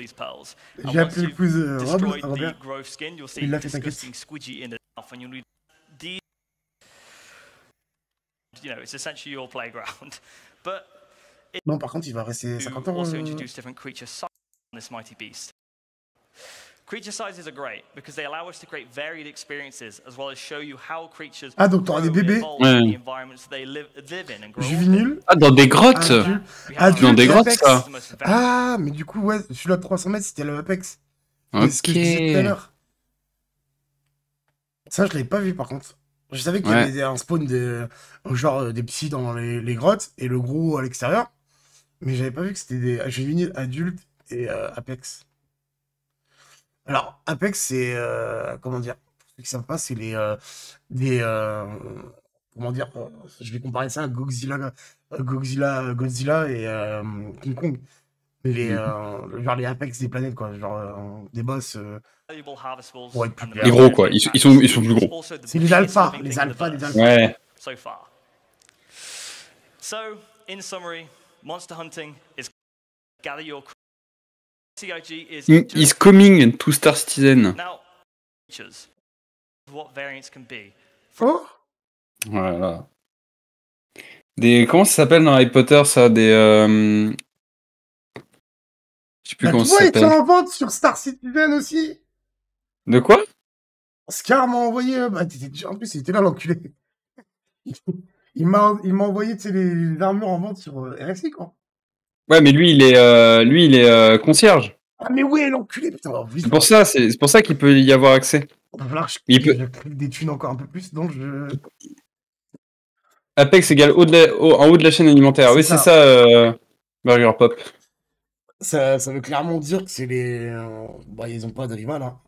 [SPEAKER 2] J'ai appelé le quiz euh, Rob, Robert. Il l'a fait, t'inquiète.
[SPEAKER 12] You know, it's essentially your playground. But
[SPEAKER 2] Non, par contre, il va rester 50 ans. euh,
[SPEAKER 12] creature sizes are great because they allow us to create varied experiences as well as show you how creatures
[SPEAKER 2] Ah, donc t'auras des bébés
[SPEAKER 12] evolve in
[SPEAKER 1] Ouais.
[SPEAKER 12] the environments they live, live in and grow up in.
[SPEAKER 2] Juvéniles
[SPEAKER 1] Ah, dans des grottes
[SPEAKER 2] Adulte-
[SPEAKER 1] Dans des
[SPEAKER 2] adulte
[SPEAKER 1] grottes, ça
[SPEAKER 2] Ah, mais du coup, ouais, celui-là de 300 mètres, c'était le Apex. C'est ce que je disais tout à
[SPEAKER 1] Ok.
[SPEAKER 2] l'heure. Ça, je l'avais pas vu par contre. Je savais qu'il y
[SPEAKER 1] Ouais.
[SPEAKER 2] avait un spawn de genre euh, des petits dans les, les grottes et le gros à l'extérieur. Mais j'avais pas vu que c'était des juvéniles adultes et euh, Apex. Alors, Apex, c'est. euh, comment dire Pour ceux qui savent pas, c'est les. euh, des. euh, comment dire euh, Je vais comparer ça à Godzilla, euh, Godzilla, Godzilla et euh, King Kong. Les,
[SPEAKER 1] Mhm.
[SPEAKER 2] euh, genre les Apex des planètes, quoi. Genre euh, des boss. euh, pour être plus clair.
[SPEAKER 1] Les gros, quoi. Ils, sont- ils sont, ils sont plus gros.
[SPEAKER 2] C'est les alphas, les alphas, les alphas.
[SPEAKER 1] Ouais.
[SPEAKER 12] So far. So, in summary, monster hunting is gather your is
[SPEAKER 1] He- He's coming to Star Citizen.
[SPEAKER 12] now features what variants can be.
[SPEAKER 2] Oh
[SPEAKER 1] Voilà. Des, comment ça s'appelle dans Harry Potter, ça Des. euh, Je sais plus
[SPEAKER 2] Bah,
[SPEAKER 1] comment
[SPEAKER 2] tu
[SPEAKER 1] ça
[SPEAKER 2] vois, ils sont
[SPEAKER 1] s'appelle.
[SPEAKER 2] en vente sur Star Citizen aussi.
[SPEAKER 1] De quoi?
[SPEAKER 2] Scar m'a envoyé. euh, Bah, en plus, il était là, l'enculé. Il m'a il m'a envoyé tu sais, les, les armures en vente sur euh, RSI, quoi.
[SPEAKER 1] Ouais, mais lui, il est, euh, lui, il est euh, concierge.
[SPEAKER 2] Ah, mais ouais, l'enculé, putain.
[SPEAKER 1] C'est pour ça, c'est c'est pour ça qu'il peut y avoir accès.
[SPEAKER 2] Il va falloir que je,
[SPEAKER 1] Il peut-
[SPEAKER 2] je clique des thunes encore un peu plus, donc je.
[SPEAKER 1] Apex égale haut de la- haut- en haut de la chaîne alimentaire.
[SPEAKER 2] C'est
[SPEAKER 1] Oui, c'est
[SPEAKER 2] ça.
[SPEAKER 1] ça, euh, Burger Pop.
[SPEAKER 2] Ça, ça veut clairement dire que c'est les. euh, Bah, ils ont pas de rival, hein.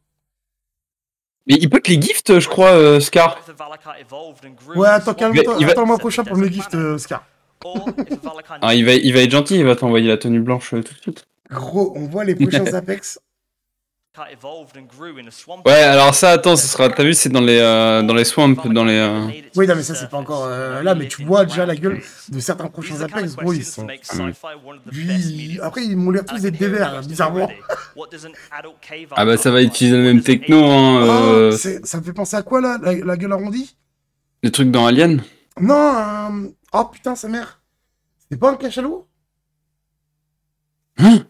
[SPEAKER 1] Mais il peut te les gift, je crois, euh, Scar.
[SPEAKER 2] Ouais, attends, calme-toi.
[SPEAKER 1] il va-
[SPEAKER 2] Attends le mois prochain pour me le gift, euh, Scar.
[SPEAKER 12] Valakar
[SPEAKER 1] Ah, il va, il va être gentil, il va t'envoyer la tenue blanche euh, tout de suite.
[SPEAKER 2] Gros, on voit les prochains Apex.
[SPEAKER 1] Ouais, alors ça, attends, ce sera. T'as vu, c'est dans les, euh, dans les swamps, dans les. euh,
[SPEAKER 2] Oui, non, mais ça, c'est pas encore euh, là, mais tu vois déjà la gueule de certains prochains Apex, gros, ils sont. Lui, après, ils m'ont l'air tous des verts, bizarrement.
[SPEAKER 1] Ah bah ça va utiliser le même techno, hein. Euh,
[SPEAKER 2] c'est- ça me fait penser à quoi là la, la gueule arrondie?
[SPEAKER 1] Les trucs dans Alien?
[SPEAKER 2] Non, un- oh putain, sa mère. C'est pas un cachalot
[SPEAKER 1] Hein?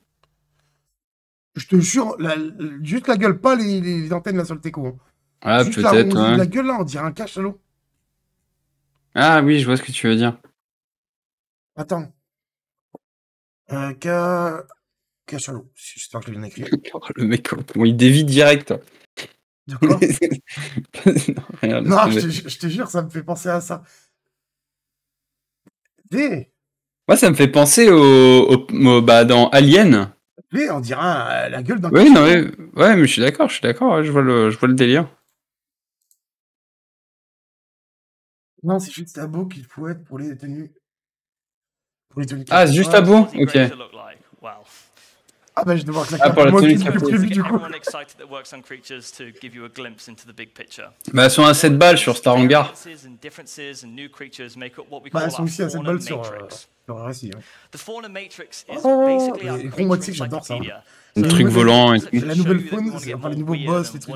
[SPEAKER 2] Je te jure, la- juste la gueule, pas les, antennes là sur le teco. hein.
[SPEAKER 1] Ah, peut-être, ouais.
[SPEAKER 2] La gueule là, on dirait un cachalot.
[SPEAKER 1] Ah oui, je vois ce que tu veux dire.
[SPEAKER 2] Attends. Euh, ca... Cachalot. J'espère que je l'ai bien écrit.
[SPEAKER 1] Le mec, comment il dévie direct.
[SPEAKER 2] De quoi?
[SPEAKER 1] Non, rien, laisse
[SPEAKER 2] Non,
[SPEAKER 1] tomber.
[SPEAKER 2] je te, je te jure, ça me fait penser à ça. V,
[SPEAKER 1] Moi, ça me fait penser au, au- au- bah, dans Alien.
[SPEAKER 2] V, on dirait euh, la gueule d'un
[SPEAKER 1] Oui, non, mais, ouais, mais je suis d'accord, je suis d'accord, ouais, je vois le, je vois le délire.
[SPEAKER 2] Non, c'est juste abo qu'il faut être pour les tenues. Pour les tenues.
[SPEAKER 1] Ah, c'est juste à bout Ok.
[SPEAKER 2] Ah bah je vais devoir claquer
[SPEAKER 1] Ah, pour la tenue
[SPEAKER 2] prévu du coup.
[SPEAKER 12] Everyone excited that works on creatures to give you a glimpse into the big picture.
[SPEAKER 1] Bah, elles sont à 7 balles sur Star Hangar.
[SPEAKER 2] Bah elles sont aussi à 7
[SPEAKER 12] fauna
[SPEAKER 2] balles sur, euh,
[SPEAKER 12] matrix.
[SPEAKER 2] sur un récit. hein.
[SPEAKER 12] The fauna matrix is
[SPEAKER 2] Oh,
[SPEAKER 12] basically our
[SPEAKER 2] les gros que j'adore ça.
[SPEAKER 12] encyclopedia.
[SPEAKER 1] Le
[SPEAKER 2] La
[SPEAKER 1] truc
[SPEAKER 2] nouvelle-
[SPEAKER 1] volant et tout.
[SPEAKER 2] La nouvelle faune, c'est- enfin les nouveaux boss, les trucs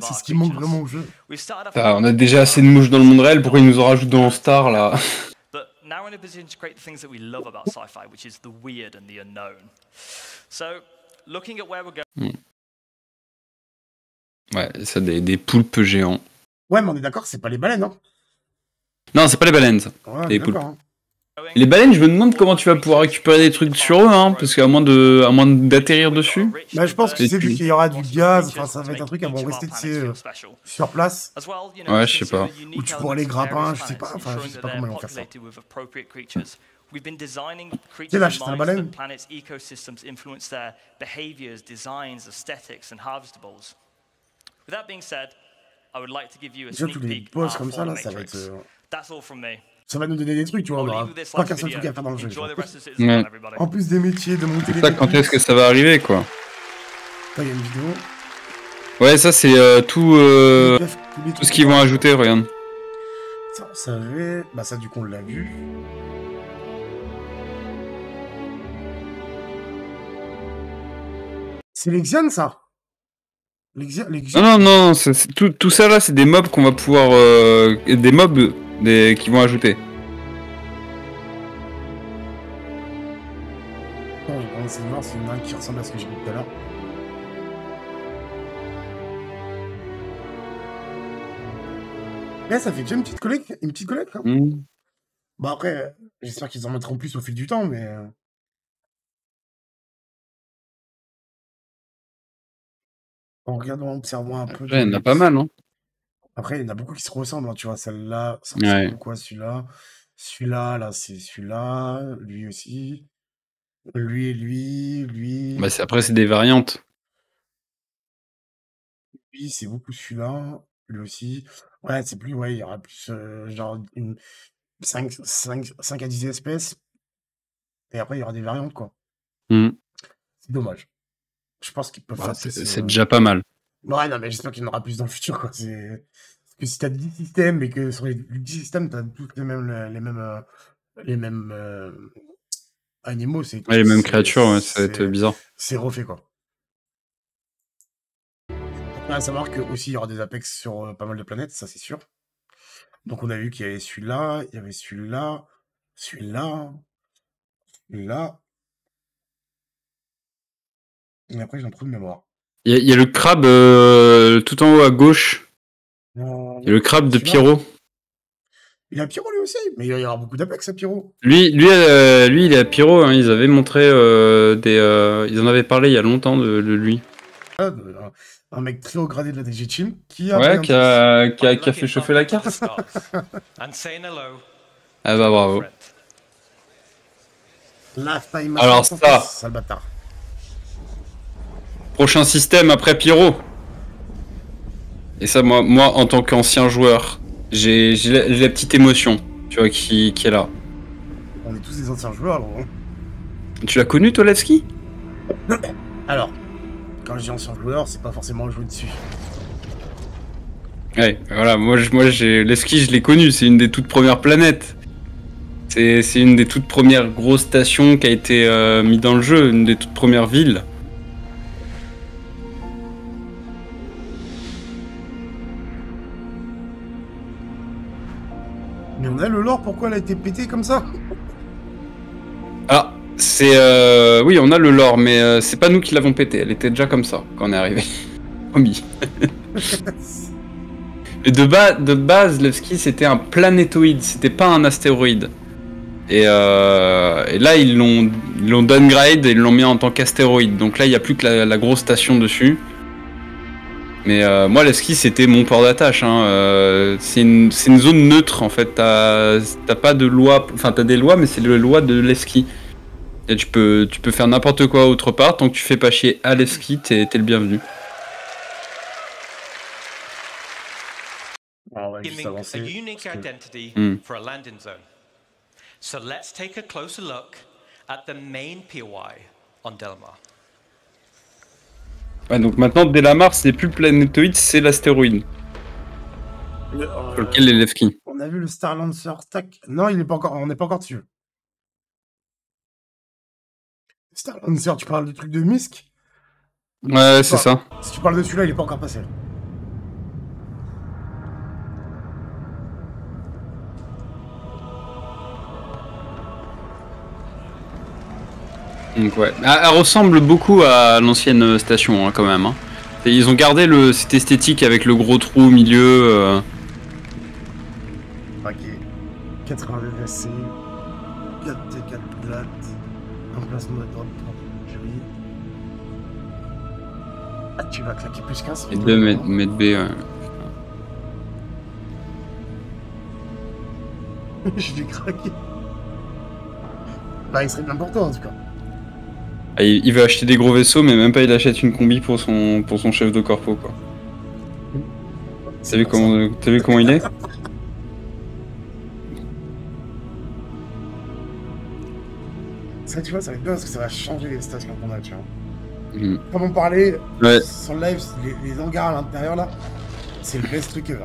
[SPEAKER 2] c'est ce qui manque vraiment au jeu.
[SPEAKER 1] Ah, on a déjà assez de mouches dans le monde réel, pourquoi ils nous en rajoutent dans Star là?
[SPEAKER 12] Now we're in a position to create the things that we love about sci-fi, which is the weird and the unknown. So, looking at where we're going.
[SPEAKER 1] Ouais, ça des, des poulpes géants.
[SPEAKER 2] Ouais, mais on est d'accord, c'est pas les baleines, hein.
[SPEAKER 1] Non, c'est pas les baleines, ça.
[SPEAKER 2] Ouais,
[SPEAKER 1] les poulpes.
[SPEAKER 2] hein.
[SPEAKER 1] Les baleines, je me demande comment tu vas pouvoir récupérer des trucs sur eux, hein, parce qu'à moins de, à moins d'atterrir dessus.
[SPEAKER 2] Bah, je pense que c'est vu qu'il y aura du gaz, enfin ça va être un truc, vont rester euh, sur place.
[SPEAKER 12] As well, you know,
[SPEAKER 1] Ouais, je sais pas.
[SPEAKER 12] the
[SPEAKER 2] Ou tu pourras les grappins, je sais pas, enfin, je sais pas comment ils vont faire ça.
[SPEAKER 12] populated with appropriate creatures. We've been designing
[SPEAKER 2] Tu
[SPEAKER 12] creatures
[SPEAKER 2] sais, là,
[SPEAKER 12] in
[SPEAKER 2] c'est un
[SPEAKER 12] mind
[SPEAKER 2] baleine.
[SPEAKER 12] that planets' ecosystems influence their behaviors, designs, aesthetics, and harvestables. With that being said, I would like to give you a
[SPEAKER 2] Déjà
[SPEAKER 12] sneak
[SPEAKER 2] tous les
[SPEAKER 12] peek
[SPEAKER 2] boss comme ça là, ça va être. euh,
[SPEAKER 12] That's all from me.
[SPEAKER 2] Ça va nous donner des trucs, tu vois, on aura pas qu'un seul truc à faire dans le jeu.
[SPEAKER 1] Ouais.
[SPEAKER 2] En plus des métiers, de monter les
[SPEAKER 1] Ça, quand est-ce que ça va arriver, quoi
[SPEAKER 2] Là, il y a une vidéo.
[SPEAKER 1] Ouais, ça, c'est euh, tout, euh, tout ce qu'ils vont ajouter, regarde.
[SPEAKER 2] Ça, on savait. Bah, ça, du coup, on l'a vu. C'est l'Exian, ça L'Exian l'Exian-
[SPEAKER 1] Non, non, non, tout, tout ça là, c'est des mobs qu'on va pouvoir. euh, des mobs des, qui vont ajouter.
[SPEAKER 2] Attends, j'ai pas essayé de voir s'il y en a un qui ressemble à ce que j'ai vu tout à l'heure. Là, ça fait déjà une petite collecte, une petite collecte. hein. Bah après, j'espère qu'ils en mettront plus au fil du temps, mais. euh, En regardant, en observant un peu.
[SPEAKER 1] Ouais, il y en a pas mal, hein.
[SPEAKER 2] Après, il y en a beaucoup qui se ressemblent, hein, tu vois. Celle-là, ça
[SPEAKER 1] Ouais.
[SPEAKER 2] ressemble à celui-là. Celui-là, là, c'est celui-là. Lui aussi. Lui lui. Lui.
[SPEAKER 1] Bah, après, c'est des variantes.
[SPEAKER 2] Lui, c'est beaucoup celui-là. Lui aussi. Ouais, c'est plus, ouais, il y aura plus, euh, genre, une 5, 5, 5 à 10 espèces. Et après, il y aura des variantes, quoi.
[SPEAKER 1] Hmm.
[SPEAKER 2] C'est dommage. Je pense qu'ils peuvent
[SPEAKER 1] Bah,
[SPEAKER 2] faire
[SPEAKER 1] c'est
[SPEAKER 2] euh,
[SPEAKER 1] déjà pas mal.
[SPEAKER 2] Ouais, non, mais j'espère qu'il y en aura plus dans le futur, quoi. C'est... Parce que si t'as 10 systèmes et que sur les 10 systèmes, t'as tous les mêmes, les mêmes, euh, les mêmes euh, animaux, c'est.
[SPEAKER 1] Ouais, les mêmes créatures, ouais, ça va être
[SPEAKER 2] c'est-
[SPEAKER 1] bizarre.
[SPEAKER 2] C'est refait, quoi. À savoir que aussi il y aura des Apex sur euh, pas mal de planètes, ça c'est sûr. Donc on a vu qu'il y avait celui-là, il y avait celui-là, celui-là, celui-là. Et après j'ai un trou de mémoire.
[SPEAKER 1] Il y, a- il y a le crabe euh, tout en haut à gauche.
[SPEAKER 2] Non,
[SPEAKER 1] Il y a le crabe de. Pyro.
[SPEAKER 2] Il a Pyro lui aussi, mais il y aura beaucoup d'Apex à Pyro.
[SPEAKER 1] Lui, lui, euh, lui, il est à Pyro. hein, Ils avaient montré euh, des. euh, ils en avaient parlé il y a longtemps de, de lui.
[SPEAKER 2] Ah, un, mec très haut gradé de la DG Team qui a.
[SPEAKER 1] Ouais, qui a, qui a, qui a fait chauffer la carte.
[SPEAKER 13] and saying hello.
[SPEAKER 1] Ah bah bravo.
[SPEAKER 2] Last time
[SPEAKER 1] Alors ça. Prochain système après Pyro. Et ça, moi, moi en tant qu'ancien joueur, j'ai la, petite émotion, tu vois, qui, qui est là.
[SPEAKER 2] On est tous des anciens joueurs, gros.
[SPEAKER 1] Tu l'as connu, toi, Levski?
[SPEAKER 2] Alors, quand je dis ancien joueur, c'est pas forcément jouer dessus.
[SPEAKER 1] Ouais, voilà, moi, je- moi j'ai Levski, je l'ai connu, c'est une des toutes premières planètes. C'est c'est une des toutes premières grosses stations qui a été euh, mise dans le jeu, une des toutes premières villes.
[SPEAKER 2] Le lore, pourquoi elle a été pétée comme ça
[SPEAKER 1] Alors, c'est. euh, oui, on a le lore, mais euh, c'est pas nous qui l'avons pété, elle était déjà comme ça quand on est arrivé. Promis. Et de, ba- de base, Levski, c'était un planétoïde, c'était pas un astéroïde. Et, euh, et là, ils l'ont ils l'ont downgrade et ils l'ont mis en tant qu'astéroïde. Donc là, il n'y a plus que la, la grosse station dessus. Mais euh, moi, Levski, c'était mon port d'attache. hein. Euh, c'est une, une zone neutre, en fait. T'as pas de loi... Enfin, t'as des lois, mais c'est les lois de Levski. Et tu peux, tu peux faire n'importe quoi autre part. Tant que tu fais pas chier à Levski, t'es t'es le bienvenu.
[SPEAKER 2] Ah, on va juste avancer. que-
[SPEAKER 13] zone. So let's take a closer look at the main POI on Delmar.
[SPEAKER 1] Ouais, donc maintenant, dès la Mars, c'est plus planétoïde, c'est l'astéroïde.
[SPEAKER 2] Euh,
[SPEAKER 1] Sur lequel.
[SPEAKER 2] On a vu le Star Lancer Stack. Non, il est pas encore, on n'est pas encore dessus. Star Lancer, tu parles du truc de Misk?
[SPEAKER 1] Ouais, c'est ça.
[SPEAKER 2] Si tu parles de celui-là, il est pas encore passé.
[SPEAKER 1] Donc ouais. Ah, Elle ressemble beaucoup à l'ancienne station hein, quand même. hein. Et ils ont gardé le, cette esthétique avec le gros trou au milieu. euh.
[SPEAKER 2] Ok. 80 VVC, 4 T4 plate, emplacement de droite. Ah, tu vas claquer plus 15
[SPEAKER 1] Et 2 mètres, mètres B. ouais.
[SPEAKER 2] Je vais craquer. Bah, il serait bien pour toi en tout cas.
[SPEAKER 1] Ah, il, il veut acheter des gros vaisseaux, mais même pas il achète une combi pour son, pour son chef de corpo quoi. T'as vu comment, t'as vu comment il est?
[SPEAKER 2] Ça, tu vois, ça va être bien parce que ça va changer les stations qu'on a, tu vois.
[SPEAKER 1] Mhm.
[SPEAKER 2] Comme on parlait
[SPEAKER 1] Ouais.
[SPEAKER 2] sur le live, les, les hangars à l'intérieur là, c'est le best truc ever.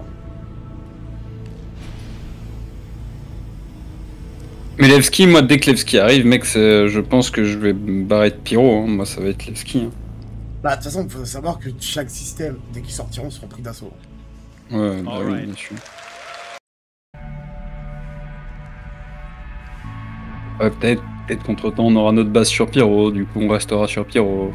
[SPEAKER 1] Mais Levski, moi dès que Levski arrive, mec, je pense que je vais me barrer de Pyro. hein. Moi ça va être Levski. hein.
[SPEAKER 2] Bah, de toute façon, il faut savoir que chaque système, dès qu'ils sortiront, seront pris d'assaut.
[SPEAKER 1] Ouais, bah oui, bien sûr. Ouais, peut-être, peut-être qu'entre temps on aura notre base sur Pyro, du coup on restera sur Pyro.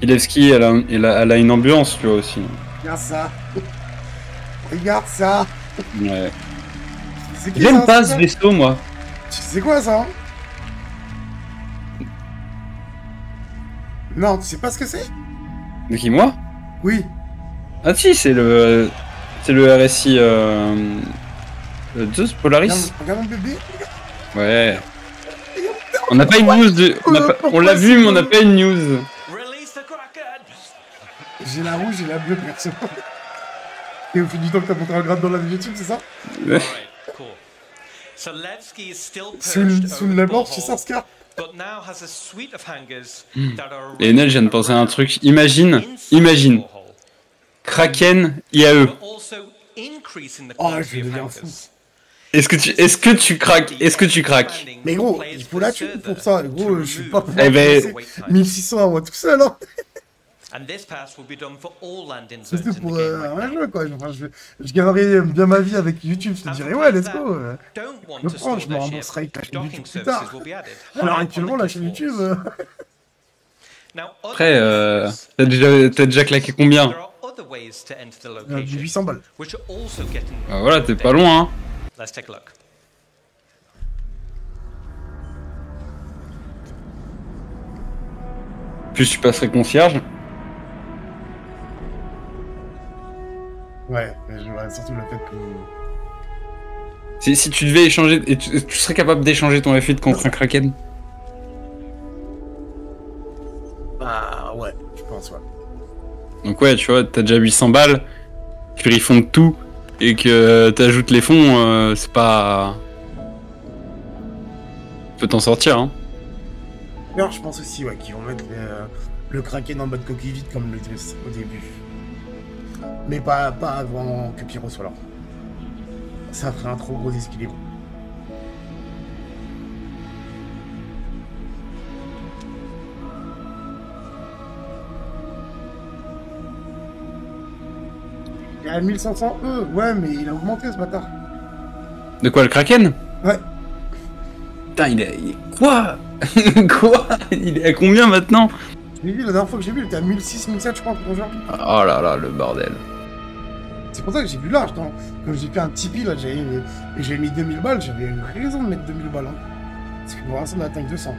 [SPEAKER 1] Ilevski, elle a, elle, a, elle a une ambiance, tu vois aussi.
[SPEAKER 2] Regarde ça Regarde ça
[SPEAKER 1] Ouais. J'aime
[SPEAKER 2] ça,
[SPEAKER 1] pas ce vaisseau, moi.
[SPEAKER 2] C'est quoi ça hein Non, tu sais pas ce que c'est
[SPEAKER 1] De qui, moi
[SPEAKER 2] Oui.
[SPEAKER 1] Ah si, c'est le, c'est le RSI euh, euh, Zeus Polaris.
[SPEAKER 2] Regarde, bébé.
[SPEAKER 1] Ouais. On n'a pas une news de, on, a pas- on l'a vu, mais on n'a pas une news.
[SPEAKER 2] J'ai la rouge et la bleue, perso. Et au fil du temps que t'as monté un grade dans la vie YouTube, c'est ça
[SPEAKER 13] Cool. So Levski is still
[SPEAKER 2] Sous, sous la
[SPEAKER 13] the
[SPEAKER 2] mort,
[SPEAKER 13] of hangars
[SPEAKER 1] Hmm. Et Nel, je viens de penser à un truc. Imagine, imagine. Kraken IAE.
[SPEAKER 2] Oh,
[SPEAKER 13] quantity
[SPEAKER 2] je vais
[SPEAKER 13] of
[SPEAKER 2] devenir
[SPEAKER 13] hangars.
[SPEAKER 2] fou.
[SPEAKER 1] Est-ce que tu, est-ce que tu craques Est-ce que tu craques
[SPEAKER 2] Mais gros, il faut la thune pour ça. Gros, je suis pas pour
[SPEAKER 1] Eh ben-
[SPEAKER 2] 1600 à moi tout seul, hein.
[SPEAKER 13] And this pass will be done for all landing
[SPEAKER 2] C'est
[SPEAKER 13] zones
[SPEAKER 2] tout
[SPEAKER 13] in
[SPEAKER 2] pour euh, un jeu, quoi. Enfin, je, je gagnerais bien ma vie avec YouTube. Je te dirais, ouais, let's go. euh.
[SPEAKER 13] Don't want
[SPEAKER 2] Je
[SPEAKER 13] to
[SPEAKER 2] prends, je me rembourserai avec la chaîne YouTube plus tard. Alors actuellement, la chaîne YouTube. euh,
[SPEAKER 13] Now,
[SPEAKER 1] Après, euh, t'as déjà, claqué combien
[SPEAKER 2] euh,
[SPEAKER 13] location,
[SPEAKER 2] 800 balles.
[SPEAKER 1] Bah voilà, t'es pas loin, hein.
[SPEAKER 13] Let's take a look.
[SPEAKER 1] Plus tu passerais concierge.
[SPEAKER 2] Ouais, mais je vois surtout le fait que.
[SPEAKER 1] Si, si tu devais échanger, et tu, tu serais capable d'échanger ton F8 contre un Kraken?
[SPEAKER 2] Bah ouais, je pense, ouais.
[SPEAKER 1] Donc ouais, tu vois, t'as déjà 800 balles, tu refondes tout, et que t'ajoutes les fonds, euh, c'est pas... Tu peux t'en sortir, hein.
[SPEAKER 2] D'ailleurs, je pense aussi, ouais, qu'ils vont mettre euh, le Kraken en mode coquille vide comme le disent au début. Mais pas, pas avant que Pyro soit là. Ça ferait un trop gros déséquilibre. Il est à 1500 E, ouais, mais il a augmenté ce bâtard.
[SPEAKER 1] De quoi, le Kraken?
[SPEAKER 2] Ouais.
[SPEAKER 1] Putain, il est... Quoi? Quoi? Il est à combien maintenant?
[SPEAKER 2] La dernière fois que j'ai vu, il était à 1600, 1700, je crois, pour genre.
[SPEAKER 1] Oh là là, le bordel.
[SPEAKER 2] C'est pour ça que j'ai vu large. Quand, quand j'ai fait un Tipeee, là, j'ai, et j'ai mis 2000 balles, j'avais raison de mettre 2000 balles. Hein. Parce que pour l'instant, on atteint que 200.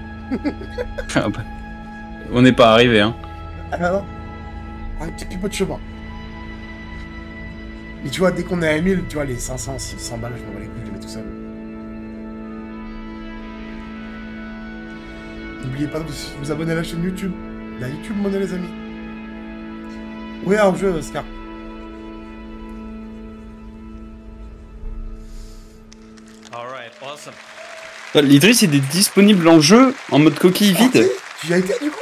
[SPEAKER 1] Ah bah. On n'est pas arrivé, hein.
[SPEAKER 2] Bah non. Un petit peu de chemin. Mais tu vois, dès qu'on est à 1000, tu vois, les 500, 600 balles, je m'en bats les couilles, je les mets tout seul. N'oubliez pas de vous- vous abonner à la chaîne YouTube. La YouTube Monnaie, les amis. Oui, un jeu, Oscar?
[SPEAKER 1] L'Idris, il est disponible en jeu, en mode coquille vide.
[SPEAKER 2] Tu y as été, du coup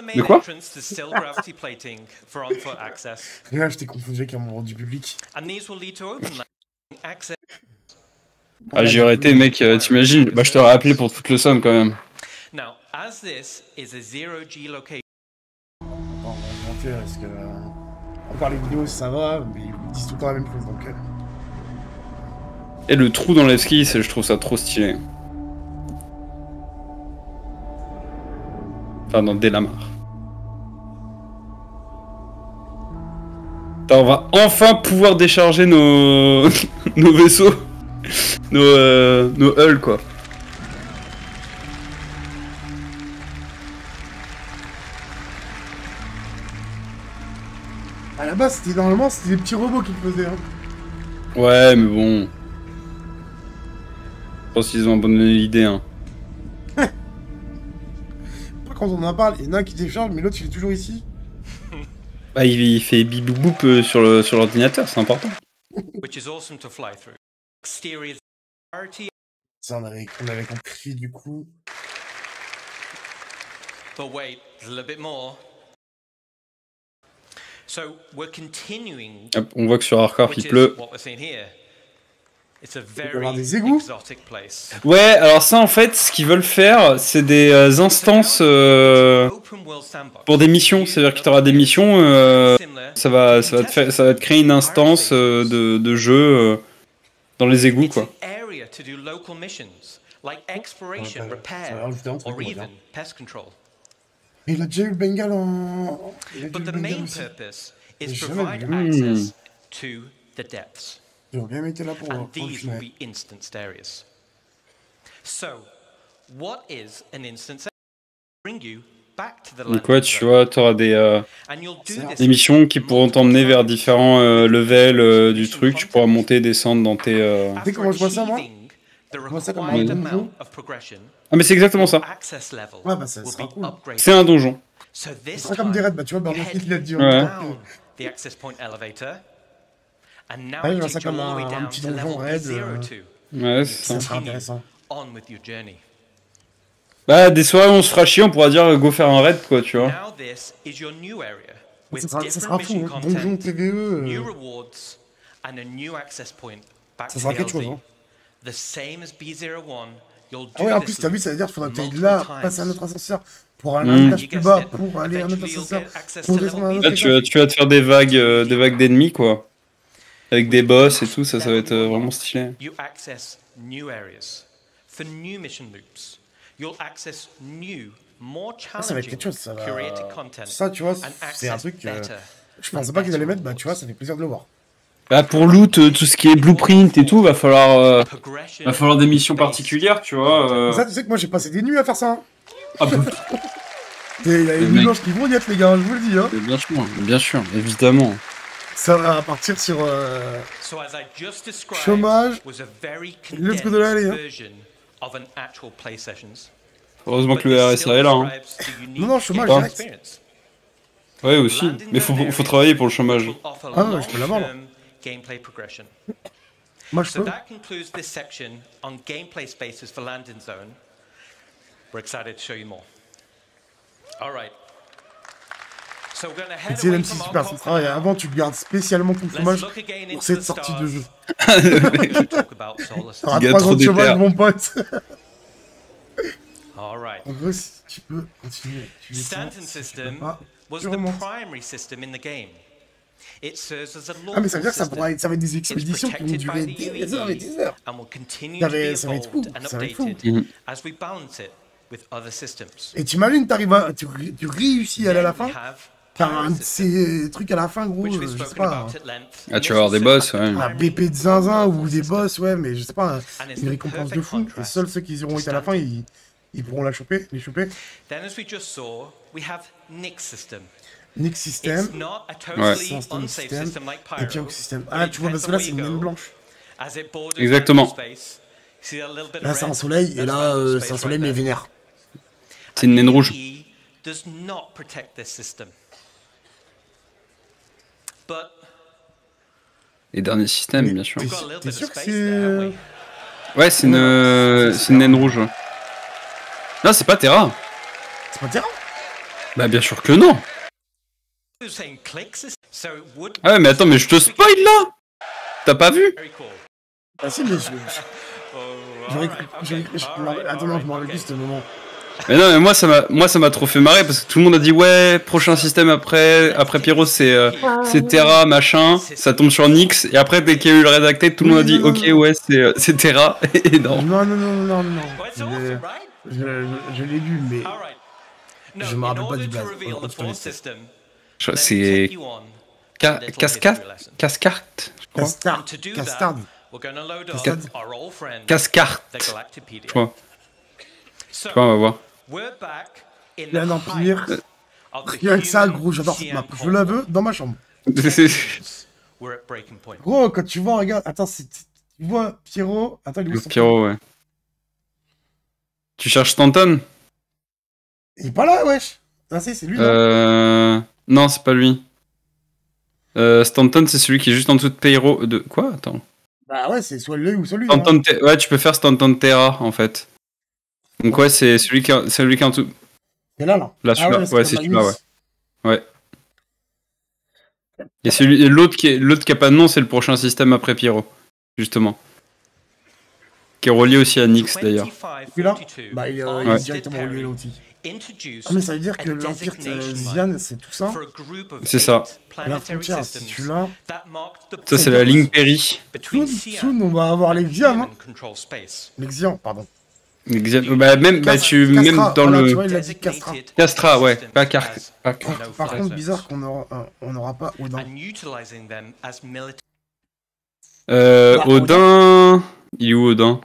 [SPEAKER 13] the main
[SPEAKER 1] De quoi
[SPEAKER 13] entrance to still gravity plating for on-foot access.
[SPEAKER 2] Là, je t'ai confondu avec un membre du public.
[SPEAKER 1] Ah, j'y aurais été, mec, euh, t'imagines Bah, je t'aurais appelé pour toute le somme quand même.
[SPEAKER 13] Now, as this is a zero-G location,
[SPEAKER 2] On va augmenter parce que. euh, Encore les vidéos, ça va, mais ils disent tout le temps la même chose donc.
[SPEAKER 1] Et le trou dans l'esquisse, je trouve ça trop stylé. Enfin, dans Delamar. On va enfin pouvoir décharger nos, nos vaisseaux. Nos, euh, nos hulls, quoi.
[SPEAKER 2] À la base, c'était normalement c'était des petits robots qui le faisaient. Hein.
[SPEAKER 1] Ouais, mais bon. Je pense qu'ils ont abandonné l'idée, hein.
[SPEAKER 2] Quand on en parle, il y en a un qui décharge, mais l'autre il est toujours ici.
[SPEAKER 1] Bah, il, il fait bibou boop euh, sur le- sur l'ordinateur, c'est important.
[SPEAKER 13] which is awesome to fly through. Exterior RT,
[SPEAKER 2] Ça, on avait, on avait compris du coup.
[SPEAKER 13] but wait, there's a little bit more. So we're continuing.
[SPEAKER 1] Hop, on voit que sur Hardcore, il pleut.
[SPEAKER 13] What we're seeing here. It's a
[SPEAKER 2] y avoir
[SPEAKER 13] very
[SPEAKER 2] des égouts
[SPEAKER 13] exotic place.
[SPEAKER 1] Ouais, alors ça en fait, ce qu'ils veulent faire, c'est des euh, instances euh, pour des missions. C'est-à-dire que tu auras des missions, euh, ça va, ça va te faire, ça va te créer une instance euh, de, de jeu euh, dans les égouts, quoi.
[SPEAKER 2] Il a déjà eu le Bengal en. Il a déjà eu
[SPEAKER 13] the
[SPEAKER 2] le Bengal J'aurais bien été là pour.
[SPEAKER 13] and these will be instanced areas. So, what is an instance area? Bring you back to the
[SPEAKER 1] Donc ouais, tu vois, tu auras des, euh,
[SPEAKER 13] And you'll do this
[SPEAKER 1] des missions qui pourront t'emmener vers différents euh, levels euh, du truc. Tu pourras monter, descendre dans tes... euh,
[SPEAKER 2] Tu sais comment je vois ça, moi?
[SPEAKER 13] The
[SPEAKER 2] Je vois ça comme un donjon.
[SPEAKER 1] Ah mais c'est exactement ça.
[SPEAKER 13] Access level
[SPEAKER 2] Ouais, bah ça
[SPEAKER 13] will
[SPEAKER 2] sera
[SPEAKER 13] be
[SPEAKER 2] cool.
[SPEAKER 13] upgraded.
[SPEAKER 1] C'est un donjon.
[SPEAKER 13] So
[SPEAKER 2] Ce
[SPEAKER 13] this
[SPEAKER 2] sera comme des raids, bah tu vois, Bernard il l'a dit.
[SPEAKER 1] Ouais.
[SPEAKER 2] Ouais, je vois ça comme un- un petit
[SPEAKER 13] to
[SPEAKER 2] donjon raid, euh.
[SPEAKER 1] Ouais, c'est
[SPEAKER 2] Ça
[SPEAKER 1] ça.
[SPEAKER 2] sera intéressant.
[SPEAKER 1] Bah des soirées où on se fera chier, on pourra dire go faire un raid, quoi, tu vois.
[SPEAKER 13] Now this is your new area with
[SPEAKER 2] Ça sera, ça sera fou, hein. Donjon TVE. euh,
[SPEAKER 13] new rewards, and a new access point back
[SPEAKER 2] Ça
[SPEAKER 13] to
[SPEAKER 2] sera
[SPEAKER 13] the
[SPEAKER 2] quelque chose, hein.
[SPEAKER 13] The same as B01. You'll do
[SPEAKER 2] Ah ouais, en plus, t'as vu, ça veut dire qu'il faudra que tu ailles
[SPEAKER 13] multiple
[SPEAKER 2] là, passer à un autre ascenseur, pour aller à
[SPEAKER 1] Mm.
[SPEAKER 2] un étage plus bas, pour aller à un autre ascenseur, pour descendre à un autre
[SPEAKER 1] Là, tu vas, tu vas te faire des vagues, euh, des vagues d'ennemis, quoi. Avec des boss et tout, ça, ça va être euh, vraiment stylé.
[SPEAKER 13] You access new areas for new mission loops. You'll access new, more
[SPEAKER 2] Ah, ça va être
[SPEAKER 13] challenging
[SPEAKER 2] quelque chose, ça va.
[SPEAKER 13] curated content.
[SPEAKER 2] Ça, tu vois,
[SPEAKER 13] and
[SPEAKER 2] c'est un
[SPEAKER 13] access
[SPEAKER 2] truc.
[SPEAKER 13] better
[SPEAKER 2] Je pensais pas qu'ils allaient mettre, bah tu vois, ça fait plaisir de le voir.
[SPEAKER 1] Bah pour loot, euh, tout ce qui est blueprint et tout, va falloir, euh, va falloir des missions particulières, tu vois. euh.
[SPEAKER 2] Ça, tu sais que moi j'ai passé des nuits à faire ça. hein.
[SPEAKER 1] Ah bah,
[SPEAKER 2] Il y a
[SPEAKER 1] Le
[SPEAKER 2] une
[SPEAKER 1] mec.
[SPEAKER 2] nuit blanche qui vont y être, les gars, je vous le dis. Hein.
[SPEAKER 1] bien sûr, bien sûr, évidemment.
[SPEAKER 2] Ça va partir sur. euh,
[SPEAKER 13] So as I just described,
[SPEAKER 2] Chômage.
[SPEAKER 13] was a very
[SPEAKER 2] Let's go de là,
[SPEAKER 13] condensed
[SPEAKER 2] allez, hein.
[SPEAKER 13] version of an actual play sessions.
[SPEAKER 1] Heureusement que le RSA est là. Hein.
[SPEAKER 2] Non, non, chômage direct.
[SPEAKER 1] Ouais, aussi. Mais faut, faut travailler pour le chômage.
[SPEAKER 2] Ah ouais, je peux l'avoir. Moi, je
[SPEAKER 13] So
[SPEAKER 2] peux.
[SPEAKER 13] that concludes this section on gameplay spaces for landing zone. We're excited to show you more. All right. Away
[SPEAKER 2] même si super son travail, avant tu gardes spécialement ton chômage pour cette
[SPEAKER 13] the
[SPEAKER 2] sortie de jeu.
[SPEAKER 13] solar
[SPEAKER 2] T'auras
[SPEAKER 1] Il y a
[SPEAKER 2] 3
[SPEAKER 1] trop
[SPEAKER 2] ans de chômage, mon pote. En gros, si tu peux continuer. Tu descends,
[SPEAKER 13] Stanton system was the primary system in the game. It serves as a
[SPEAKER 2] Ah, mais ça veut dire que ça, pourra être, ça va être des expéditions qui vont durer des heures et des heures.
[SPEAKER 13] will continue
[SPEAKER 2] Ça va-
[SPEAKER 13] be
[SPEAKER 2] ça va être fou, ça va être fou.
[SPEAKER 13] updated as we balance it with other systems.
[SPEAKER 2] Et t'imagines, tu, tu réussis à aller à la fin, t'as un ces trucs à la fin, gros, euh, je sais pas.
[SPEAKER 1] Ah, tu vas avoir des boss, ouais.
[SPEAKER 2] un BP de zinzin ou des boss, ouais, mais je sais pas,
[SPEAKER 13] it's
[SPEAKER 2] une récompense de fou. Et seuls ceux qui auront été à la fin, ils, ils pourront la choper, les choper.
[SPEAKER 13] Then, as we just saw, we have Nick system.
[SPEAKER 2] Nick System,
[SPEAKER 13] It's not a
[SPEAKER 1] Ouais.
[SPEAKER 2] System
[SPEAKER 13] system like
[SPEAKER 2] et
[SPEAKER 13] Pyro.
[SPEAKER 2] Pyro System. Ah, tu vois, parce que là, c'est une
[SPEAKER 13] go.
[SPEAKER 2] blanche.
[SPEAKER 13] As it borders
[SPEAKER 1] Exactement.
[SPEAKER 13] random space, see a little bit
[SPEAKER 2] Là, c'est un
[SPEAKER 13] red?
[SPEAKER 2] soleil, et là, euh, c'est un soleil, mais vénère.
[SPEAKER 1] C'est une naine rouge.
[SPEAKER 13] E does not protect this system. But
[SPEAKER 1] Les derniers systèmes, bien sûr.
[SPEAKER 2] T'es que c'est.
[SPEAKER 1] Ouais, c'est une, euh, c'est une naine rouge. Non, c'est pas Terra.
[SPEAKER 2] C'est pas Terra
[SPEAKER 1] Bah bien sûr que non. Ah ouais, mais attends, mais je te spoil là T'as pas vu
[SPEAKER 2] Ah si, mais je... Attends, non, je me rappelle plus ce moment.
[SPEAKER 1] Mais non, mais moi ça m'a, moi ça m'a trop fait marrer parce que tout le monde a dit ouais, prochain système après, après Pyro c'est, euh, c'est Terra machin, ça tombe sur Nyx et après dès qu'il y a eu le rédacté, tout le monde a dit
[SPEAKER 2] non,
[SPEAKER 1] ok ouais c'est, euh, c'est Terra et non.
[SPEAKER 2] Non, non, non, non, non. Je, je, je- l'ai lu, mais je me rappelle pas du blaze.
[SPEAKER 1] C'est Ca- Cascade, Cascade, je crois.
[SPEAKER 2] Castard, Castard.
[SPEAKER 13] We're going to load
[SPEAKER 1] Cascade.
[SPEAKER 13] up our old friend,
[SPEAKER 1] Cascarte,
[SPEAKER 13] the Galactopedia.
[SPEAKER 1] je crois. Je crois, on va voir.
[SPEAKER 13] We're back in
[SPEAKER 2] Il y a un
[SPEAKER 13] the
[SPEAKER 2] empire. Rien que ça, gros, j'adore cette
[SPEAKER 13] Xi'an
[SPEAKER 2] map. Je la veux dans ma chambre.
[SPEAKER 13] We're at breaking point.
[SPEAKER 2] Gros, quand tu vois, regarde, attends, tu vois Pierrot. Attends, il est où
[SPEAKER 1] Pyro, ouais. Tu cherches Stanton?
[SPEAKER 2] Il est pas là, wesh. Ah, si, c'est lui, non
[SPEAKER 1] Euh... Non, c'est pas lui. Euh, Stanton, c'est celui qui est juste en dessous de Pyro. De quoi? Attends.
[SPEAKER 2] Bah ouais, c'est soit lui ou soit lui. hein.
[SPEAKER 1] Stanton Te- Ouais, tu peux faire Stanton Terra en fait. Donc ouais, c'est celui qui, est- c'est celui qui est en dessous.
[SPEAKER 2] C'est là, là.
[SPEAKER 1] Là,
[SPEAKER 2] Ah
[SPEAKER 1] celui-là.
[SPEAKER 2] ouais, c'est
[SPEAKER 1] ouais, celui-là, ouais. Ouais. Et celui, l'autre qui est, l'autre qui a pas de nom, c'est le prochain système après Pyro, justement. Qui est relié aussi à Nyx d'ailleurs.
[SPEAKER 2] Celui-là Bah, il, euh, il est directement relié.
[SPEAKER 13] Introduced
[SPEAKER 2] Ah, mais ça veut dire que l'Empire Xian, c'est tout ça
[SPEAKER 1] C'est ça.
[SPEAKER 2] La frontière, c'est celui-là.
[SPEAKER 1] Ça, c'est la ligne Perry.
[SPEAKER 2] Soon, on va avoir les Xian, hein. Les Xian, pardon.
[SPEAKER 1] Bah, même, bah, tu,
[SPEAKER 2] Castra,
[SPEAKER 1] même dans
[SPEAKER 2] voilà,
[SPEAKER 1] le.
[SPEAKER 2] tu vois, il a dit Castra.
[SPEAKER 1] Castra, ouais. Pas Car. pas Car-
[SPEAKER 2] Par, par contre, bizarre qu'on aura, euh, on n'aura pas Odin.
[SPEAKER 1] Euh,
[SPEAKER 2] Bah,
[SPEAKER 1] Odin. Il est où Odin?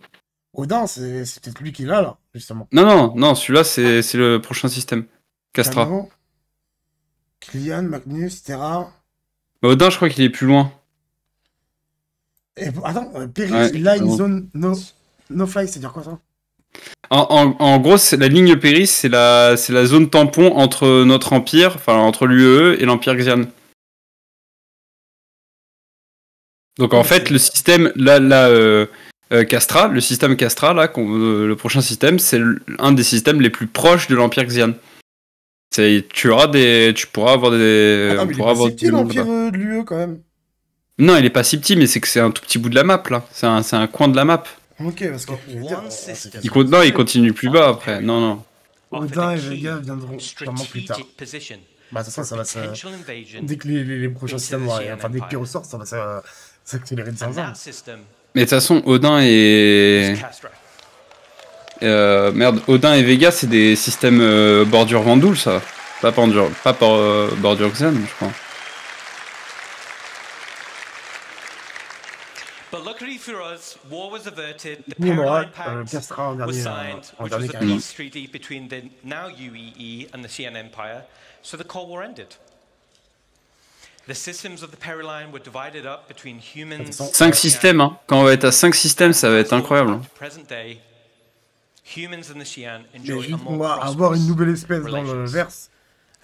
[SPEAKER 2] Odin, c'est c'est peut-être lui qui est là, là, justement.
[SPEAKER 1] Non, non, non, celui-là, c'est c'est le prochain système. Castra.
[SPEAKER 2] Cano, Kylian, Magnus, Terra.
[SPEAKER 1] Mais Odin, je crois qu'il est plus loin.
[SPEAKER 2] Et, attends, euh, Perry,
[SPEAKER 1] Ouais,
[SPEAKER 2] Line
[SPEAKER 1] bon.
[SPEAKER 2] Zone No, no Fly, c'est dire quoi ça?
[SPEAKER 1] En, en, en gros, la ligne Péris, c'est la, c'est la zone tampon entre notre empire, enfin entre l'UE et l'empire Xian. Donc en fait, le système, là, là euh, euh, Castra, le système Castra, là, euh, le prochain système, c'est un des systèmes les plus proches de l'empire Xian. C'est, tu auras des, tu pourras avoir des,
[SPEAKER 2] Attends,
[SPEAKER 1] on
[SPEAKER 2] mais il est pas
[SPEAKER 1] avoir
[SPEAKER 2] si petit l'Empire de l'UE quand même.
[SPEAKER 1] Non, il est pas si petit, mais c'est que c'est un tout petit bout de la map là. C'est un, c'est un coin de la map.
[SPEAKER 2] Ok, parce que euh,
[SPEAKER 1] Il, non, il continue plus bas après. Non, non.
[SPEAKER 2] Odin et Vega viendront sûrement plus tard.
[SPEAKER 13] strategic position
[SPEAKER 2] Bah, ça, ça, va se. Dès que les, les, les prochains systèmes,
[SPEAKER 13] Xi'an
[SPEAKER 2] enfin, dès que. Pyro sort, ça va s'a- s'accélérer de
[SPEAKER 13] and
[SPEAKER 2] 5 ans.
[SPEAKER 13] that system
[SPEAKER 1] Mais de toute façon, Odin et. Euh, merde, Odin et Vega, c'est des systèmes euh, bordure Vendoul, ça. Pas pas por- euh, bordure Xen, je crois.
[SPEAKER 13] Luckily for us, war was averted. The
[SPEAKER 2] on
[SPEAKER 13] Paradigm
[SPEAKER 2] euh,
[SPEAKER 13] Pact was
[SPEAKER 2] euh,
[SPEAKER 13] signed,
[SPEAKER 2] en
[SPEAKER 13] which was a peace treaty between the now UEE and the Xi'an Empire, so the Cold War ended. The systems of the Periline were divided up between humans.
[SPEAKER 1] 5 systèmes, hein. Quand on va être à 5 systèmes, ça va être incroyable. hein.
[SPEAKER 13] Present day, humans and the Xi'an
[SPEAKER 2] Mais
[SPEAKER 13] enjoy
[SPEAKER 2] qu'on
[SPEAKER 13] more
[SPEAKER 2] va avoir une
[SPEAKER 13] prosperous
[SPEAKER 2] nouvelle espèce dans le verse,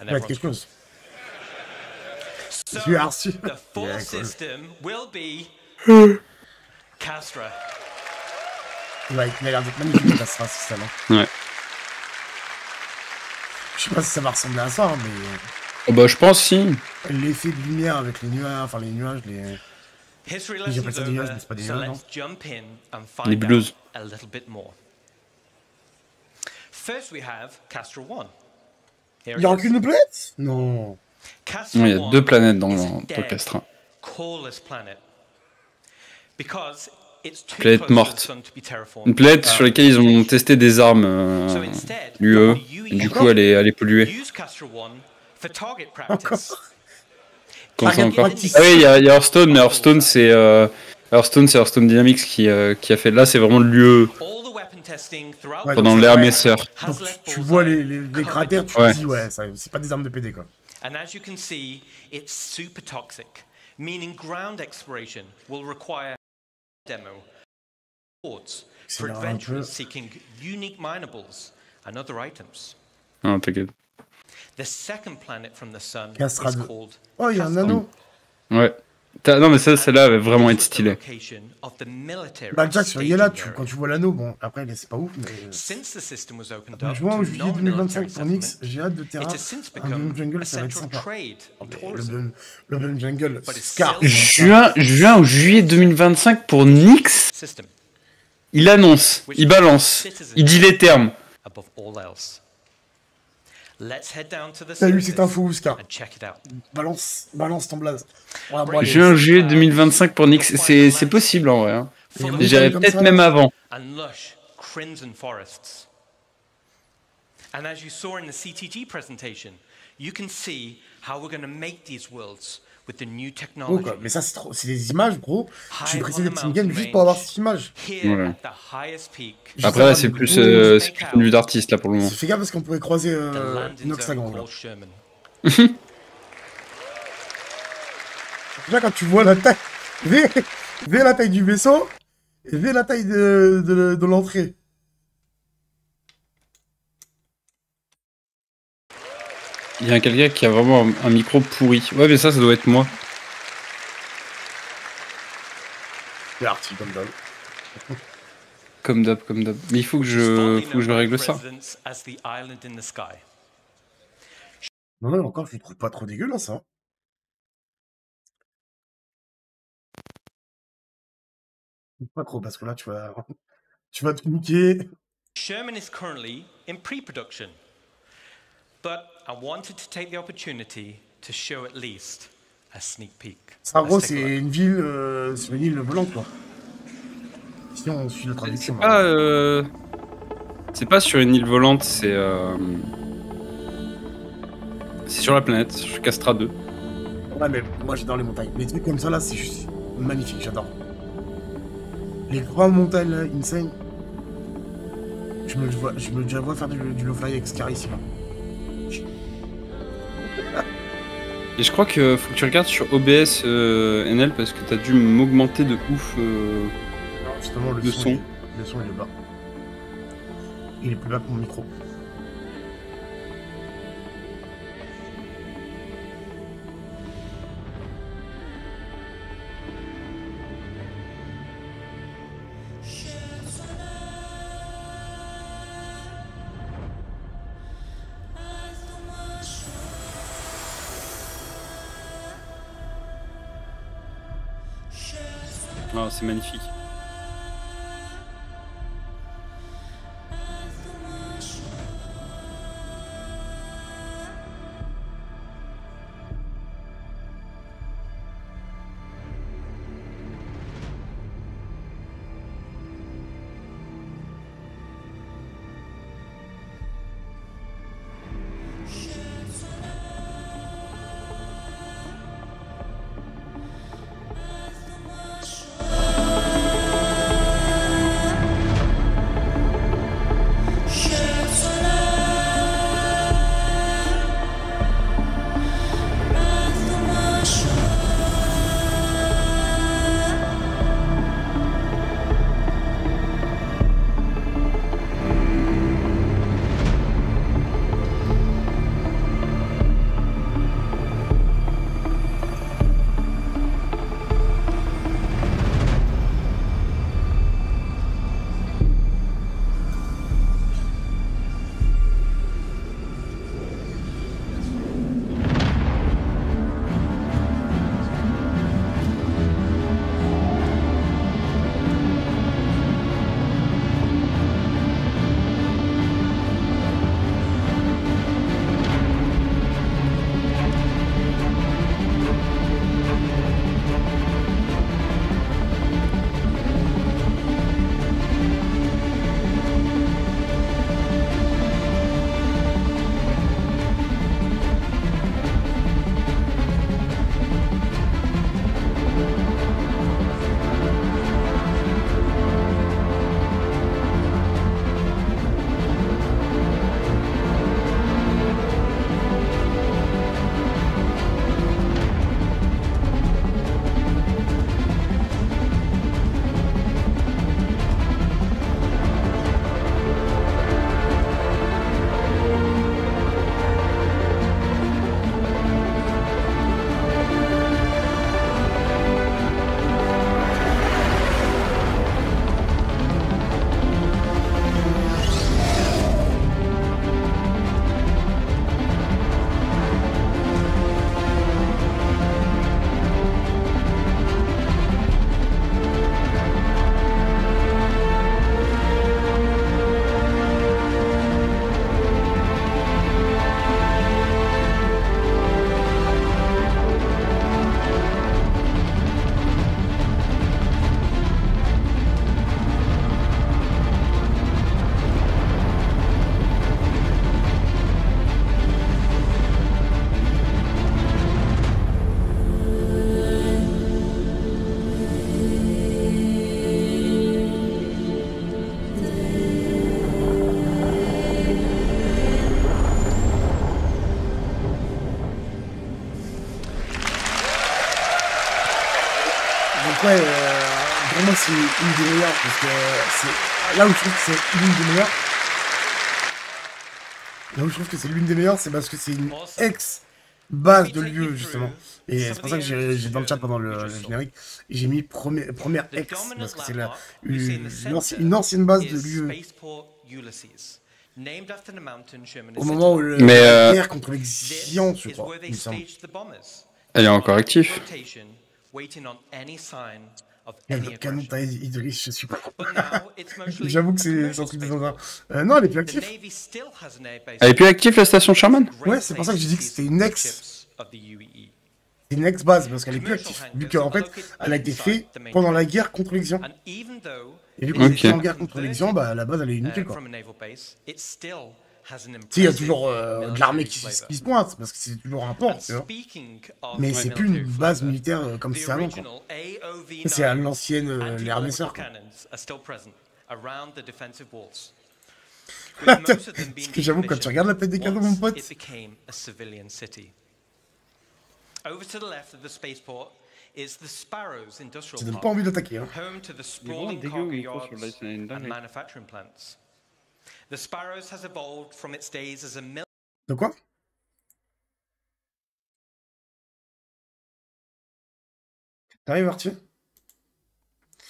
[SPEAKER 13] And
[SPEAKER 2] ça va être quelque chose. Reçu.
[SPEAKER 13] The
[SPEAKER 2] cool.
[SPEAKER 13] system will be Castra.
[SPEAKER 2] Être- il a l'air d'être magnifique, Castra, ce hein.
[SPEAKER 1] Ouais.
[SPEAKER 2] Je sais pas si ça va ressembler à ça, hein, mais
[SPEAKER 1] Oh, bah, je pense si.
[SPEAKER 2] l'effet de lumière avec les nuages, enfin les nuages, les. J'appelle ça des nuages, mais c'est pas des nuages, non
[SPEAKER 13] a more. First we have Castra 1. Here
[SPEAKER 2] Il y aura
[SPEAKER 13] it is.
[SPEAKER 2] qu'une planète Non.
[SPEAKER 13] Castra
[SPEAKER 1] Non, il y a
[SPEAKER 13] 1
[SPEAKER 1] deux planètes dans,
[SPEAKER 13] a dead,
[SPEAKER 1] Castra.
[SPEAKER 13] Coreless planet. Because it's too
[SPEAKER 1] Planète morte. Une planète sur laquelle ils ont testé des armes, euh, l'UE, du
[SPEAKER 13] use-
[SPEAKER 1] coup, elle est, elle est polluée.
[SPEAKER 13] Use Castra 1 for target practice.
[SPEAKER 1] Comment ça encore. Ah oui, il y, y a Hearthstone, mais Hearthstone, c'est euh, Hearthstone, Hearthstone Dynamics qui, euh, qui a fait. Là, c'est vraiment l'UE. Pendant l'ère Messer.
[SPEAKER 2] Donc tu, tu vois les, les, les cratères, tu
[SPEAKER 1] Ouais.
[SPEAKER 2] te dis ouais, c'est pas des armes de PD quoi.
[SPEAKER 13] And as you can see, it's super toxic, meaning ground exploration will require demo boards for
[SPEAKER 2] C'est un peu-
[SPEAKER 13] adventurers seeking unique minables and other items.
[SPEAKER 1] Non, t'inquiète.
[SPEAKER 13] The second planet from the sun
[SPEAKER 2] Castra
[SPEAKER 13] is called
[SPEAKER 2] Oh, il y a un anneau.
[SPEAKER 1] Ouais. Non, mais ça, celle-là va vraiment être stylée.
[SPEAKER 2] Bah, Jack, il est là, tu, quand tu vois l'anneau, bon, après, c'est pas ouf, mais. En juin ou juillet 2025 pour Nix, j'ai hâte de Terra. Un Bloom Jungle, ça va être sympa. Le Bloom Jungle, Scar.
[SPEAKER 1] Juin, juin ou juillet 2025 pour Nix Il annonce, il balance, il dit les termes.
[SPEAKER 2] T'as eu cette info, Oscar Balance, balance ton blaze.
[SPEAKER 1] Ouais, Juin, juillet 2025 pour Nix, c'est possible en vrai. Hein. J'irais peut-être même avant.
[SPEAKER 13] And as you saw in the CTG presentation, you can see how we're going to make these worlds with the new technology.
[SPEAKER 2] Oh, mais ça, c'est des images, gros. Je suis pressé d'être game juste pour avoir cette image.
[SPEAKER 1] Ouais. Après, là, c'est plus, euh, plus une vue d'artiste, là, pour le moment.
[SPEAKER 2] Fais gaffe parce qu'on pourrait croiser euh, Noxagon, là. Déjà, quand tu vois la taille... V, la taille du vaisseau, et V la taille de, de, de l'entrée.
[SPEAKER 1] Il y a quelqu'un qui a vraiment un, micro pourri. Ouais, mais ça, ça doit être moi.
[SPEAKER 2] C'est arty comme d'hab.
[SPEAKER 1] comme d'hab, comme d'hab. Mais il faut que je, faut que je règle ça.
[SPEAKER 2] Non, non, encore, je le trouve pas trop dégueulasse, hein. Pas trop, parce que là, tu vas, tu vas te niquer.
[SPEAKER 13] Sherman is currently in pre-production.
[SPEAKER 2] En gros, c'est une ville, euh, c'est une île volante, quoi. Si on suit la traduction.
[SPEAKER 1] C'est pas, euh... c'est pas sur une île volante, c'est euh... c'est sur la planète, sur Castra 2.
[SPEAKER 2] Ouais, mais moi j'adore les montagnes. Les trucs comme ça là, c'est juste magnifique, j'adore. Les grandes montagnes là, insane. Je me, vois, je me déjà vois faire du, du low fly avec Scarissima.
[SPEAKER 1] Et je crois que faut que tu regardes sur OBS euh, NL parce que t'as dû m'augmenter de ouf euh,
[SPEAKER 2] non, justement, le,
[SPEAKER 1] le
[SPEAKER 2] son.
[SPEAKER 1] son.
[SPEAKER 2] Il, le son il est bas. Il est plus bas que mon micro.
[SPEAKER 1] Magnifique.
[SPEAKER 2] C'est une des meilleures parce que c'est là où je trouve que c'est l'une des meilleures. Là où je trouve que c'est l'une des meilleures, c'est parce que c'est une ex base de lieu justement. Et c'est pour ça que j'ai dans le chat pendant le, le générique, j'ai mis premier- première ex parce que c'est la- une, une anci- une ancienne base de lieu. Au moment où le,
[SPEAKER 1] Mais,
[SPEAKER 2] la
[SPEAKER 1] euh,
[SPEAKER 2] guerre contre l'exigence, je
[SPEAKER 13] is
[SPEAKER 2] crois, il me semble.
[SPEAKER 1] Elle est encore active.
[SPEAKER 2] Le canon je suis pas. J'avoue que c'est un truc de. Euh, non, elle est plus
[SPEAKER 13] The
[SPEAKER 2] active.
[SPEAKER 13] Navy still has an airbase
[SPEAKER 1] Elle est plus active la station Sherman
[SPEAKER 2] Ouais, c'est pour ça que j'ai dit que c'était une ex.
[SPEAKER 13] E
[SPEAKER 2] une ex base parce qu'elle est plus active. Vu qu'en fait, elle a été faite pendant la guerre contre
[SPEAKER 13] though
[SPEAKER 2] Et vu qu'on
[SPEAKER 13] is
[SPEAKER 2] était en guerre contre l'exision, bah à la base elle est
[SPEAKER 13] uh,
[SPEAKER 2] inutile quoi. Il y a toujours euh, de l'armée qui, se pointe parce que c'est toujours un port, tu vois.
[SPEAKER 13] Speaking of
[SPEAKER 2] Mais c'est plus une base militaire euh, comme
[SPEAKER 13] the
[SPEAKER 2] c'était avant C'est à l'ancienne euh, les armées sœurs quoi.
[SPEAKER 13] cannons are still present around the defensive walls. With most of them being
[SPEAKER 2] Parce que j'avoue, quand tu regardes la tête des canons, mon pote.
[SPEAKER 13] It became a civilian city. Over to the left of the spaceport is the Sparrows Industrial
[SPEAKER 2] Ça donne
[SPEAKER 13] Park,
[SPEAKER 2] pas envie d'attaquer. Hein.
[SPEAKER 13] The Sparrows has evolved from its days as a mill.
[SPEAKER 2] De quoi? T'arrives Arthur?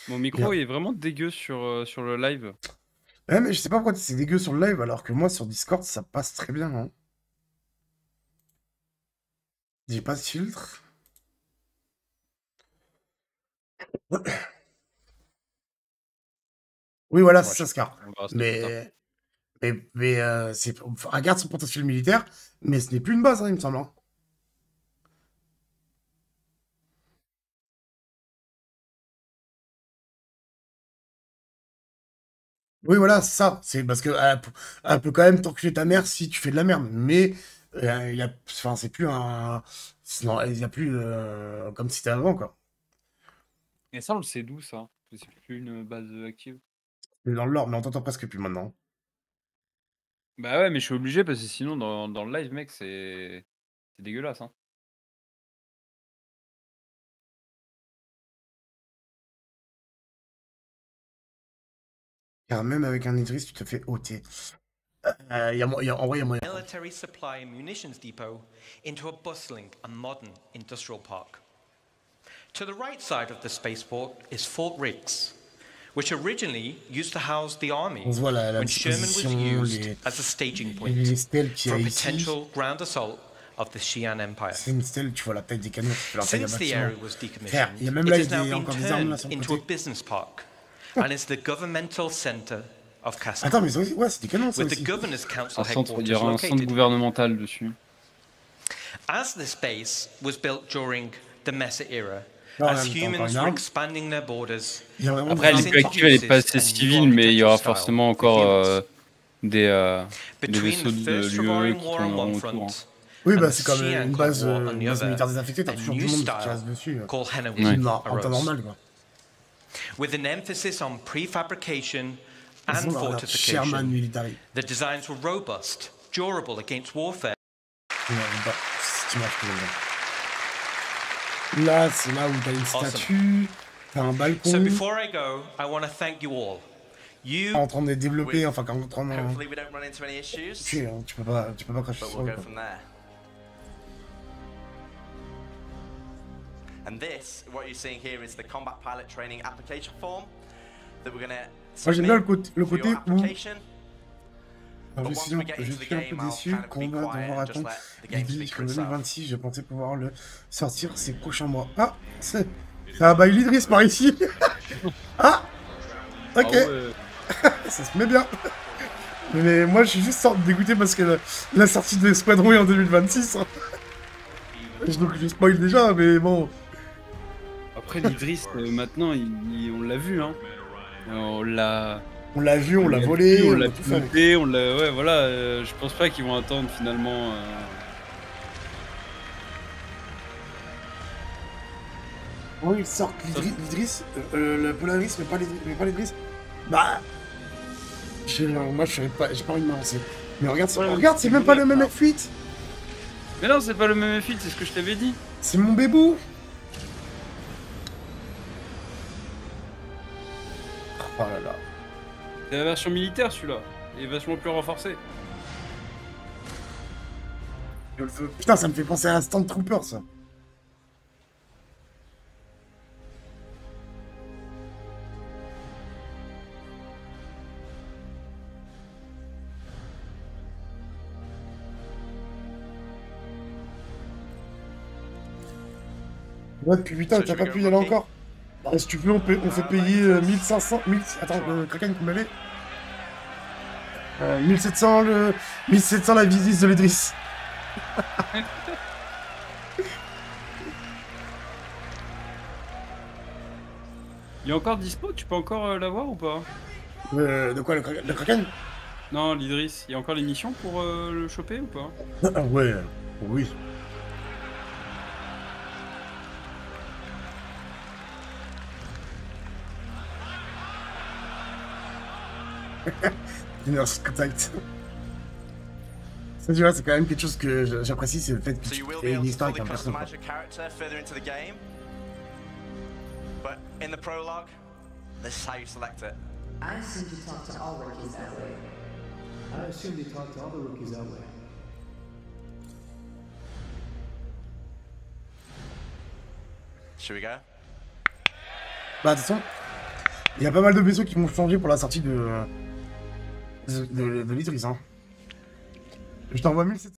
[SPEAKER 1] Mon micro est vraiment dégueu sur, euh, sur le live.
[SPEAKER 2] Ouais, mais je sais pas pourquoi c'est dégueu sur le live alors que moi sur Discord ça passe très bien. Hein. J'ai pas de filtre. Oui, voilà, c'est ça, Scar. Mais, mais, mais euh, c'est, regarde son potentiel militaire, mais ce n'est plus une base, hein, il me semble. hein. Oui, voilà, c'est ça. C'est parce que elle, p- elle peut quand même t'enculer ta mère si tu fais de la merde. Mais euh, il y a, enfin, c'est plus un, c'est- non, il a plus euh, comme c'était avant, quoi.
[SPEAKER 1] Et ça, on le sait d'où ça Que C'est plus une base active.
[SPEAKER 2] C'est dans le lore, mais on t'entend presque plus maintenant.
[SPEAKER 1] Bah ouais, mais je suis obligé parce que sinon, dans, dans le live, mec, c'est c'est dégueulasse. Hein.
[SPEAKER 2] Car même avec un Idris, tu te fais ôter. Euh, il y a, y a- en vrai, il y a moyen.
[SPEAKER 13] military supply and munitions depot into a bustling and modern industrial park. To the right side of the spaceport is Fort Riggs, which originally used to house the army
[SPEAKER 2] On se voit la, la
[SPEAKER 13] when Sherman was used
[SPEAKER 2] les,
[SPEAKER 13] as a staging point
[SPEAKER 2] les stèles qu'il y
[SPEAKER 13] for
[SPEAKER 2] a
[SPEAKER 13] a
[SPEAKER 2] ici.
[SPEAKER 13] potential ground assault of the Xi'an Empire.
[SPEAKER 2] C'est stèle, vois la taille des canons, tu fais la taille d'un
[SPEAKER 13] Since the area was
[SPEAKER 2] Frère, il y a
[SPEAKER 13] decommissioned,
[SPEAKER 2] même
[SPEAKER 13] it has now been
[SPEAKER 2] encore là
[SPEAKER 13] turned into a business park and is the governmental center of Castle.
[SPEAKER 2] Attends, mais ça aussi- ouais, c'est des canons ça
[SPEAKER 13] With the governor's council
[SPEAKER 1] Un centre, il y
[SPEAKER 13] headquarters
[SPEAKER 1] aura un centre
[SPEAKER 13] located
[SPEAKER 1] gouvernemental dessus.
[SPEAKER 13] As this base was built during the Mesa era,
[SPEAKER 2] Non, en
[SPEAKER 13] as humans expanding their borders,
[SPEAKER 1] Après, elle
[SPEAKER 2] des
[SPEAKER 1] est plus active, elle est pas assez civile, mais il y aura forcément encore euh, des, euh, des
[SPEAKER 13] between
[SPEAKER 1] vaisseaux
[SPEAKER 13] the
[SPEAKER 1] de
[SPEAKER 13] First
[SPEAKER 1] l'UE qui
[SPEAKER 13] War on
[SPEAKER 1] tourneront
[SPEAKER 13] one
[SPEAKER 1] autour. hein.
[SPEAKER 13] front
[SPEAKER 2] Oui, bah c'est comme
[SPEAKER 13] Xi'an
[SPEAKER 2] une base, euh, une base militaire désaffectée, t'as
[SPEAKER 13] a
[SPEAKER 2] toujours du
[SPEAKER 13] new
[SPEAKER 2] monde qui reste dessus. euh.
[SPEAKER 13] Hanawi
[SPEAKER 2] une- en temps normal, quoi.
[SPEAKER 13] With an emphasis on prefabrication and fortification,
[SPEAKER 2] Sherman military.
[SPEAKER 13] the designs were robust, durable against warfare.
[SPEAKER 2] Ouais, bah, c'est image que j'aime bien. Là, c'est là où t'as une
[SPEAKER 13] Awesome.
[SPEAKER 2] statue, t'as un balcon,
[SPEAKER 13] So before I go, I want to thank you all. You
[SPEAKER 2] en train de développer, enfin, en train de...
[SPEAKER 14] Hopefully we don't run into any issues,
[SPEAKER 2] Tu, hein, tu peux pas, tu peux pas cracher sur
[SPEAKER 14] we'll
[SPEAKER 2] eux,
[SPEAKER 14] go
[SPEAKER 2] quoi.
[SPEAKER 14] from there. And this, what you're seeing here, is the combat pilot training application form that we're going to
[SPEAKER 2] Moi, j'aime bien le côté, le où. Alors,
[SPEAKER 14] But
[SPEAKER 2] je suis, un, je suis un peu déçu qu'on va devoir attendre
[SPEAKER 14] speak
[SPEAKER 2] jusqu'en
[SPEAKER 14] for itself.
[SPEAKER 2] 2026. Je pensais pouvoir le sortir ces prochains mois. Ah, c'est ça va l'Idris par ici. ah, ok, ça se met bien. Mais moi, je suis juste dégoûté parce que la, la sortie de Squadron est en 2026. hein. Donc, je spoil déjà, mais bon.
[SPEAKER 1] Après, l'Idris, euh, maintenant, il- il- on l'a vu. Hein. On l'a.
[SPEAKER 2] On l'a vu, on l'a
[SPEAKER 1] vu,
[SPEAKER 2] volé,
[SPEAKER 1] on
[SPEAKER 2] on
[SPEAKER 1] l'a
[SPEAKER 2] tout fait.
[SPEAKER 1] on l'a. Ouais, voilà. euh, je pense pas qu'ils vont attendre finalement. euh,
[SPEAKER 2] Oui, il sort l'Idris, l'Idris, euh, le Polaris, mais pas l'Idris. Bah. Moi, je serais pas, j'ai pas envie de m'avancer. Mais regarde, c'est- regarde, c'est même pas le même F8.
[SPEAKER 1] Mais non, c'est pas le même F8, c'est ce que je t'avais dit.
[SPEAKER 2] C'est mon bébou. Oh là là.
[SPEAKER 1] C'est la version militaire celui-là. Il est vachement plus renforcé.
[SPEAKER 2] Je le veux. Putain, ça me fait penser à un Stand Trooper, ça. Ouais, depuis 8 ans, t'as pas pu y aller encore? Bah, Si tu veux, on, peut, on fait payer euh, 1500... 1000, attends, le Kraken, combien euh, 1700, le... 1700 la visite de l'Edris.
[SPEAKER 1] Il est encore dispo? Tu peux encore euh, l'avoir ou pas?
[SPEAKER 2] Euh, De quoi, le, le Kraken?
[SPEAKER 1] Non, l'Idris. Il y a encore les missions pour euh, le choper ou pas?
[SPEAKER 2] Ah ouais, oui. Nurse contact. Ça, tu vois, c'est quand même quelque chose que j'apprécie, c'est le fait que
[SPEAKER 9] So
[SPEAKER 2] tu
[SPEAKER 9] you will be
[SPEAKER 2] aies une histoire avec un perso. quoi.
[SPEAKER 9] customize your character further into the game. But in the prologue, this is how you select it.
[SPEAKER 12] I assume you talk to all rookies that way.
[SPEAKER 15] I assume they talk to all the rookies that way.
[SPEAKER 9] Should we go?
[SPEAKER 2] Bah, de toute façon, il y a pas mal de vaisseaux qui vont changer pour la sortie de. De, de, de l'Idris, hein. Je t'envoie 1700.